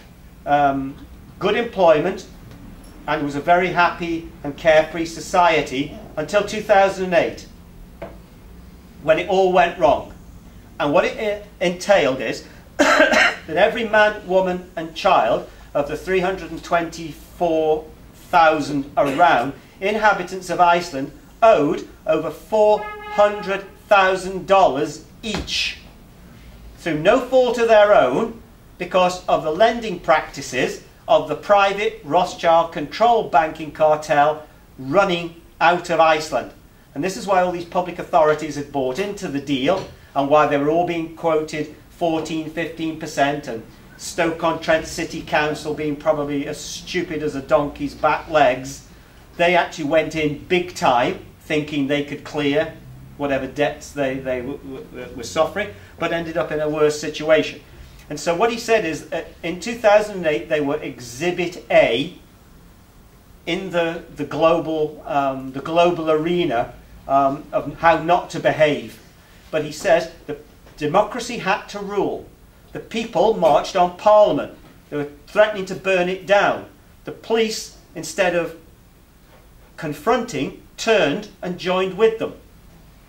B: um, good employment, and it was a very happy and carefree society until 2008, when it all went wrong. And what it entailed is that every man, woman, and child of the 324,000 around inhabitants of Iceland owed over $400,000 each through no fault of their own because of the lending practices of the private Rothschild controlled banking cartel running out of Iceland. And this is why all these public authorities had bought into the deal and why they were all being quoted 14, 15%, and Stoke-on-Trent City Council being probably as stupid as a donkey's back legs. They actually went in big time thinking they could clear whatever debts they, they were suffering, but ended up in a worse situation. And so what he said is in 2008 they were Exhibit A in the, the, global, um, the global arena um, of how not to behave. But he says the democracy had to rule. The people marched on Parliament. They were threatening to burn it down. The police, instead of confronting, turned and joined with them.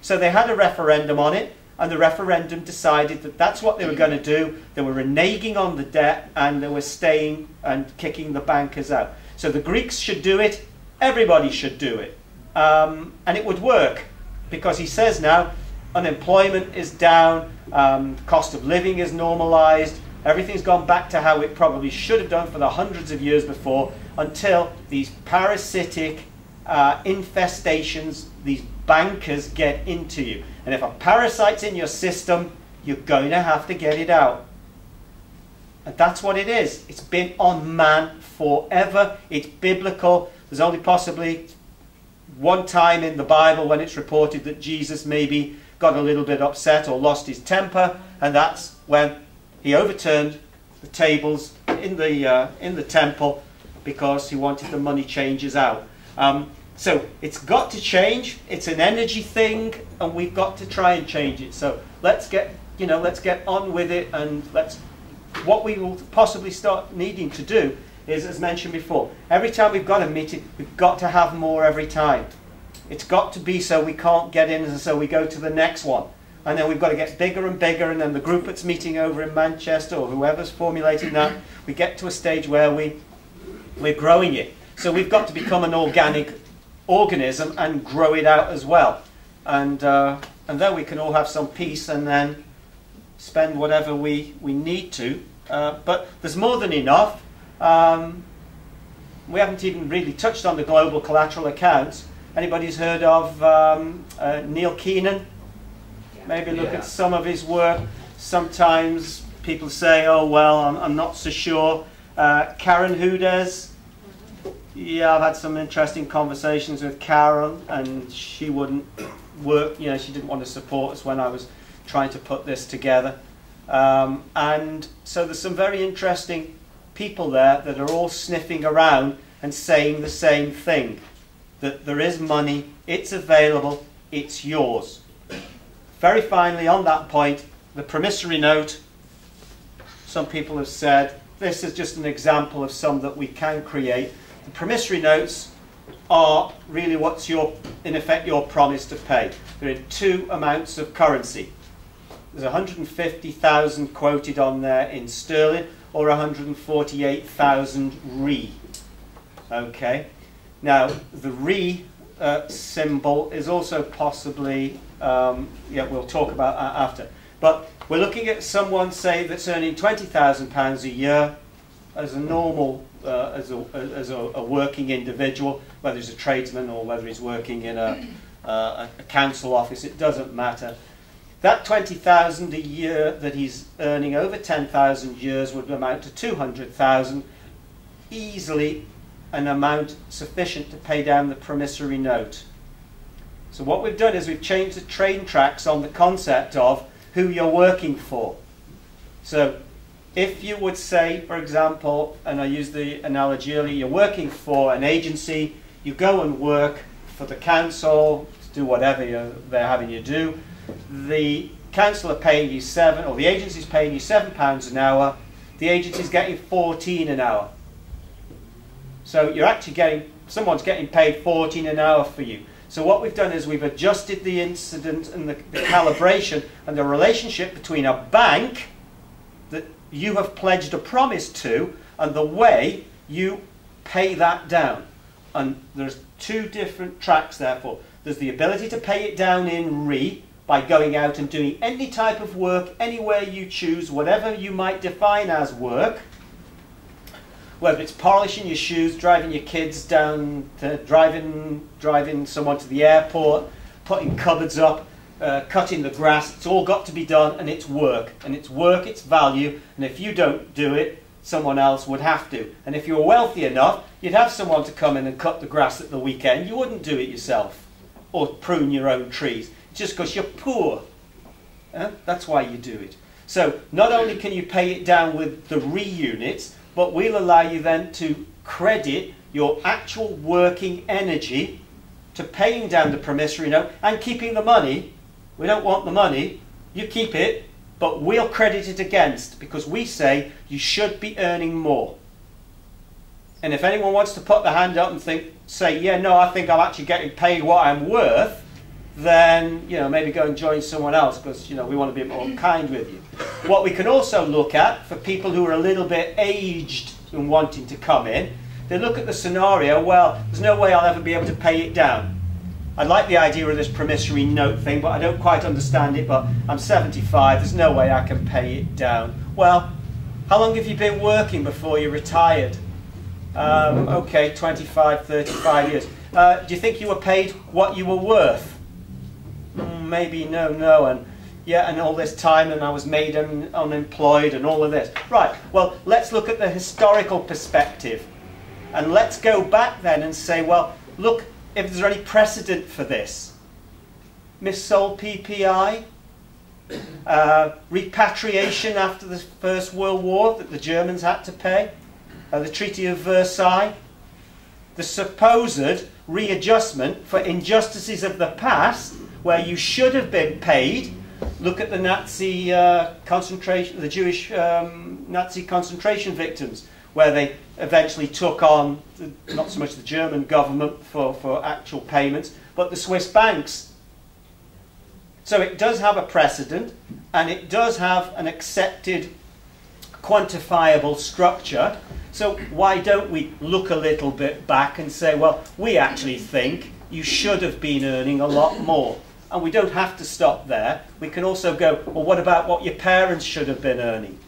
B: So they had a referendum on it, and the referendum decided that that's what they were going to do. They were reneging on the debt, and they were staying and kicking the bankers out. So the Greeks should do it, everybody should do it. Um, and it would work, because he says now unemployment is down, um, cost of living is normalized, everything's gone back to how it probably should have done for the hundreds of years before until these parasitic uh, infestations, these bankers get into you. And if a parasite's in your system, you're going to have to get it out. And that's what it is. It's been on man forever. It's biblical. There's only possibly one time in the Bible when it's reported that Jesus maybe got a little bit upset or lost his temper, and that's when he overturned the tables in the, uh, in the temple because he wanted the money changers out. Um, so it's got to change. It's an energy thing, and we've got to try and change it. So let's get, you know, let's get on with it, and let's. What we will possibly start needing to do is, as mentioned before, every time we've got a meeting, we've got to have more every time. It's got to be so we can't get in, and so we go to the next one. And then we've got to get bigger and bigger, and then the group that's meeting over in Manchester or whoever's formulating that, we get to a stage where we, we're growing it. So we've got to become an organic organism and grow it out as well. And, uh, and then we can all have some peace and then spend whatever we, we need to. Uh, but there's more than enough. Um, we haven't even really touched on the global collateral accounts. Anybody's heard of um, uh, Neil Keenan? Maybe look
A: Yeah.
B: at some of his work. Sometimes people say, oh, well, I'm, I'm not so sure. Uh, Karen Hudes, yeah, I've had some interesting conversations with Karen, and she wouldn't work, you know, she didn't want to support us when I was trying to put this together. Um, and so there's some very interesting people there that are all sniffing around and saying the same thing that there is money, it's available, it's yours. Very finally, on that point, the promissory note, some people have said this is just an example of some that we can create. The promissory notes are really what's your, in effect, your promise to pay. There are two amounts of currency. There's 150,000 quoted on there in sterling or 148,000 re. Okay. Now, the re uh, symbol is also possibly, um, yeah, we'll talk about that after. But we're looking at someone, say, that's earning £20,000 a year as a normal, uh, as, a, as a, a, working individual, whether he's a tradesman or whether he's working in a, uh, a council office, it doesn't matter. That 20,000 a year that he's earning over 10,000 years would amount to 200,000, easily an amount sufficient to pay down the promissory note. So what we've done is we've changed the train tracks on the concept of who you're working for. So if you would say, for example, and I used the analogy earlier, you're working for an agency, you go and work for the council, to do whatever they're having you do. The council are paying you seven, or the agency's paying you seven pounds an hour. The agency's getting 14 an hour. So you're actually getting, someone's getting paid 14 an hour for you. So what we've done is we've adjusted the incident and the, the calibration and the relationship between a bank you have pledged a promise to and the way you pay that down. And there's two different tracks, therefore. There's the ability to pay it down in re by going out and doing any type of work anywhere you choose, whatever you might define as work. Whether it's polishing your shoes, driving your kids down, to driving, driving someone to the airport, putting cupboards up, uh, cutting the grass, it's all got to be done and it's work. And it's work, it's value, and if you don't do it, someone else would have to. And if you were wealthy enough, you'd have someone to come in and cut the grass at the weekend. You wouldn't do it yourself or prune your own trees just because you're poor. That's why you do it. So not only can you pay it down with the re-units, but we'll allow you then to credit your actual working energy to paying down the promissory note and keeping the money. We don't want the money. You keep it, but we'll credit it against because we say you should be earning more. And if anyone wants to put their hand up and think, say, yeah, no, I think I'm actually getting paid what I'm worth, then you know maybe go and join someone else because you know we want to be more kind with you. What we can also look at for people who are a little bit aged and wanting to come in, they look at the scenario. Well, there's no way I'll ever be able to pay it down. I like the idea of this promissory note thing, but I don't quite understand it. But I'm 75. There's no way I can pay it down. Well, how long have you been working before you retired? Um, okay, 25, 35 years. Uh, do you think you were paid what you were worth? Mm, maybe no, no, and yeah, and all this time, and I was made un unemployed, and all of this. Right. Well, let's look at the historical perspective, and let's go back then and say, well, look, if there's any precedent for this, Miss Sol PPI, uh, repatriation after the First World War that the Germans had to pay, uh, the Treaty of Versailles, the supposed readjustment for injustices of the past where you should have been paid. Look at the Nazi uh, concentration, the Jewish um, Nazi concentration victims, where they eventually took on the, not so much the German government for, for actual payments, but the Swiss banks. So it does have a precedent, and it does have an accepted quantifiable structure. So why don't we look a little bit back and say, well, we actually think you should have been earning a lot more. And we don't have to stop there. We can also go, well, what about what your parents should have been earning?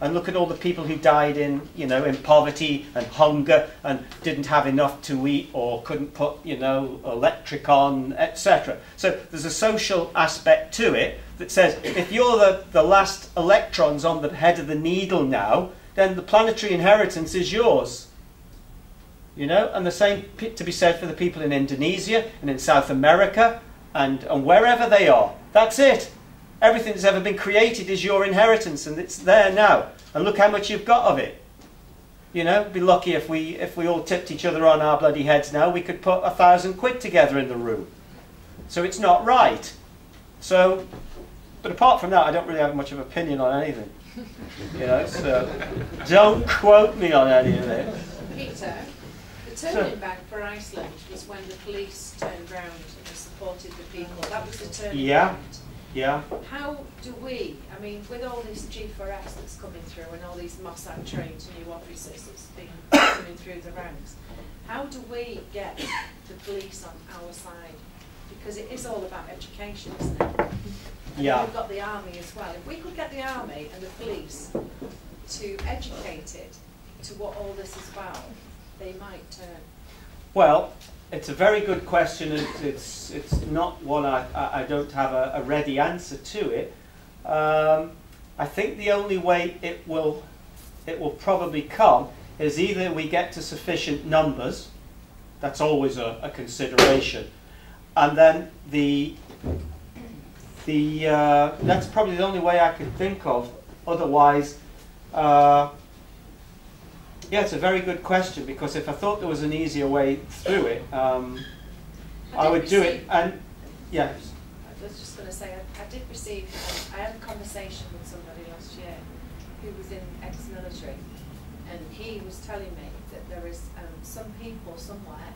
B: And look at all the people who died in, you know, in poverty and hunger and didn't have enough to eat or couldn't put, you know, electric on, etc. So there's a social aspect to it that says if you're the, the last electrons on the head of the needle now, then the planetary inheritance is yours. You know, and the same to be said for the people in Indonesia and in South America and, and wherever they are. That's it. Everything that's ever been created is your inheritance and it's there now. And look how much you've got of it. You know, be lucky if we if we all tipped each other on our bloody heads now, we could put a thousand quid together in the room. So it's not right. So but apart from that I don't really have much of an opinion on anything. You know, so don't quote me on any of it.
E: Peter, the turning back for Iceland was when the police turned round and supported the people. That was the turning
B: Yeah.
E: round.
B: Yeah.
E: How do we, I mean, with all this G4S that's coming through and all these Mossad trained new officers that's been coming through the ranks, how do we get the police on our side? Because it is all about education, isn't it? And
B: Yeah.
E: we've got the army as well. If we could get the army and the police to educate it to what all this is about, they might turn.
B: Well, it's a very good question. and It's it's not one I, I I don't have a, a ready answer to it. Um, I think the only way it will it will probably come is either we get to sufficient numbers. That's always a, a consideration, and then the the uh, that's probably the only way I can think of. Otherwise. Uh, yeah, it's a very good question because if I thought there was an easier way through it, um, I,
E: did
B: would do it. And yeah,
E: I was just going to say, I, I did receive, um, I had a conversation with somebody last year who was in ex-military, and he was telling me that there is um, some people somewhere,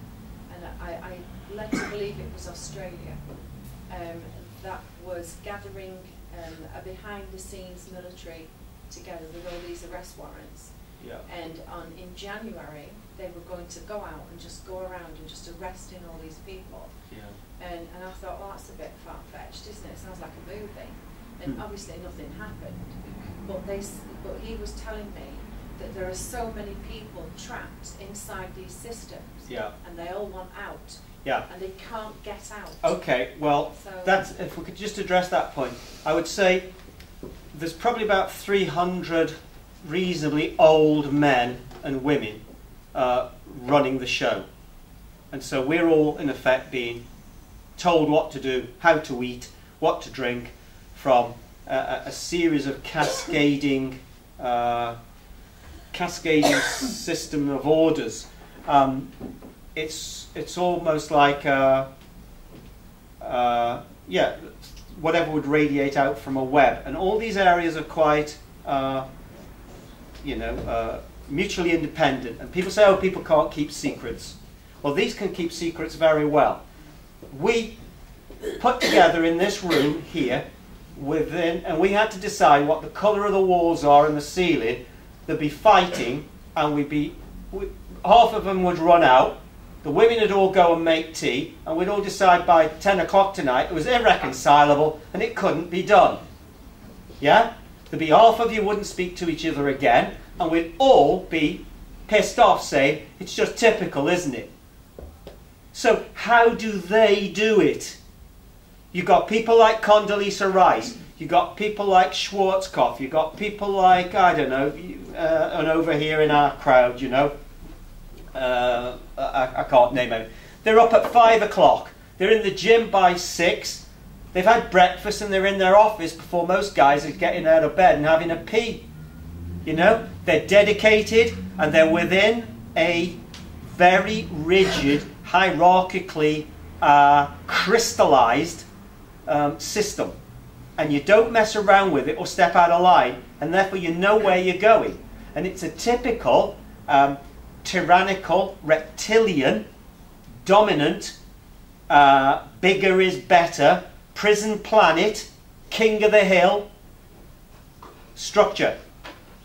E: and I, I led to believe it was Australia, um, that was gathering um, a behind-the-scenes military together with all these arrest warrants.
B: Yeah,
E: And on in January, they were going to go out and just go around and just arresting all these people.
B: Yeah.
E: And, and I thought, well, that's a bit far-fetched, isn't it? It sounds like a movie. And
B: Hmm.
E: obviously nothing happened. But, they, but he was telling me that there are so many people trapped inside these systems.
B: Yeah.
E: And they all want out.
B: Yeah.
E: And they can't get out.
B: Okay, well,
E: So-
B: that's, if we could just address that point, I would say there's probably about 300 reasonably old men and women uh, running the show. And so we're all, in effect, being told what to do, how to eat, what to drink from a, a- a series of cascading, uh, cascading system of orders. Um, it's, it's almost like uh, uh, yeah, whatever would radiate out from a web. And all these areas are quite, uh, you know, uh, mutually independent. And people say, oh, people can't keep secrets. Well, these can keep secrets very well. We put together in this room here, within, and we had to decide what the colour of the walls are and the ceiling. There'd be fighting, and we'd be, we, half of them would run out, the women would all go and make tea, and we'd all decide by 10 o'clock tonight it was irreconcilable and it couldn't be done. Yeah? There'd be half of you wouldn't speak to each other again, and we'd all be pissed off saying, it's just typical, isn't it? So, how do they do it? You've got people like Condoleezza Rice, you've got people like Schwarzkopf, you've got people like, I don't know, uh, and over here in our crowd, you know, uh, I, I can't name them. They're up at five o'clock. They're in the gym by six. They've had breakfast and they're in their office before most guys are getting out of bed and having a pee. You know, they're dedicated and they're within a very rigid, hierarchically uh, crystallized um, system. And you don't mess around with it or step out of line, and therefore you know where you're going. And it's a typical um, tyrannical, reptilian, dominant, uh, bigger is better, prison planet, king of the hill structure.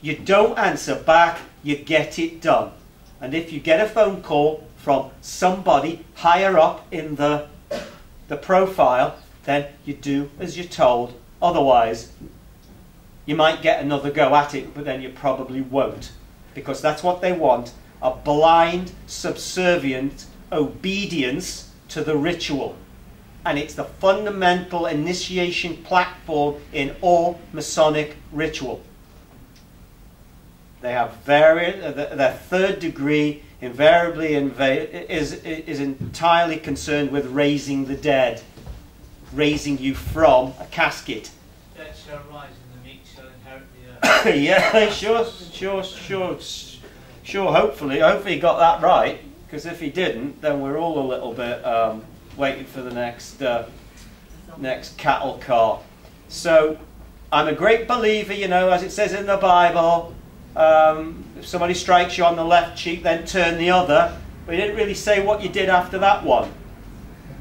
B: You don't answer back, you get it done. And if you get a phone call from somebody higher up in the, the profile, then you do as you're told. Otherwise, you might get another go at it, but then you probably won't. Because that's what they want a blind, subservient obedience to the ritual. And it's the fundamental initiation platform in all Masonic ritual. They have very, their third degree invariably inva- is, is entirely concerned with raising the dead, raising you from a casket.
D: Dead shall rise and the meek shall inherit the earth.
B: yeah, sure, sure, sure, sure. Hopefully, hopefully he got that right. Because if he didn't, then we're all a little bit um, waiting for the next uh, next cattle car. So I'm a great believer, you know, as it says in the Bible. Um, if somebody strikes you on the left cheek, then turn the other. But he didn't really say what you did after that one.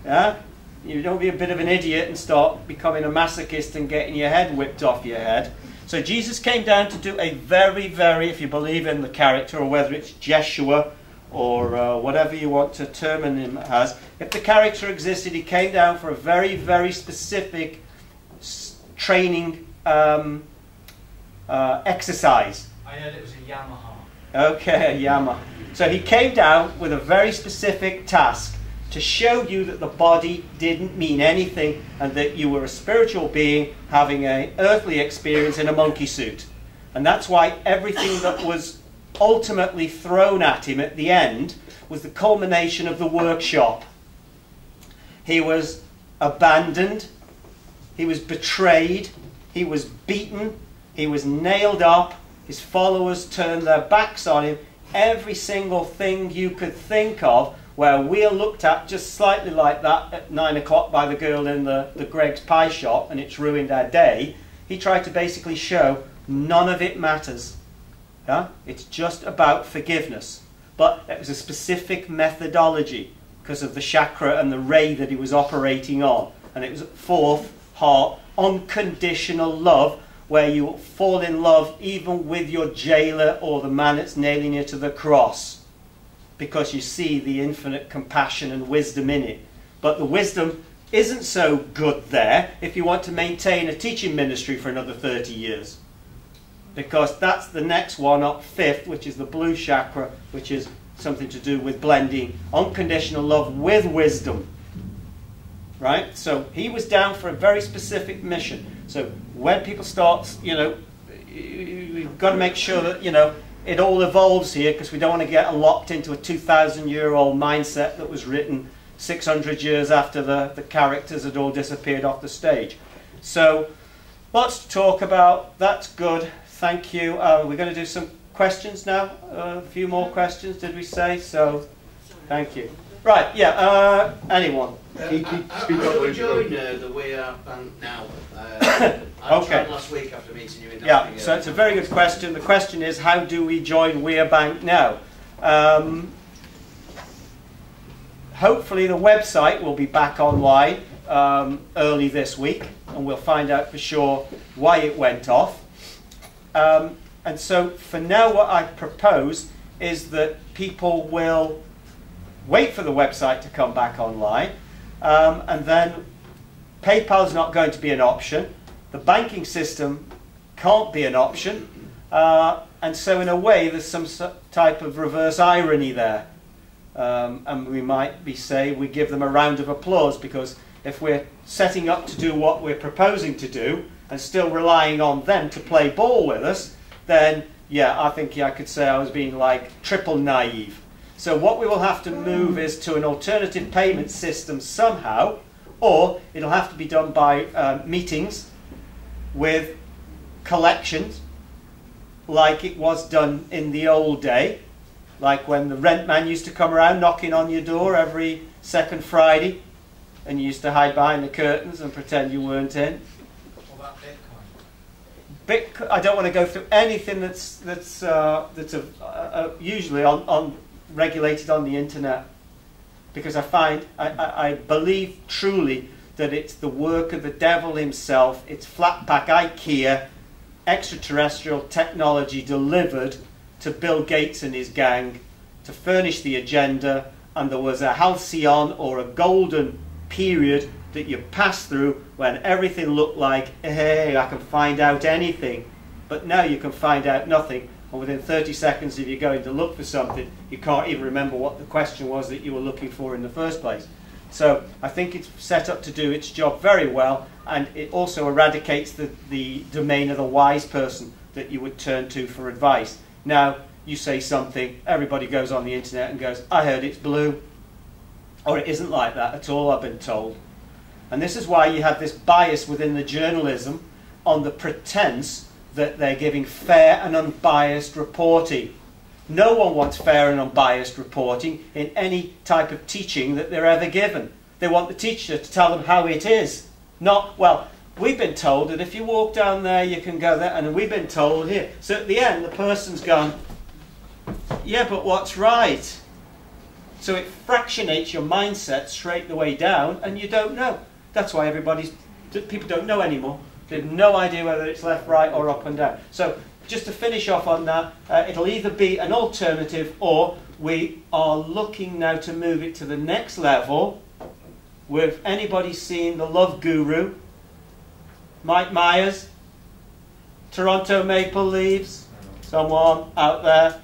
B: Yeah? You don't be a bit of an idiot and start becoming a masochist and getting your head whipped off your head. So Jesus came down to do a very, very, if you believe in the character, or whether it's Jeshua or uh, whatever you want to term him as, if the character existed, he came down for a very, very specific training um, uh, exercise.
D: I heard it was a Yamaha.
B: Okay, a Yamaha. So he came down with a very specific task to show you that the body didn't mean anything and that you were a spiritual being having an earthly experience in a monkey suit. And that's why everything that was ultimately thrown at him at the end was the culmination of the workshop. He was abandoned, he was betrayed, he was beaten, he was nailed up, his followers turned their backs on him. Every single thing you could think of, where we're looked at just slightly like that at nine o'clock by the girl in the, the Greggs pie shop and it's ruined our day, he tried to basically show none of it matters. Yeah? It's just about forgiveness. But it was a specific methodology because of the chakra and the ray that he was operating on. And it was fourth heart, unconditional love, where you fall in love even with your jailer or the man that's nailing you to the cross. because you see the infinite compassion and wisdom in it. But the wisdom isn't so good there if you want to maintain a teaching ministry for another 30 years. Because that's the next one up fifth, which is the blue chakra, which is something to do with blending unconditional love with wisdom. Right? So he was down for a very specific mission. So when people start, you know, we've got to make sure that, you know, it all evolves here because we don't want to get locked into a 2,000 year old mindset that was written 600 years after the, the characters had all disappeared off the stage. So, lots to talk about. That's good. Thank you. Uh, we're going to do some questions now. Uh, a few more questions, did we say? So, thank you. Right, yeah, uh, anyone?
A: Keep- keep-
G: How
A: speak up,
G: do we
A: Luke.
G: join uh, the We Are Band now? Uh, I
B: Okay.
G: tried last week after meeting you in
B: Yeah,
G: Nottingham.
B: so it's a very good question. The question is, how do we join WeRe Bank now? Um, hopefully, the website will be back online um, early this week, and we'll find out for sure why it went off. Um, and so, for now, what I propose is that people will wait for the website to come back online, um, and then PayPal is not going to be an option. The banking system can't be an option. Uh, and so, in a way, there's some type of reverse irony there. Um, and we might be say we give them a round of applause because if we're setting up to do what we're proposing to do and still relying on them to play ball with us, then yeah, I think yeah, I could say I was being like triple naive. So what we will have to move is to an alternative payment system somehow, or it'll have to be done by uh, meetings with collections, like it was done in the old day, like when the rent man used to come around knocking on your door every second Friday, and you used to hide behind the curtains and pretend you weren't in. I don't want to go through anything that's that's uh, that's a, uh, usually on, on regulated on the internet, because I find I, I, I believe truly that it's the work of the devil himself. It's flat pack IKEA, extraterrestrial technology delivered to Bill Gates and his gang to furnish the agenda, and there was a halcyon or a golden period that you passed through when everything looked like, hey, I can find out anything. But now you can find out nothing. And within 30 seconds, if you're going to look for something, you can't even remember what the question was that you were looking for in the first place. So I think it's set up to do its job very well, and it also eradicates the, the domain of the wise person that you would turn to for advice. Now, you say something, everybody goes on the internet and goes, I heard it's blue. Or it isn't like that at all, I've been told. And this is why you have this bias within the journalism on the pretense that they're giving fair and unbiased reporting. No one wants fair and unbiased reporting in any type of teaching that they're ever given. They want the teacher to tell them how it is. Not, well, we've been told that if you walk down there, you can go there, and we've been told here. So at the end, the person's gone, yeah, but what's right? So it fractionates your mindset straight the way down, and you don't know. That's why everybody's people don't know anymore. They have no idea whether it's left, right, or up and down. So just to finish off on that, uh, it'll either be an alternative, or we are looking now to move it to the next level. With anybody seen the Love Guru, Mike Myers, Toronto Maple Leafs, someone out there.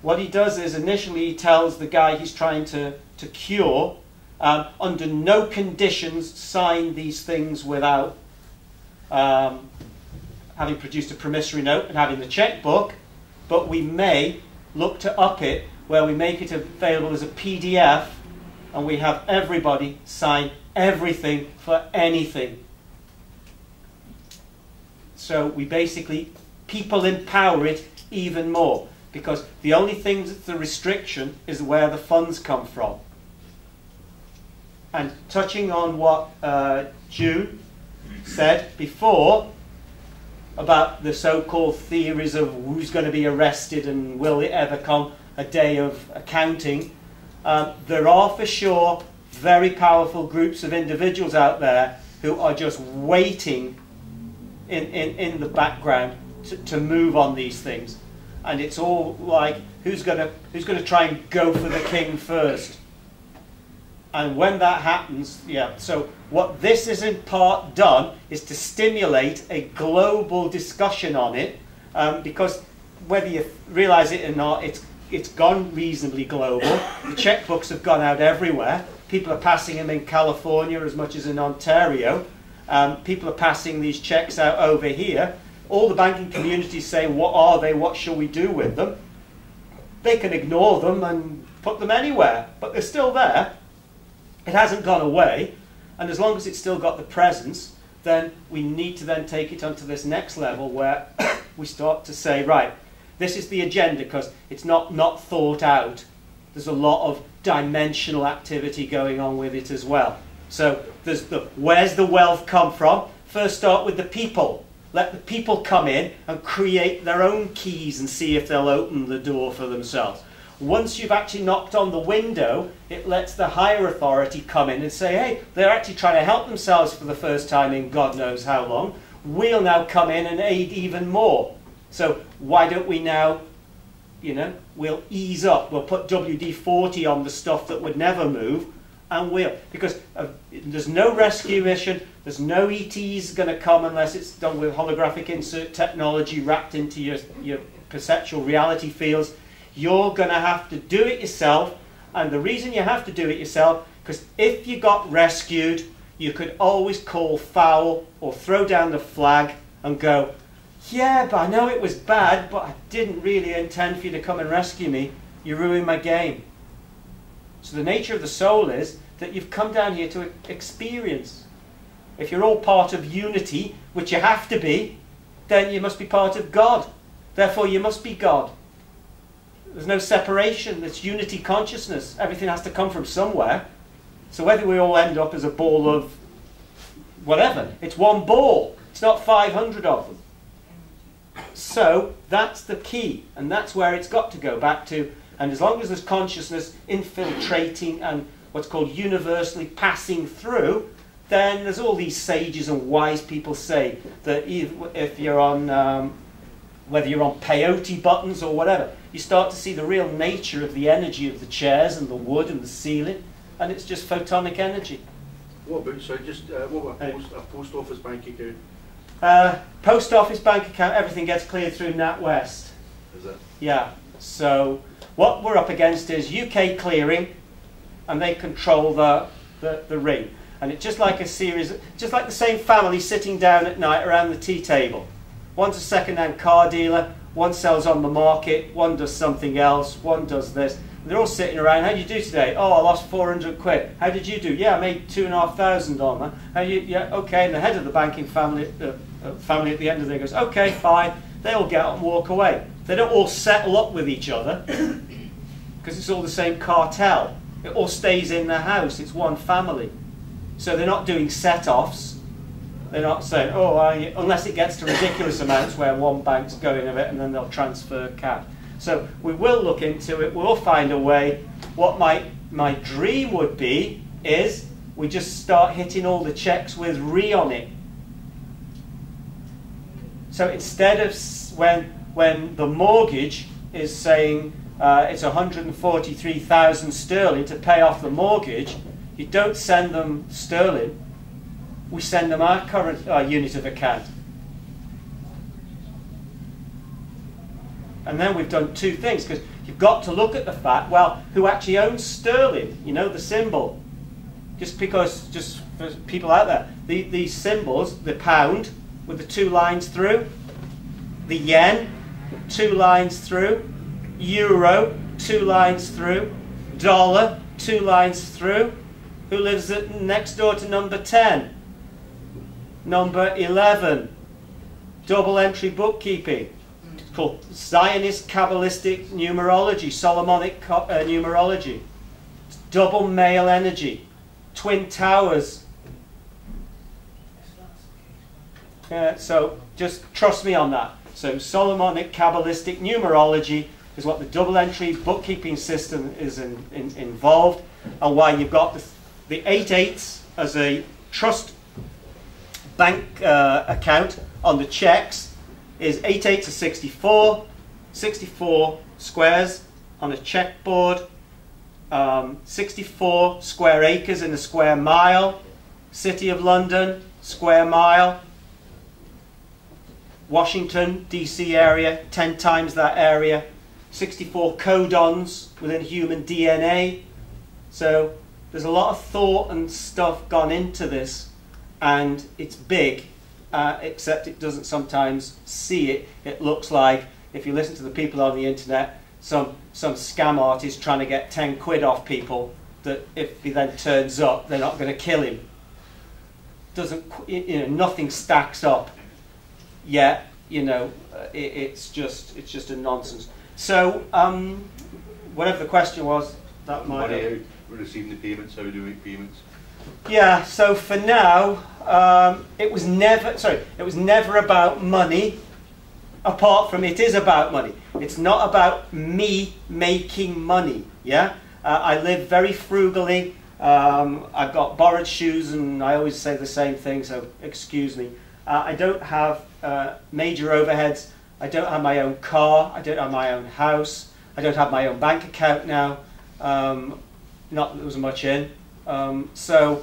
B: What he does is initially he tells the guy he's trying to, to cure, um, under no conditions sign these things without um, having produced a promissory note and having the checkbook, but we may look to up it where we make it available as a PDF and we have everybody sign everything for anything. So we basically, people empower it even more because the only thing that's the restriction is where the funds come from. And touching on what uh, June said before about the so-called theories of who's going to be arrested and will it ever come a day of accounting, um, there are for sure very powerful groups of individuals out there who are just waiting in, in, in the background to, to move on these things. and it's all like who's going to who's going to try and go for the king first. And when that happens, yeah, so what this is in part done is to stimulate a global discussion on it, um, because whether you realize it or not, it's, it's gone reasonably global. The checkbooks have gone out everywhere. People are passing them in California as much as in Ontario. Um, people are passing these checks out over here. All the banking communities say, what are they? What shall we do with them? They can ignore them and put them anywhere, but they're still there. It hasn't gone away, and as long as it's still got the presence, then we need to then take it onto this next level where we start to say, right, this is the agenda because it's not not thought out. There's a lot of dimensional activity going on with it as well. So there's the where's the wealth come from? First start with the people. Let the people come in and create their own keys and see if they'll open the door for themselves. Once you've actually knocked on the window, it lets the higher authority come in and say, hey, they're actually trying to help themselves for the first time in God knows how long. We'll now come in and aid even more. So why don't we now, you know, we'll ease up. We'll put WD-40 on the stuff that would never move, and we'll. Because uh, there's no rescue mission, there's no ETs going to come unless it's done with holographic insert technology wrapped into your, your perceptual reality fields you're going to have to do it yourself. And the reason you have to do it yourself, because if you got rescued, you could always call foul or throw down the flag and go, yeah, but I know it was bad, but I didn't really intend for you to come and rescue me. You ruined my game. So the nature of the soul is that you've come down here to experience. If you're all part of unity, which you have to be, then you must be part of God. Therefore, you must be God. There's no separation. There's unity consciousness. Everything has to come from somewhere. So whether we all end up as a ball of whatever, it's one ball. It's not 500 of them. So that's the key, and that's where it's got to go back to. And as long as there's consciousness infiltrating and what's called universally passing through, then there's all these sages and wise people say that if you're on, um, whether you're on peyote buttons or whatever, you start to see the real nature of the energy of the chairs and the wood and the ceiling, and it's just photonic energy.
A: What about, sorry, just, uh, what about a post, a post office bank account?
B: Uh, post office bank account, everything gets cleared through NatWest.
A: Is it?
B: Yeah. So what we're up against is UK clearing, and they control the, the, the ring. And it's just like a series, just like the same family sitting down at night around the tea table. One's a second-hand car dealer, one sells on the market, one does something else, one does this. They're all sitting around. How did you do today? Oh, I lost 400 quid. How did you do? Yeah, I made two and a half thousand on that. How you? Yeah, okay. And the head of the banking family, uh, uh, family at the end of the day goes, okay, fine. They all get up and walk away. They don't all settle up with each other because it's all the same cartel. It all stays in the house. It's one family. So they're not doing set-offs they're not saying, oh, I, unless it gets to ridiculous amounts where one bank's going of it and then they'll transfer cash. So we will look into it. We'll find a way. What my, my dream would be is we just start hitting all the checks with re on it. So instead of when, when the mortgage is saying uh, it's 143,000 sterling to pay off the mortgage, you don't send them sterling, we send them our current uh, unit of account. And then we've done two things, because you've got to look at the fact, well, who actually owns sterling? You know, the symbol. Just because, just for people out there, the, these symbols, the pound with the two lines through, the yen, two lines through, euro, two lines through, dollar, two lines through. Who lives next door to number 10? Number 11, double entry bookkeeping. It's called Zionist Kabbalistic numerology, Solomonic uh, numerology. It's double male energy, twin towers. Uh, so just trust me on that. So Solomonic Kabbalistic numerology is what the double entry bookkeeping system is in, in, involved, and why you've got the, the eight eights as a trust bank uh, account on the checks is 88 to 64, 64 squares on a checkboard, um, 64 square acres in a square mile, City of London, square mile, Washington, DC area, 10 times that area, 64 codons within human DNA. So there's a lot of thought and stuff gone into this, and it's big, uh, except it doesn't sometimes see it. It looks like, if you listen to the people on the internet, some, some scam artist trying to get 10 quid off people that if he then turns up, they're not going to kill him. Doesn't, you know, nothing stacks up yet, you know, uh, it, it's just, it's just a nonsense. So, um, whatever the question was, that might
A: Money
B: have-
A: we're receiving the payments, how do we make payments?
B: Yeah, so for now, um, it was never, sorry, it was never about money, apart from it is about money. It's not about me making money, yeah? Uh, I live very frugally. Um, I've got borrowed shoes, and I always say the same thing, so excuse me. Uh, I don't have uh, major overheads. I don't have my own car. I don't have my own house. I don't have my own bank account now. Um, not that there was much in. Um, so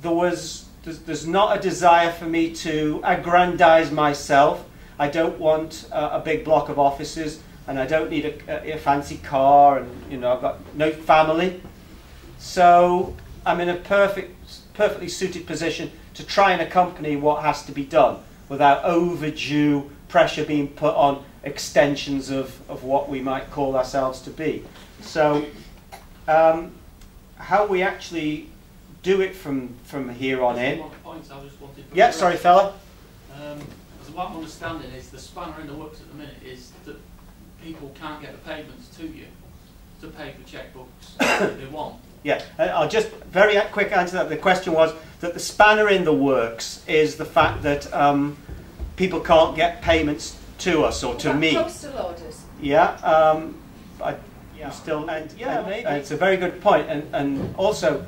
B: there was there's, there's not a desire for me to aggrandize myself. I don't want uh, a big block of offices, and I don't need a, a, a fancy car, and you know I've got no family. So I'm in a perfect, perfectly suited position to try and accompany what has to be done without overdue pressure being put on extensions of, of what we might call ourselves to be. So um, how we actually do it from, from here on in.
D: Point I just wanted to
B: Yeah, sorry fella.
D: Um, as what I'm understanding is the spanner in the works at the minute is that people can't get the payments to you to pay for checkbooks that they want.
B: Yeah, uh, I'll just very quick answer that. The question was that the spanner in the works is the fact that um, people can't get payments to us or to
E: About
B: me.
E: Postal orders.
B: Yeah, um, I yeah. still and
C: Yeah,
B: and- it's a very good. And and also,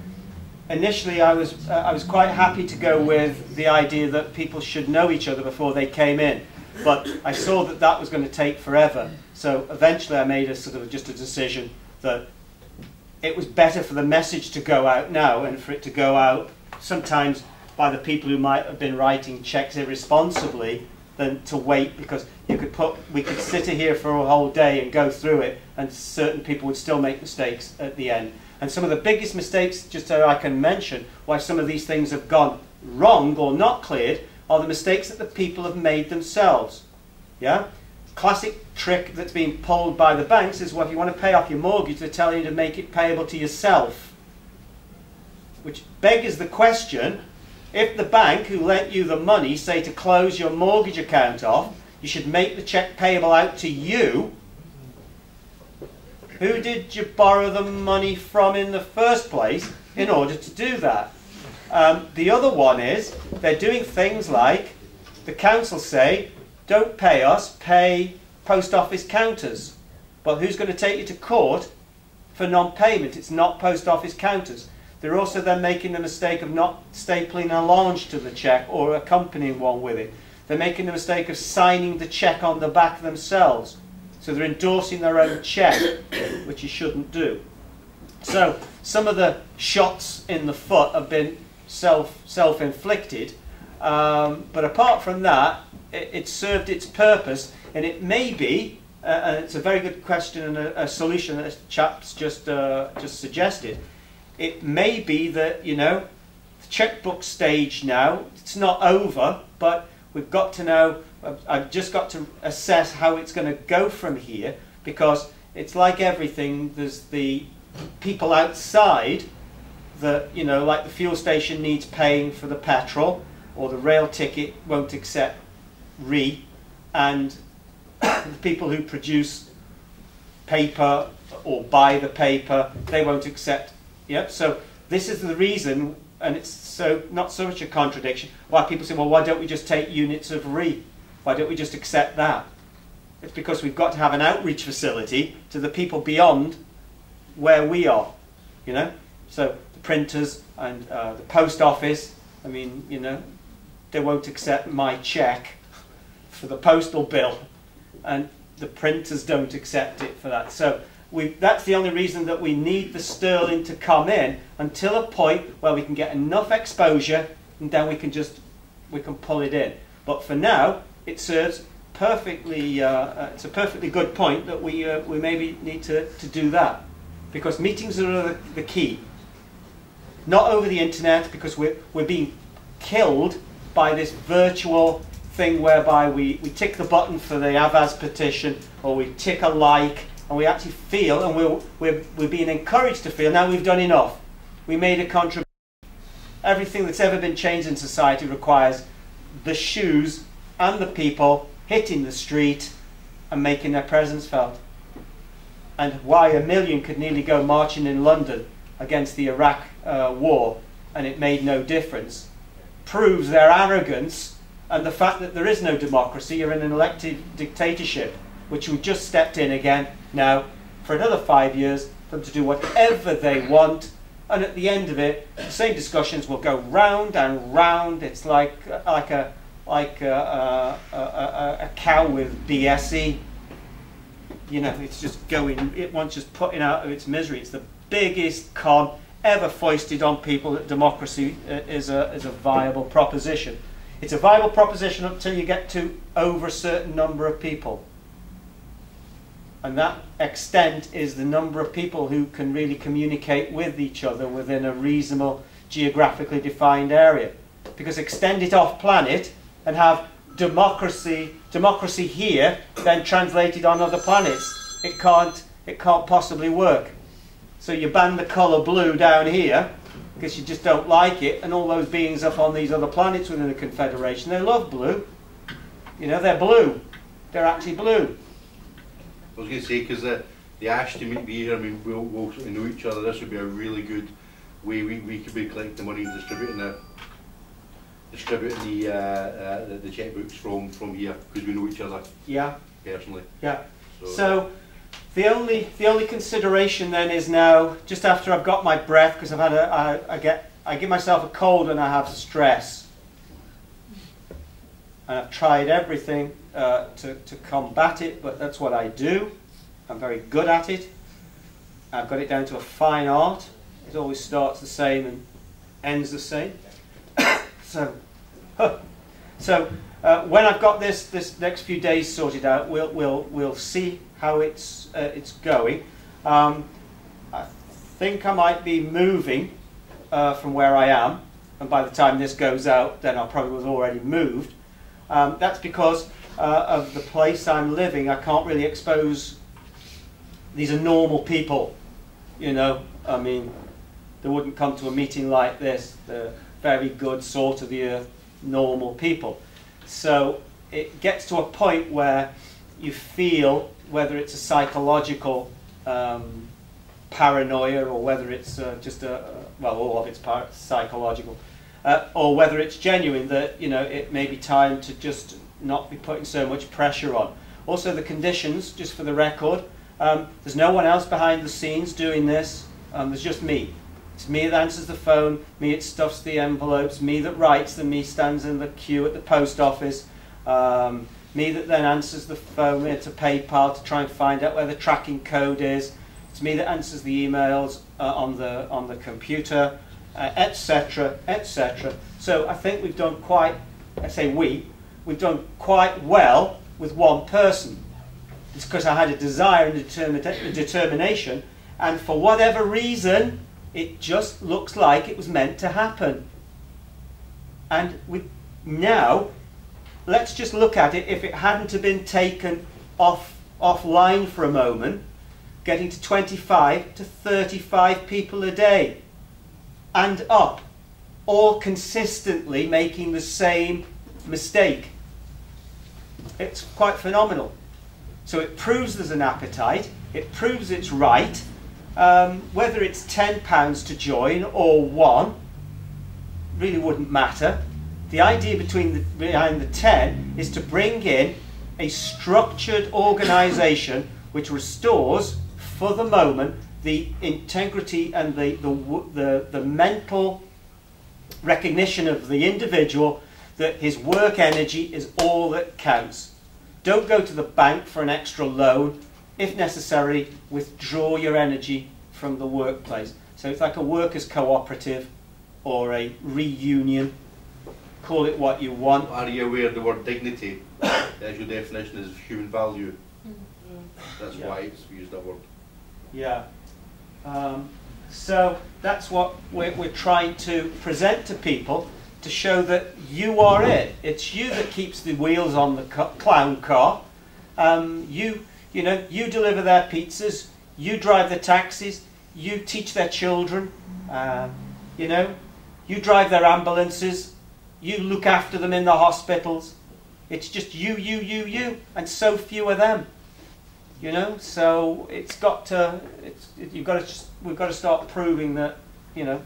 B: initially I was uh, I was quite happy to go with the idea that people should know each other before they came in, but I saw that that was going to take forever. So eventually I made a sort of just a decision that it was better for the message to go out now and for it to go out sometimes by the people who might have been writing checks irresponsibly than to wait because you could put we could sit here for a whole day and go through it and certain people would still make mistakes at the end. And some of the biggest mistakes just so I can mention why some of these things have gone wrong or not cleared are the mistakes that the people have made themselves. Yeah? Classic trick that's being pulled by the banks is well if you want to pay off your mortgage they're telling you to make it payable to yourself. Which beggars the question if the bank who lent you the money say to close your mortgage account off, you should make the check payable out to you. Who did you borrow the money from in the first place in order to do that? Um, the other one is they're doing things like the council say, don't pay us, pay post office counters. Well, who's going to take you to court for non-payment? It's not post office counters. They're also then making the mistake of not stapling an allonge to the cheque or accompanying one with it. They're making the mistake of signing the cheque on the back themselves. So they're endorsing their own cheque, which you shouldn't do. So some of the shots in the foot have been self self-inflicted, um, but apart from that, it, it served its purpose, and it may be, uh, and it's a very good question and a, a solution that chap's just uh, just suggested it may be that you know the checkbook stage now. It's not over but we've got to know I've- just got to assess how it's going to go from here because it's like everything there's the people outside that you know like the fuel station needs paying for the petrol or the rail ticket won't accept re and the people who produce paper or buy the paper they won't accept Yep. So this is the reason, and it's so not so much a contradiction. Why people say, well, why don't we just take units of re? Why don't we just accept that? It's because we've got to have an outreach facility to the people beyond where we are. You know, so the printers and uh, the post office. I mean, you know, they won't accept my check for the postal bill, and the printers don't accept it for that. So we, that's the only reason that we need the sterling to come in until a point where we can get enough exposure and then we can just we can pull it in. But for now, it serves perfectly. Uh, uh, it's a perfectly good point that we uh, we maybe need to, to do that because meetings are the, the key. Not over the internet because we're we're being killed by this virtual thing whereby we, we tick the button for the Avaaz petition or we tick a like and we actually feel and we're, we're, we're being encouraged to feel now we've done enough. We made a contribution. Everything that's ever been changed in society requires the shoes and the people hitting the street and making their presence felt. And why a million could nearly go marching in London against the Iraq uh, war and it made no difference proves their arrogance and the fact that there is no democracy. You're in an elected dictatorship, which we just stepped in again now for another five years for them to do whatever they want. And at the end of it, the same discussions will go round and round. It's like like a like a, a, a, a cow with BSE. You know, it's just going. It wants just putting out of its misery. It's the biggest con ever foisted on people that democracy uh, is a, is a viable proposition. It's a viable proposition until you get to over a certain number of people. And that extent is the number of people who can really communicate with each other within a reasonable geographically defined area. Because extend it off planet and have democracy democracy here then translated on other planets. It can't it can't possibly work. So you ban the colour blue down here because you just don't like it, and all those beings up on these other planets within the Confederation, they love blue. You know, they're blue. They're actually blue.
A: I was going to say, because the, the Ashton might be here, I mean, we'll, we'll sort of know each other. This would be a really good way we, we could be collecting money and distributing the distributing the, uh, uh, the, the checkbooks from, from here because we know each other
B: Yeah,
A: personally.
B: yeah.
A: So,
B: So the only the only consideration then is now just after I've got my breath because I've had a I, I get I give myself a cold and I have stress. And I've tried everything uh, to, to combat it, but that's what I do. I'm very good at it. I've got it down to a fine art. It always starts the same and ends the same. so, huh. so uh, when I've got this this next few days sorted out, we'll we'll we'll see how it's uh, it's going. Um, I think I might be moving uh, from where I am, and by the time this goes out, then I probably was already moved. Um, that's because uh, of the place I'm living. I can't really expose. These are normal people, you know. I mean, they wouldn't come to a meeting like this. They're very good, sort of the earth, normal people. So it gets to a point where you feel whether it's a psychological um, paranoia or whether it's uh, just a, well, all of it's psychological, uh, or whether it's genuine that, you know, it may be time to just not be putting so much pressure on. Also, the conditions, just for the record, um, there's no one else behind the scenes doing this, um, there's just me. It's me that answers the phone, me that stuffs the envelopes, me that writes them, me stands in the queue at the post office. Um, me that then answers the phone to PayPal to try and find out where the tracking code is. It's me that answers the emails uh, on the on the computer, etc., uh, etc. Et so I think we've done quite. I say we. We've done quite well with one person. It's because I had a desire and determi- determination, and for whatever reason, it just looks like it was meant to happen. And we now let's just look at it if it hadn't have been taken off offline for a moment, getting to 25 to 35 people a day and up, all consistently making the same mistake. It's quite phenomenal. So it proves there's an appetite, it proves it's right. Um, whether it's £10 to join or one really wouldn't matter the idea between the, behind the 10 is to bring in a structured organization which restores, for the moment, the integrity and the, the, the, the mental recognition of the individual that his work energy is all that counts. Don't go to the bank for an extra loan. If necessary, withdraw your energy from the workplace. So it's like a workers' cooperative or a reunion. Call it what you want.
A: Are you aware of the word dignity, as your definition is human value? Mm-hmm. That's
B: Yeah.
A: why it's used that word.
B: Yeah. Um, so that's what we're, we're trying to present to people to show that you are it. It's you that keeps the wheels on the clown car. Um, you, you know, you deliver their pizzas. You drive the taxis. You teach their children. Uh, you know, you drive their ambulances. You look after them in the hospitals. It's just you, you, you, you, and so few of them you know so it's got to it's it, you've got to just, we've got to start proving that you know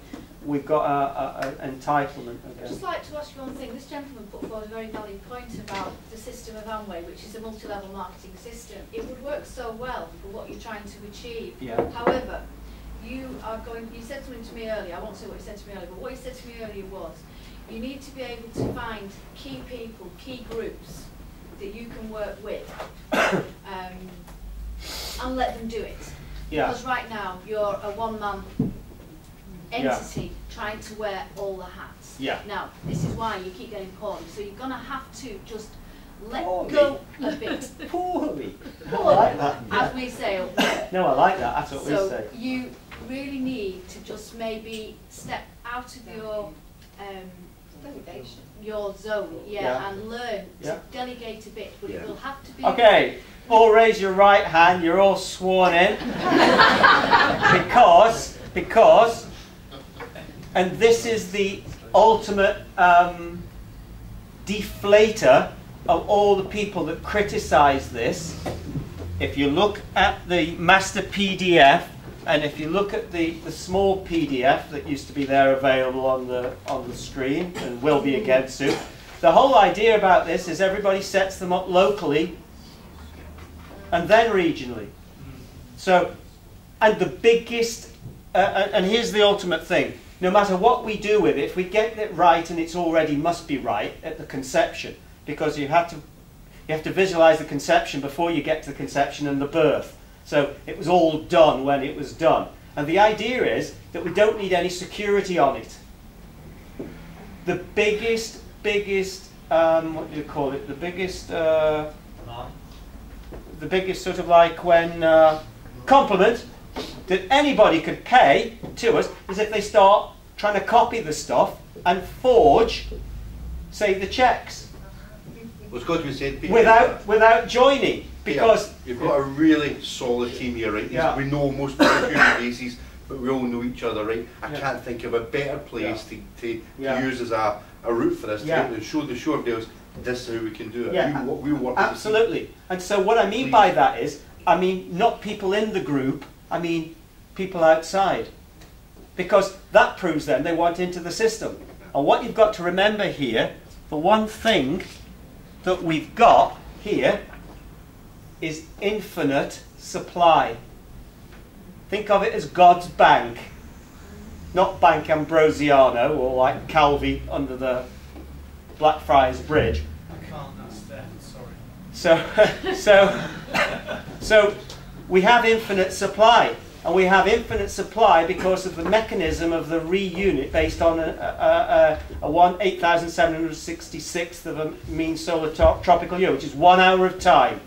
B: we've got a, a, a entitlement
H: I'd just like to ask you one thing. This gentleman put forward a very valid point about the system of Amway, which is a multi-level marketing system. It would work so well for what you're trying to achieve.
B: Yeah.
H: However, you are going, you said something to me earlier, I won't say what you said to me earlier, but what you said to me earlier was, you need to be able to find key people, key groups that you can work with, um, and let them do it.
B: Yeah.
H: Because right now, you're a one-man entity trying to wear all the hats.
B: Yeah.
H: Now, this is why you keep getting poorly. So you're going to have to just let
B: Poorly?
H: go a bit.
B: Poorly. I like that.
H: as we say.
B: No, I like that. That's what we
H: So
B: say.
H: you really need to just maybe step out of your um,
E: Delegation.
H: your zone, yeah,
B: Yeah.
H: and learn
B: Yeah.
H: to delegate a bit, but
A: Yeah.
H: it will have to be.
B: Okay, all raise your right hand. You're all sworn in because because and this is the ultimate um, deflator of all the people that criticise this. If you look at the master PDF and if you look at the, the small PDF that used to be there available on the on the screen and will be again soon, the whole idea about this is everybody sets them up locally and then regionally. So, and the biggest, uh, and and here's the ultimate thing no matter what we do with it, if we get it right and it's already must be right at the conception, because you have to, you have to visualize the conception before you get to the conception and the birth. So it was all done when it was done. And the idea is that we don't need any security on it. The biggest, biggest, um, what do you call it? The biggest, uh, the biggest sort of like when uh, compliment that anybody could pay to us is if they start trying to copy the stuff and forge, say, the checks
A: Well, it's got to be said,
B: without without joining because
A: Yeah, you've got a really solid team here, right?
B: Yeah.
A: We know most of the human basis, but we all know each other, right? I
B: Yeah.
A: can't think of a better place to, to, to use as a, a route for this, to, to show the shore deals, this is how we can do it.
B: Yeah.
A: We, we work as a team.
B: absolutely. And so what I mean by that is, I mean not people in the group, I mean people outside, because that proves then they want into the system. And what you've got to remember here, the one thing that we've got here is infinite supply. Think of it as God's bank, not Bank Ambrosiano or like Calvi under the Blackfriars Bridge.
C: I can't, that's there, sorry.
B: So, so, so we have infinite supply, and we have infinite supply because of the mechanism of the re-unit based on a, a, a, a one eight thousand seven hundred sixty-sixth of a mean solar to- tropical year, which is one hour of time.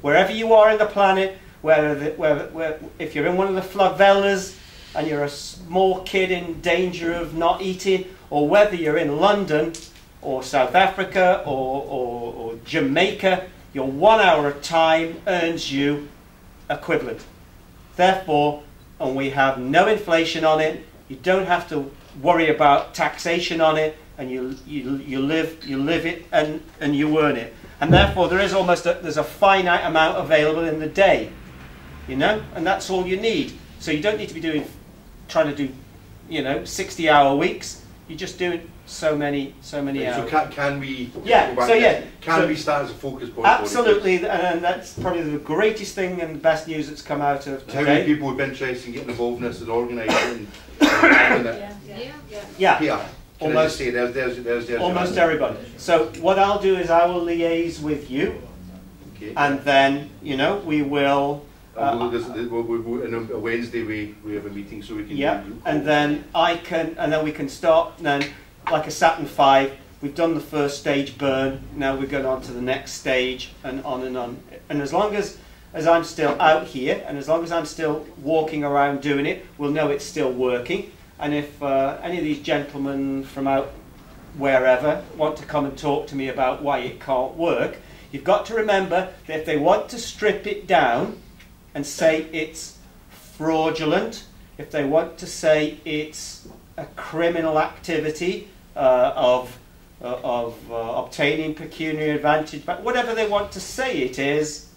B: Wherever you are in the planet, whether, the, whether, where, if you're in one of the flavellas and you're a small kid in danger of not eating, or whether you're in London or South Africa or, or, or Jamaica, your one hour of time earns you equivalent. Therefore, and we have no inflation on it, you don't have to worry about taxation on it, and you, you, you, live, you live it and, and you earn it. And therefore, there is almost a, there's a finite amount available in the day, you know, and that's all you need. So you don't need to be doing, trying to do, you know, 60 hour weeks. You're just doing so many, so many
A: Right,
B: hours.
A: so can, can we,
B: Yeah, so
A: to
B: yeah,
A: this, can
B: so-
A: we start as a focus point? for it, please?
B: Absolutely, and- and that's probably the greatest thing and best news that's come out of
A: How many people would be interested in getting involved in this and organising and having?
H: Yeah, yeah, yeah.
B: Yeah,
A: Here, can I
B: Almost-
A: just say, there's, there's, there's, there's
B: almost everybody. So what I'll do is I will liaise with you,
A: Okay.
B: and then, you know, we will... Uh,
A: this, this, we'll, we'll, we'll- and on a Wednesday we, we have a meeting so we can.
B: Yeah, and then I can, and then we can start, and then, like a Saturn 5, we've done the first stage burn, now we're going on to the next stage, and on and on. And as long as, as I'm still out here, and as long as I'm still walking around doing it, we'll know it's still working. And if uh, any of these gentlemen from out wherever want to come and talk to me about why it can't work, you've got to remember that if they want to strip it down and say it's fraudulent, if they want to say it's a criminal activity uh, of, uh, of uh, obtaining pecuniary advantage, but whatever they want to say it is,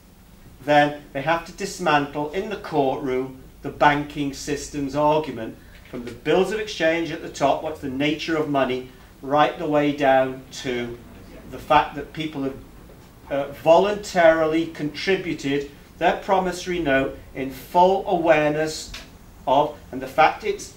B: then they have to dismantle in the courtroom the banking system's argument from the bills of exchange at the top, what's the nature of money, right the way down to the fact that people have uh, voluntarily contributed their promissory note in full awareness of, and the fact it's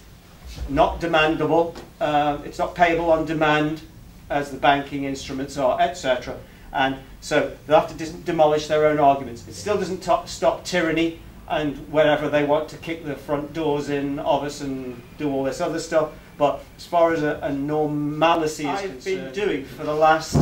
B: not demandable, uh, it's not payable on demand as the banking instruments are, etc. And so they'll have to demolish their own arguments. It still doesn't to- stop tyranny and wherever they want to kick the front doors in of us and do all this other stuff. But as far as a, a normalcy is I've concerned, been doing for the last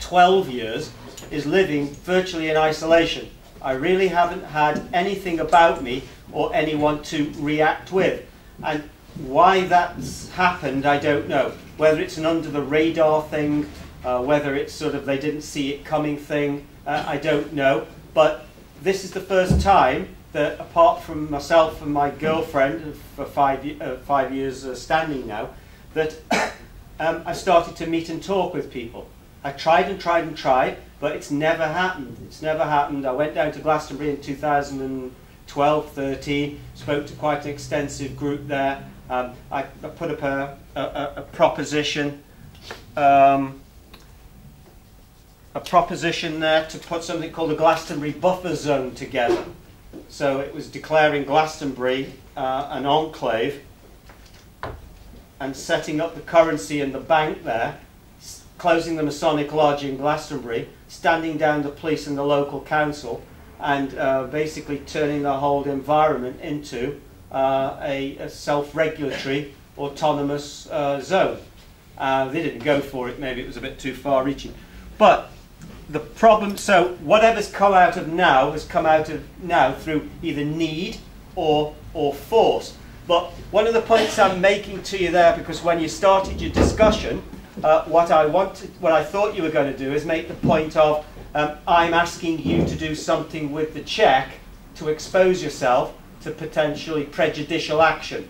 B: 12 years is living virtually in isolation. I really haven't had anything about me or anyone to react with. And why that's happened, I don't know. Whether it's an under the radar thing, uh, whether it's sort of they didn't see it coming thing, uh, I don't know. But this is the first time that, apart from myself and my girlfriend for five, uh, five years uh, standing now, that um, I started to meet and talk with people. I tried and tried and tried, but it's never happened. It's never happened. I went down to Glastonbury in 2012 13, spoke to quite an extensive group there. Um, I, I put up a, a, a- proposition. Um, a proposition there to put something called a Glastonbury buffer zone together. So it was declaring Glastonbury uh, an enclave and setting up the currency and the bank there, closing the Masonic Lodge in Glastonbury, standing down the police and the local council, and uh, basically turning the whole environment into uh, a, a self-regulatory, autonomous uh, zone. Uh, they didn't go for it, maybe it was a bit too far-reaching. But the problem, so whatever's come out of now has come out of now through either need or, or force. But one of the points I'm making to you there, because when you started your discussion, uh, what I what I thought you were going to do is make the point of um, I'm asking you to do something with the check to expose yourself to potentially prejudicial action.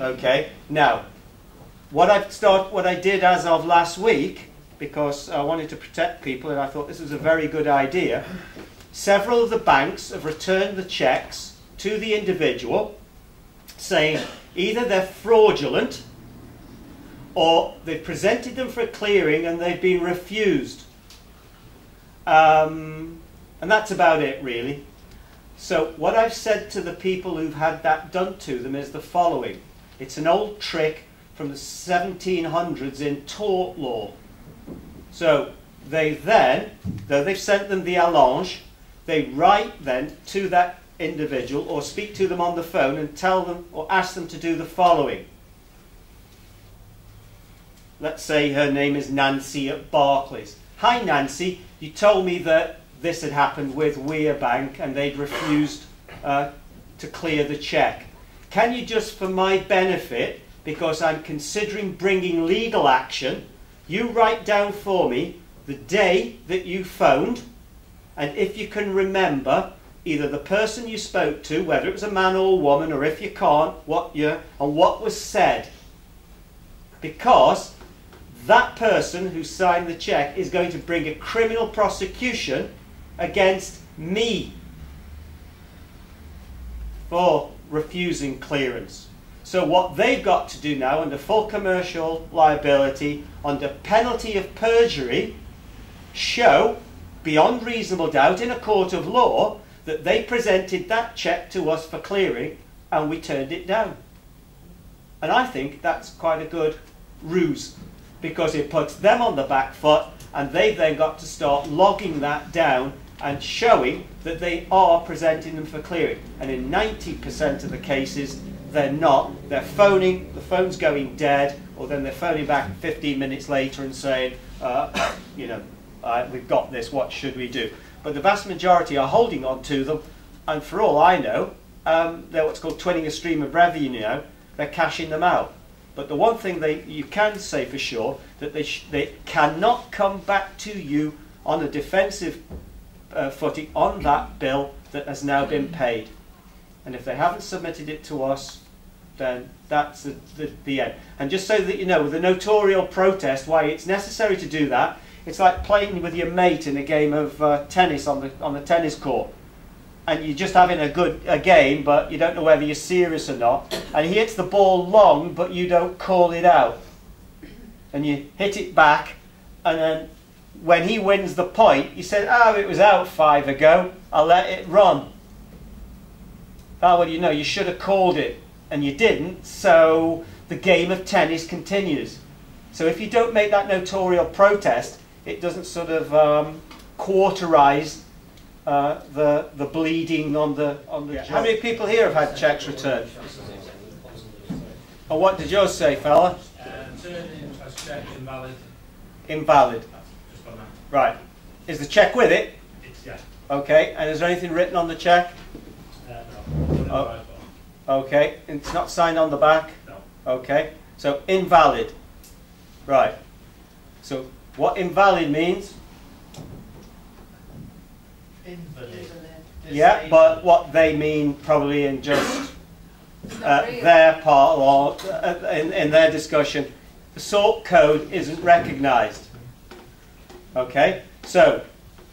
B: Okay. Now, what I start, what I did as of last week, because I wanted to protect people, and I thought this was a very good idea. Several of the banks have returned the checks to the individual, saying either they're fraudulent or they've presented them for a clearing and they've been refused. Um, and that's about it, really. So, what I've said to the people who've had that done to them is the following it's an old trick from the 1700s in tort law. So, they then, though they've sent them the allonge, they write then to that individual or speak to them on the phone and tell them or ask them to do the following. Let's say her name is Nancy at Barclays. Hi Nancy, you told me that this had happened with WeRe Bank and they'd refused uh, to clear the cheque. Can you just, for my benefit, because I'm considering bringing legal action, you write down for me the day that you phoned, and if you can remember either the person you spoke to, whether it was a man or a woman, or if you can't, what you and what was said. Because that person who signed the check is going to bring a criminal prosecution against me for refusing clearance. So, what they've got to do now, under full commercial liability, under penalty of perjury, show beyond reasonable doubt in a court of law that they presented that check to us for clearing and we turned it down. And I think that's quite a good ruse because it puts them on the back foot and they've then got to start logging that down and showing that they are presenting them for clearing. And in 90% of the cases, they're not. They're phoning, the phone's going dead, or then they're phoning back 15 minutes later and saying, uh, you know, uh, we've got this, what should we do? But the vast majority are holding on to them, and for all I know, um, they're what's called twinning a stream of revenue you now, they're cashing them out. But the one thing they, you can say for sure, that they, they cannot come back to you on a defensive uh, footing on that bill that has now been paid. And if they haven't submitted it to us, then that's the, the, the, end. And just so that you know, with the notarial protest, why it's necessary to do that, it's like playing with your mate in a game of uh, tennis on the, on the tennis court. And you're just having a good a game, but you don't know whether you're serious or not. And he hits the ball long, but you don't call it out. And you hit it back, and then when he wins the point, he said, Oh, it was out five ago, I'll let it run. Oh, well, you know, you should have called it, and you didn't, so the game of tennis continues. So if you don't make that notarial protest, it doesn't sort of um, cauterize uh, the, the bleeding on the, on the yeah. How many people here have had checks returned? Or what did yours say, fella?
I: Uh, as check invalid.
B: Invalid. Right. Is the check with it?
I: It's, yeah.
B: Okay. And is there anything written on the check?
I: Uh, no.
B: Oh. Okay. It's not signed on the back?
I: No.
B: Okay. So invalid. Right. So what invalid means?
I: Invalid.
B: Yeah, but what they mean probably in just uh, their part or uh, in, in their discussion, the sort code isn't recognised. Okay, so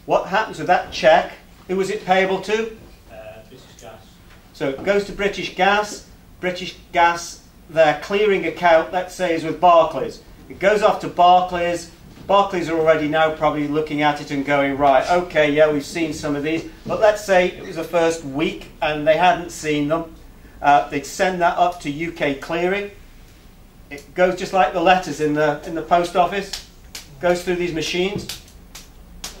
B: what happens with that check? Who was it payable to?
I: Uh, British Gas.
B: So it goes to British Gas. British Gas, their clearing account, let's say, is with Barclays. It goes off to Barclays. Barclays are already now probably looking at it and going, right, okay, yeah, we've seen some of these. But let's say it was the first week and they hadn't seen them. Uh, they'd send that up to UK clearing. It goes just like the letters in the, in the post office goes through these machines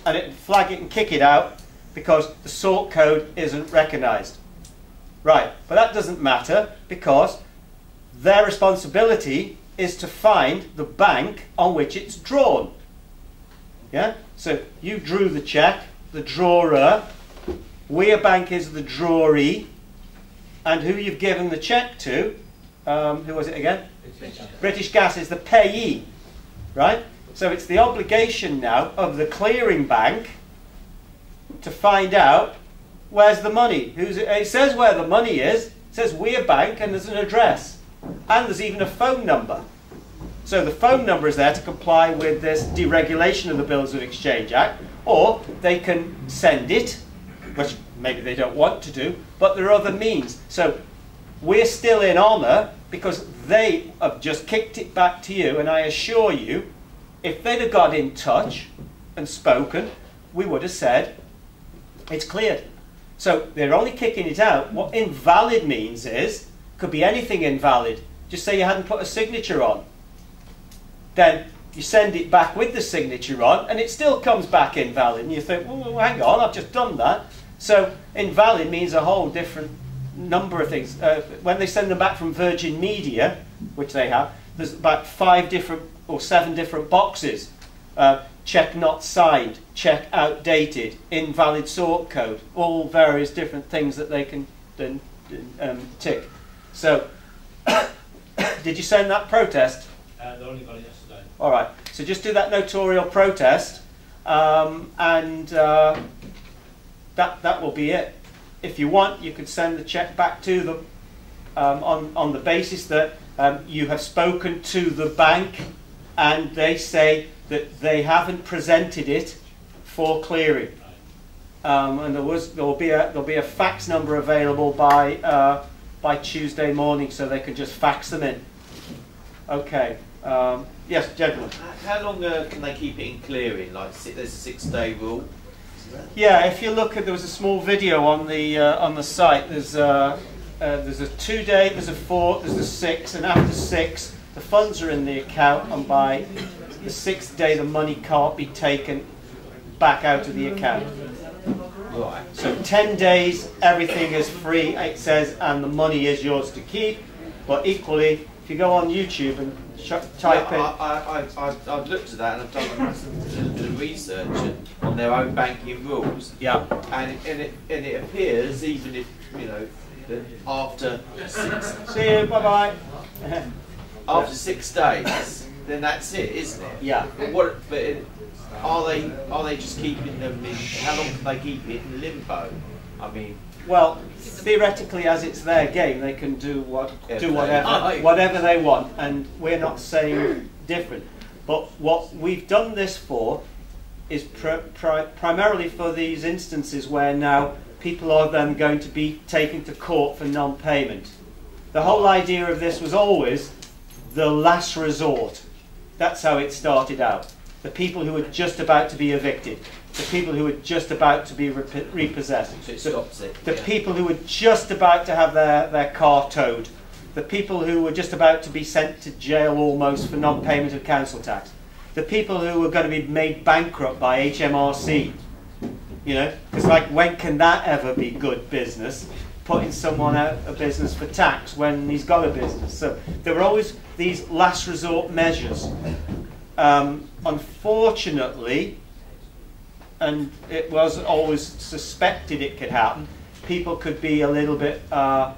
B: and it flag it and kick it out because the sort code isn't recognized. Right, but that doesn't matter because their responsibility is to find the bank on which it's drawn. Yeah? So you drew the check, the drawer, WeRe Bank is the drawee, and who you've given the check to, um, who was it again? British Gas. British Gas is the payee, right? So it's the obligation now of the clearing bank to find out where's the money. Who's it? it says where the money is. It says WeRe Bank and there's an address. And there's even a phone number. So the phone number is there to comply with this deregulation of the Bills of Exchange Act. Or they can send it, which maybe they don't want to do, but there are other means. So we're still in honour because they have just kicked it back to you, and I assure you if they'd have got in touch and spoken, we would have said, it's cleared. So they're only kicking it out. What invalid means is, could be anything invalid. Just say you hadn't put a signature on. Then you send it back with the signature on, and it still comes back invalid. And you think, well, hang on, I've just done that. So invalid means a whole different number of things. Uh, when they send them back from Virgin Media, which they have, there's about five different or seven different boxes. Uh, check not signed, check outdated, invalid sort code, all various different things that they can then um, tick. So, did you send that protest?
I: Uh,
B: All right. So just do that notarial protest, um, and uh, that that will be it. If you want, you could send the check back to them um, on on the basis that um, you have spoken to the bank and they say that they haven't presented it for clearing. Um, and there was there will be a there'll be a fax number available by uh, by Tuesday morning, so they can just fax them in. Okay. Yes, gentlemen.
J: How long uh, can they keep it in clearing? Like there's a six-day rule.
B: Yeah, if you look at there was a small video on the uh, on the site. There's uh, uh, there's a two-day, there's a four, there's a six, and after six the funds are in the account, and by the sixth day, the money can't be taken back out of the account.
J: Right.
B: So 10 days, everything is free, it says, and the money is yours to keep. But equally, if you go on YouTube and type in,
J: I, I, I, I've, I've looked at that and I've done a little bit of research on their own banking rules.
B: yeah,
J: And, it- and, it, and it appears, even if, you know, that after six,
B: see you, bye bye.
J: after six days, then that's it, isn't it?
B: yeah.
J: But what? But it, are they are they just keeping them in? How long can they keep it in limbo? I mean,
B: Well, theoretically, as it's their game, they can do what
J: Yeah,
B: do
J: they-
B: whatever whatever they want, and we're not saying different. But what we've done this for is pr- pri- primarily for these instances where now people are then going to be taken to court for non-payment. The whole idea of this was always the last resort. That's how it started out. The people who were just about to be evicted, the people who were just about to be rep- repossessed,
J: so it
B: the-
J: stops it.
B: the
J: yeah.
B: people who were just about to have their, their car towed, the people who were just about to be sent to jail almost for non payment of council tax, the people who were going to be made bankrupt by HMRC. You know, because like when can that ever be good business? Putting someone out of business for tax when he's got a business. So there were always these last resort measures. Um, unfortunately, and it was always suspected it could happen, people could be a little bit uh,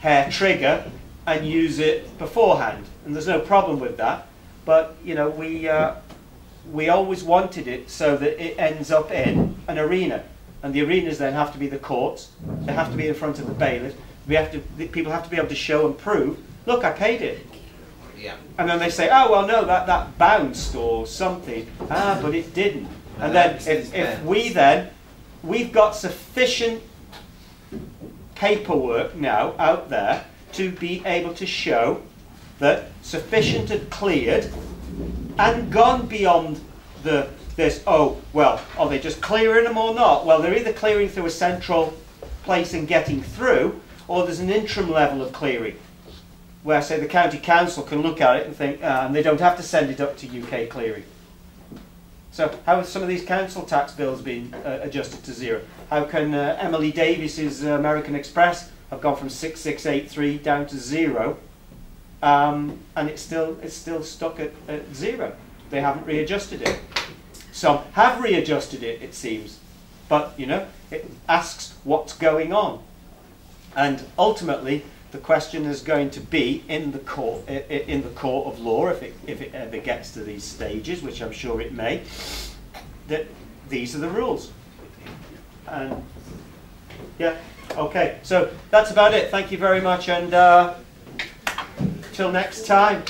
B: hair trigger and use it beforehand, and there's no problem with that. But you know, we uh, we always wanted it so that it ends up in an arena, and the arenas then have to be the courts. They have to be in front of the bailiff. We have to. The people have to be able to show and prove. Look, I paid it.
J: Yeah.
B: And then they say, oh, well, no, that, that bounced or something. Ah, but it didn't. And then if, if we then, we've got sufficient paperwork now out there to be able to show that sufficient had cleared and gone beyond the this, oh, well, are they just clearing them or not? Well, they're either clearing through a central place and getting through, or there's an interim level of clearing where say the county council can look at it and think, uh, and they don't have to send it up to UK clearing. So how have some of these council tax bills been uh, adjusted to zero? How can uh, Emily Davis's uh, American Express have gone from 6683 down to zero, um, and it's still it's still stuck at, at zero? They haven't readjusted it. Some have readjusted it, it seems, but you know it asks what's going on, and ultimately the question is going to be in the court in the court of law if it if it ever gets to these stages, which I'm sure it may. That these are the rules, and yeah, okay. So that's about it. Thank you very much, and uh, till next time.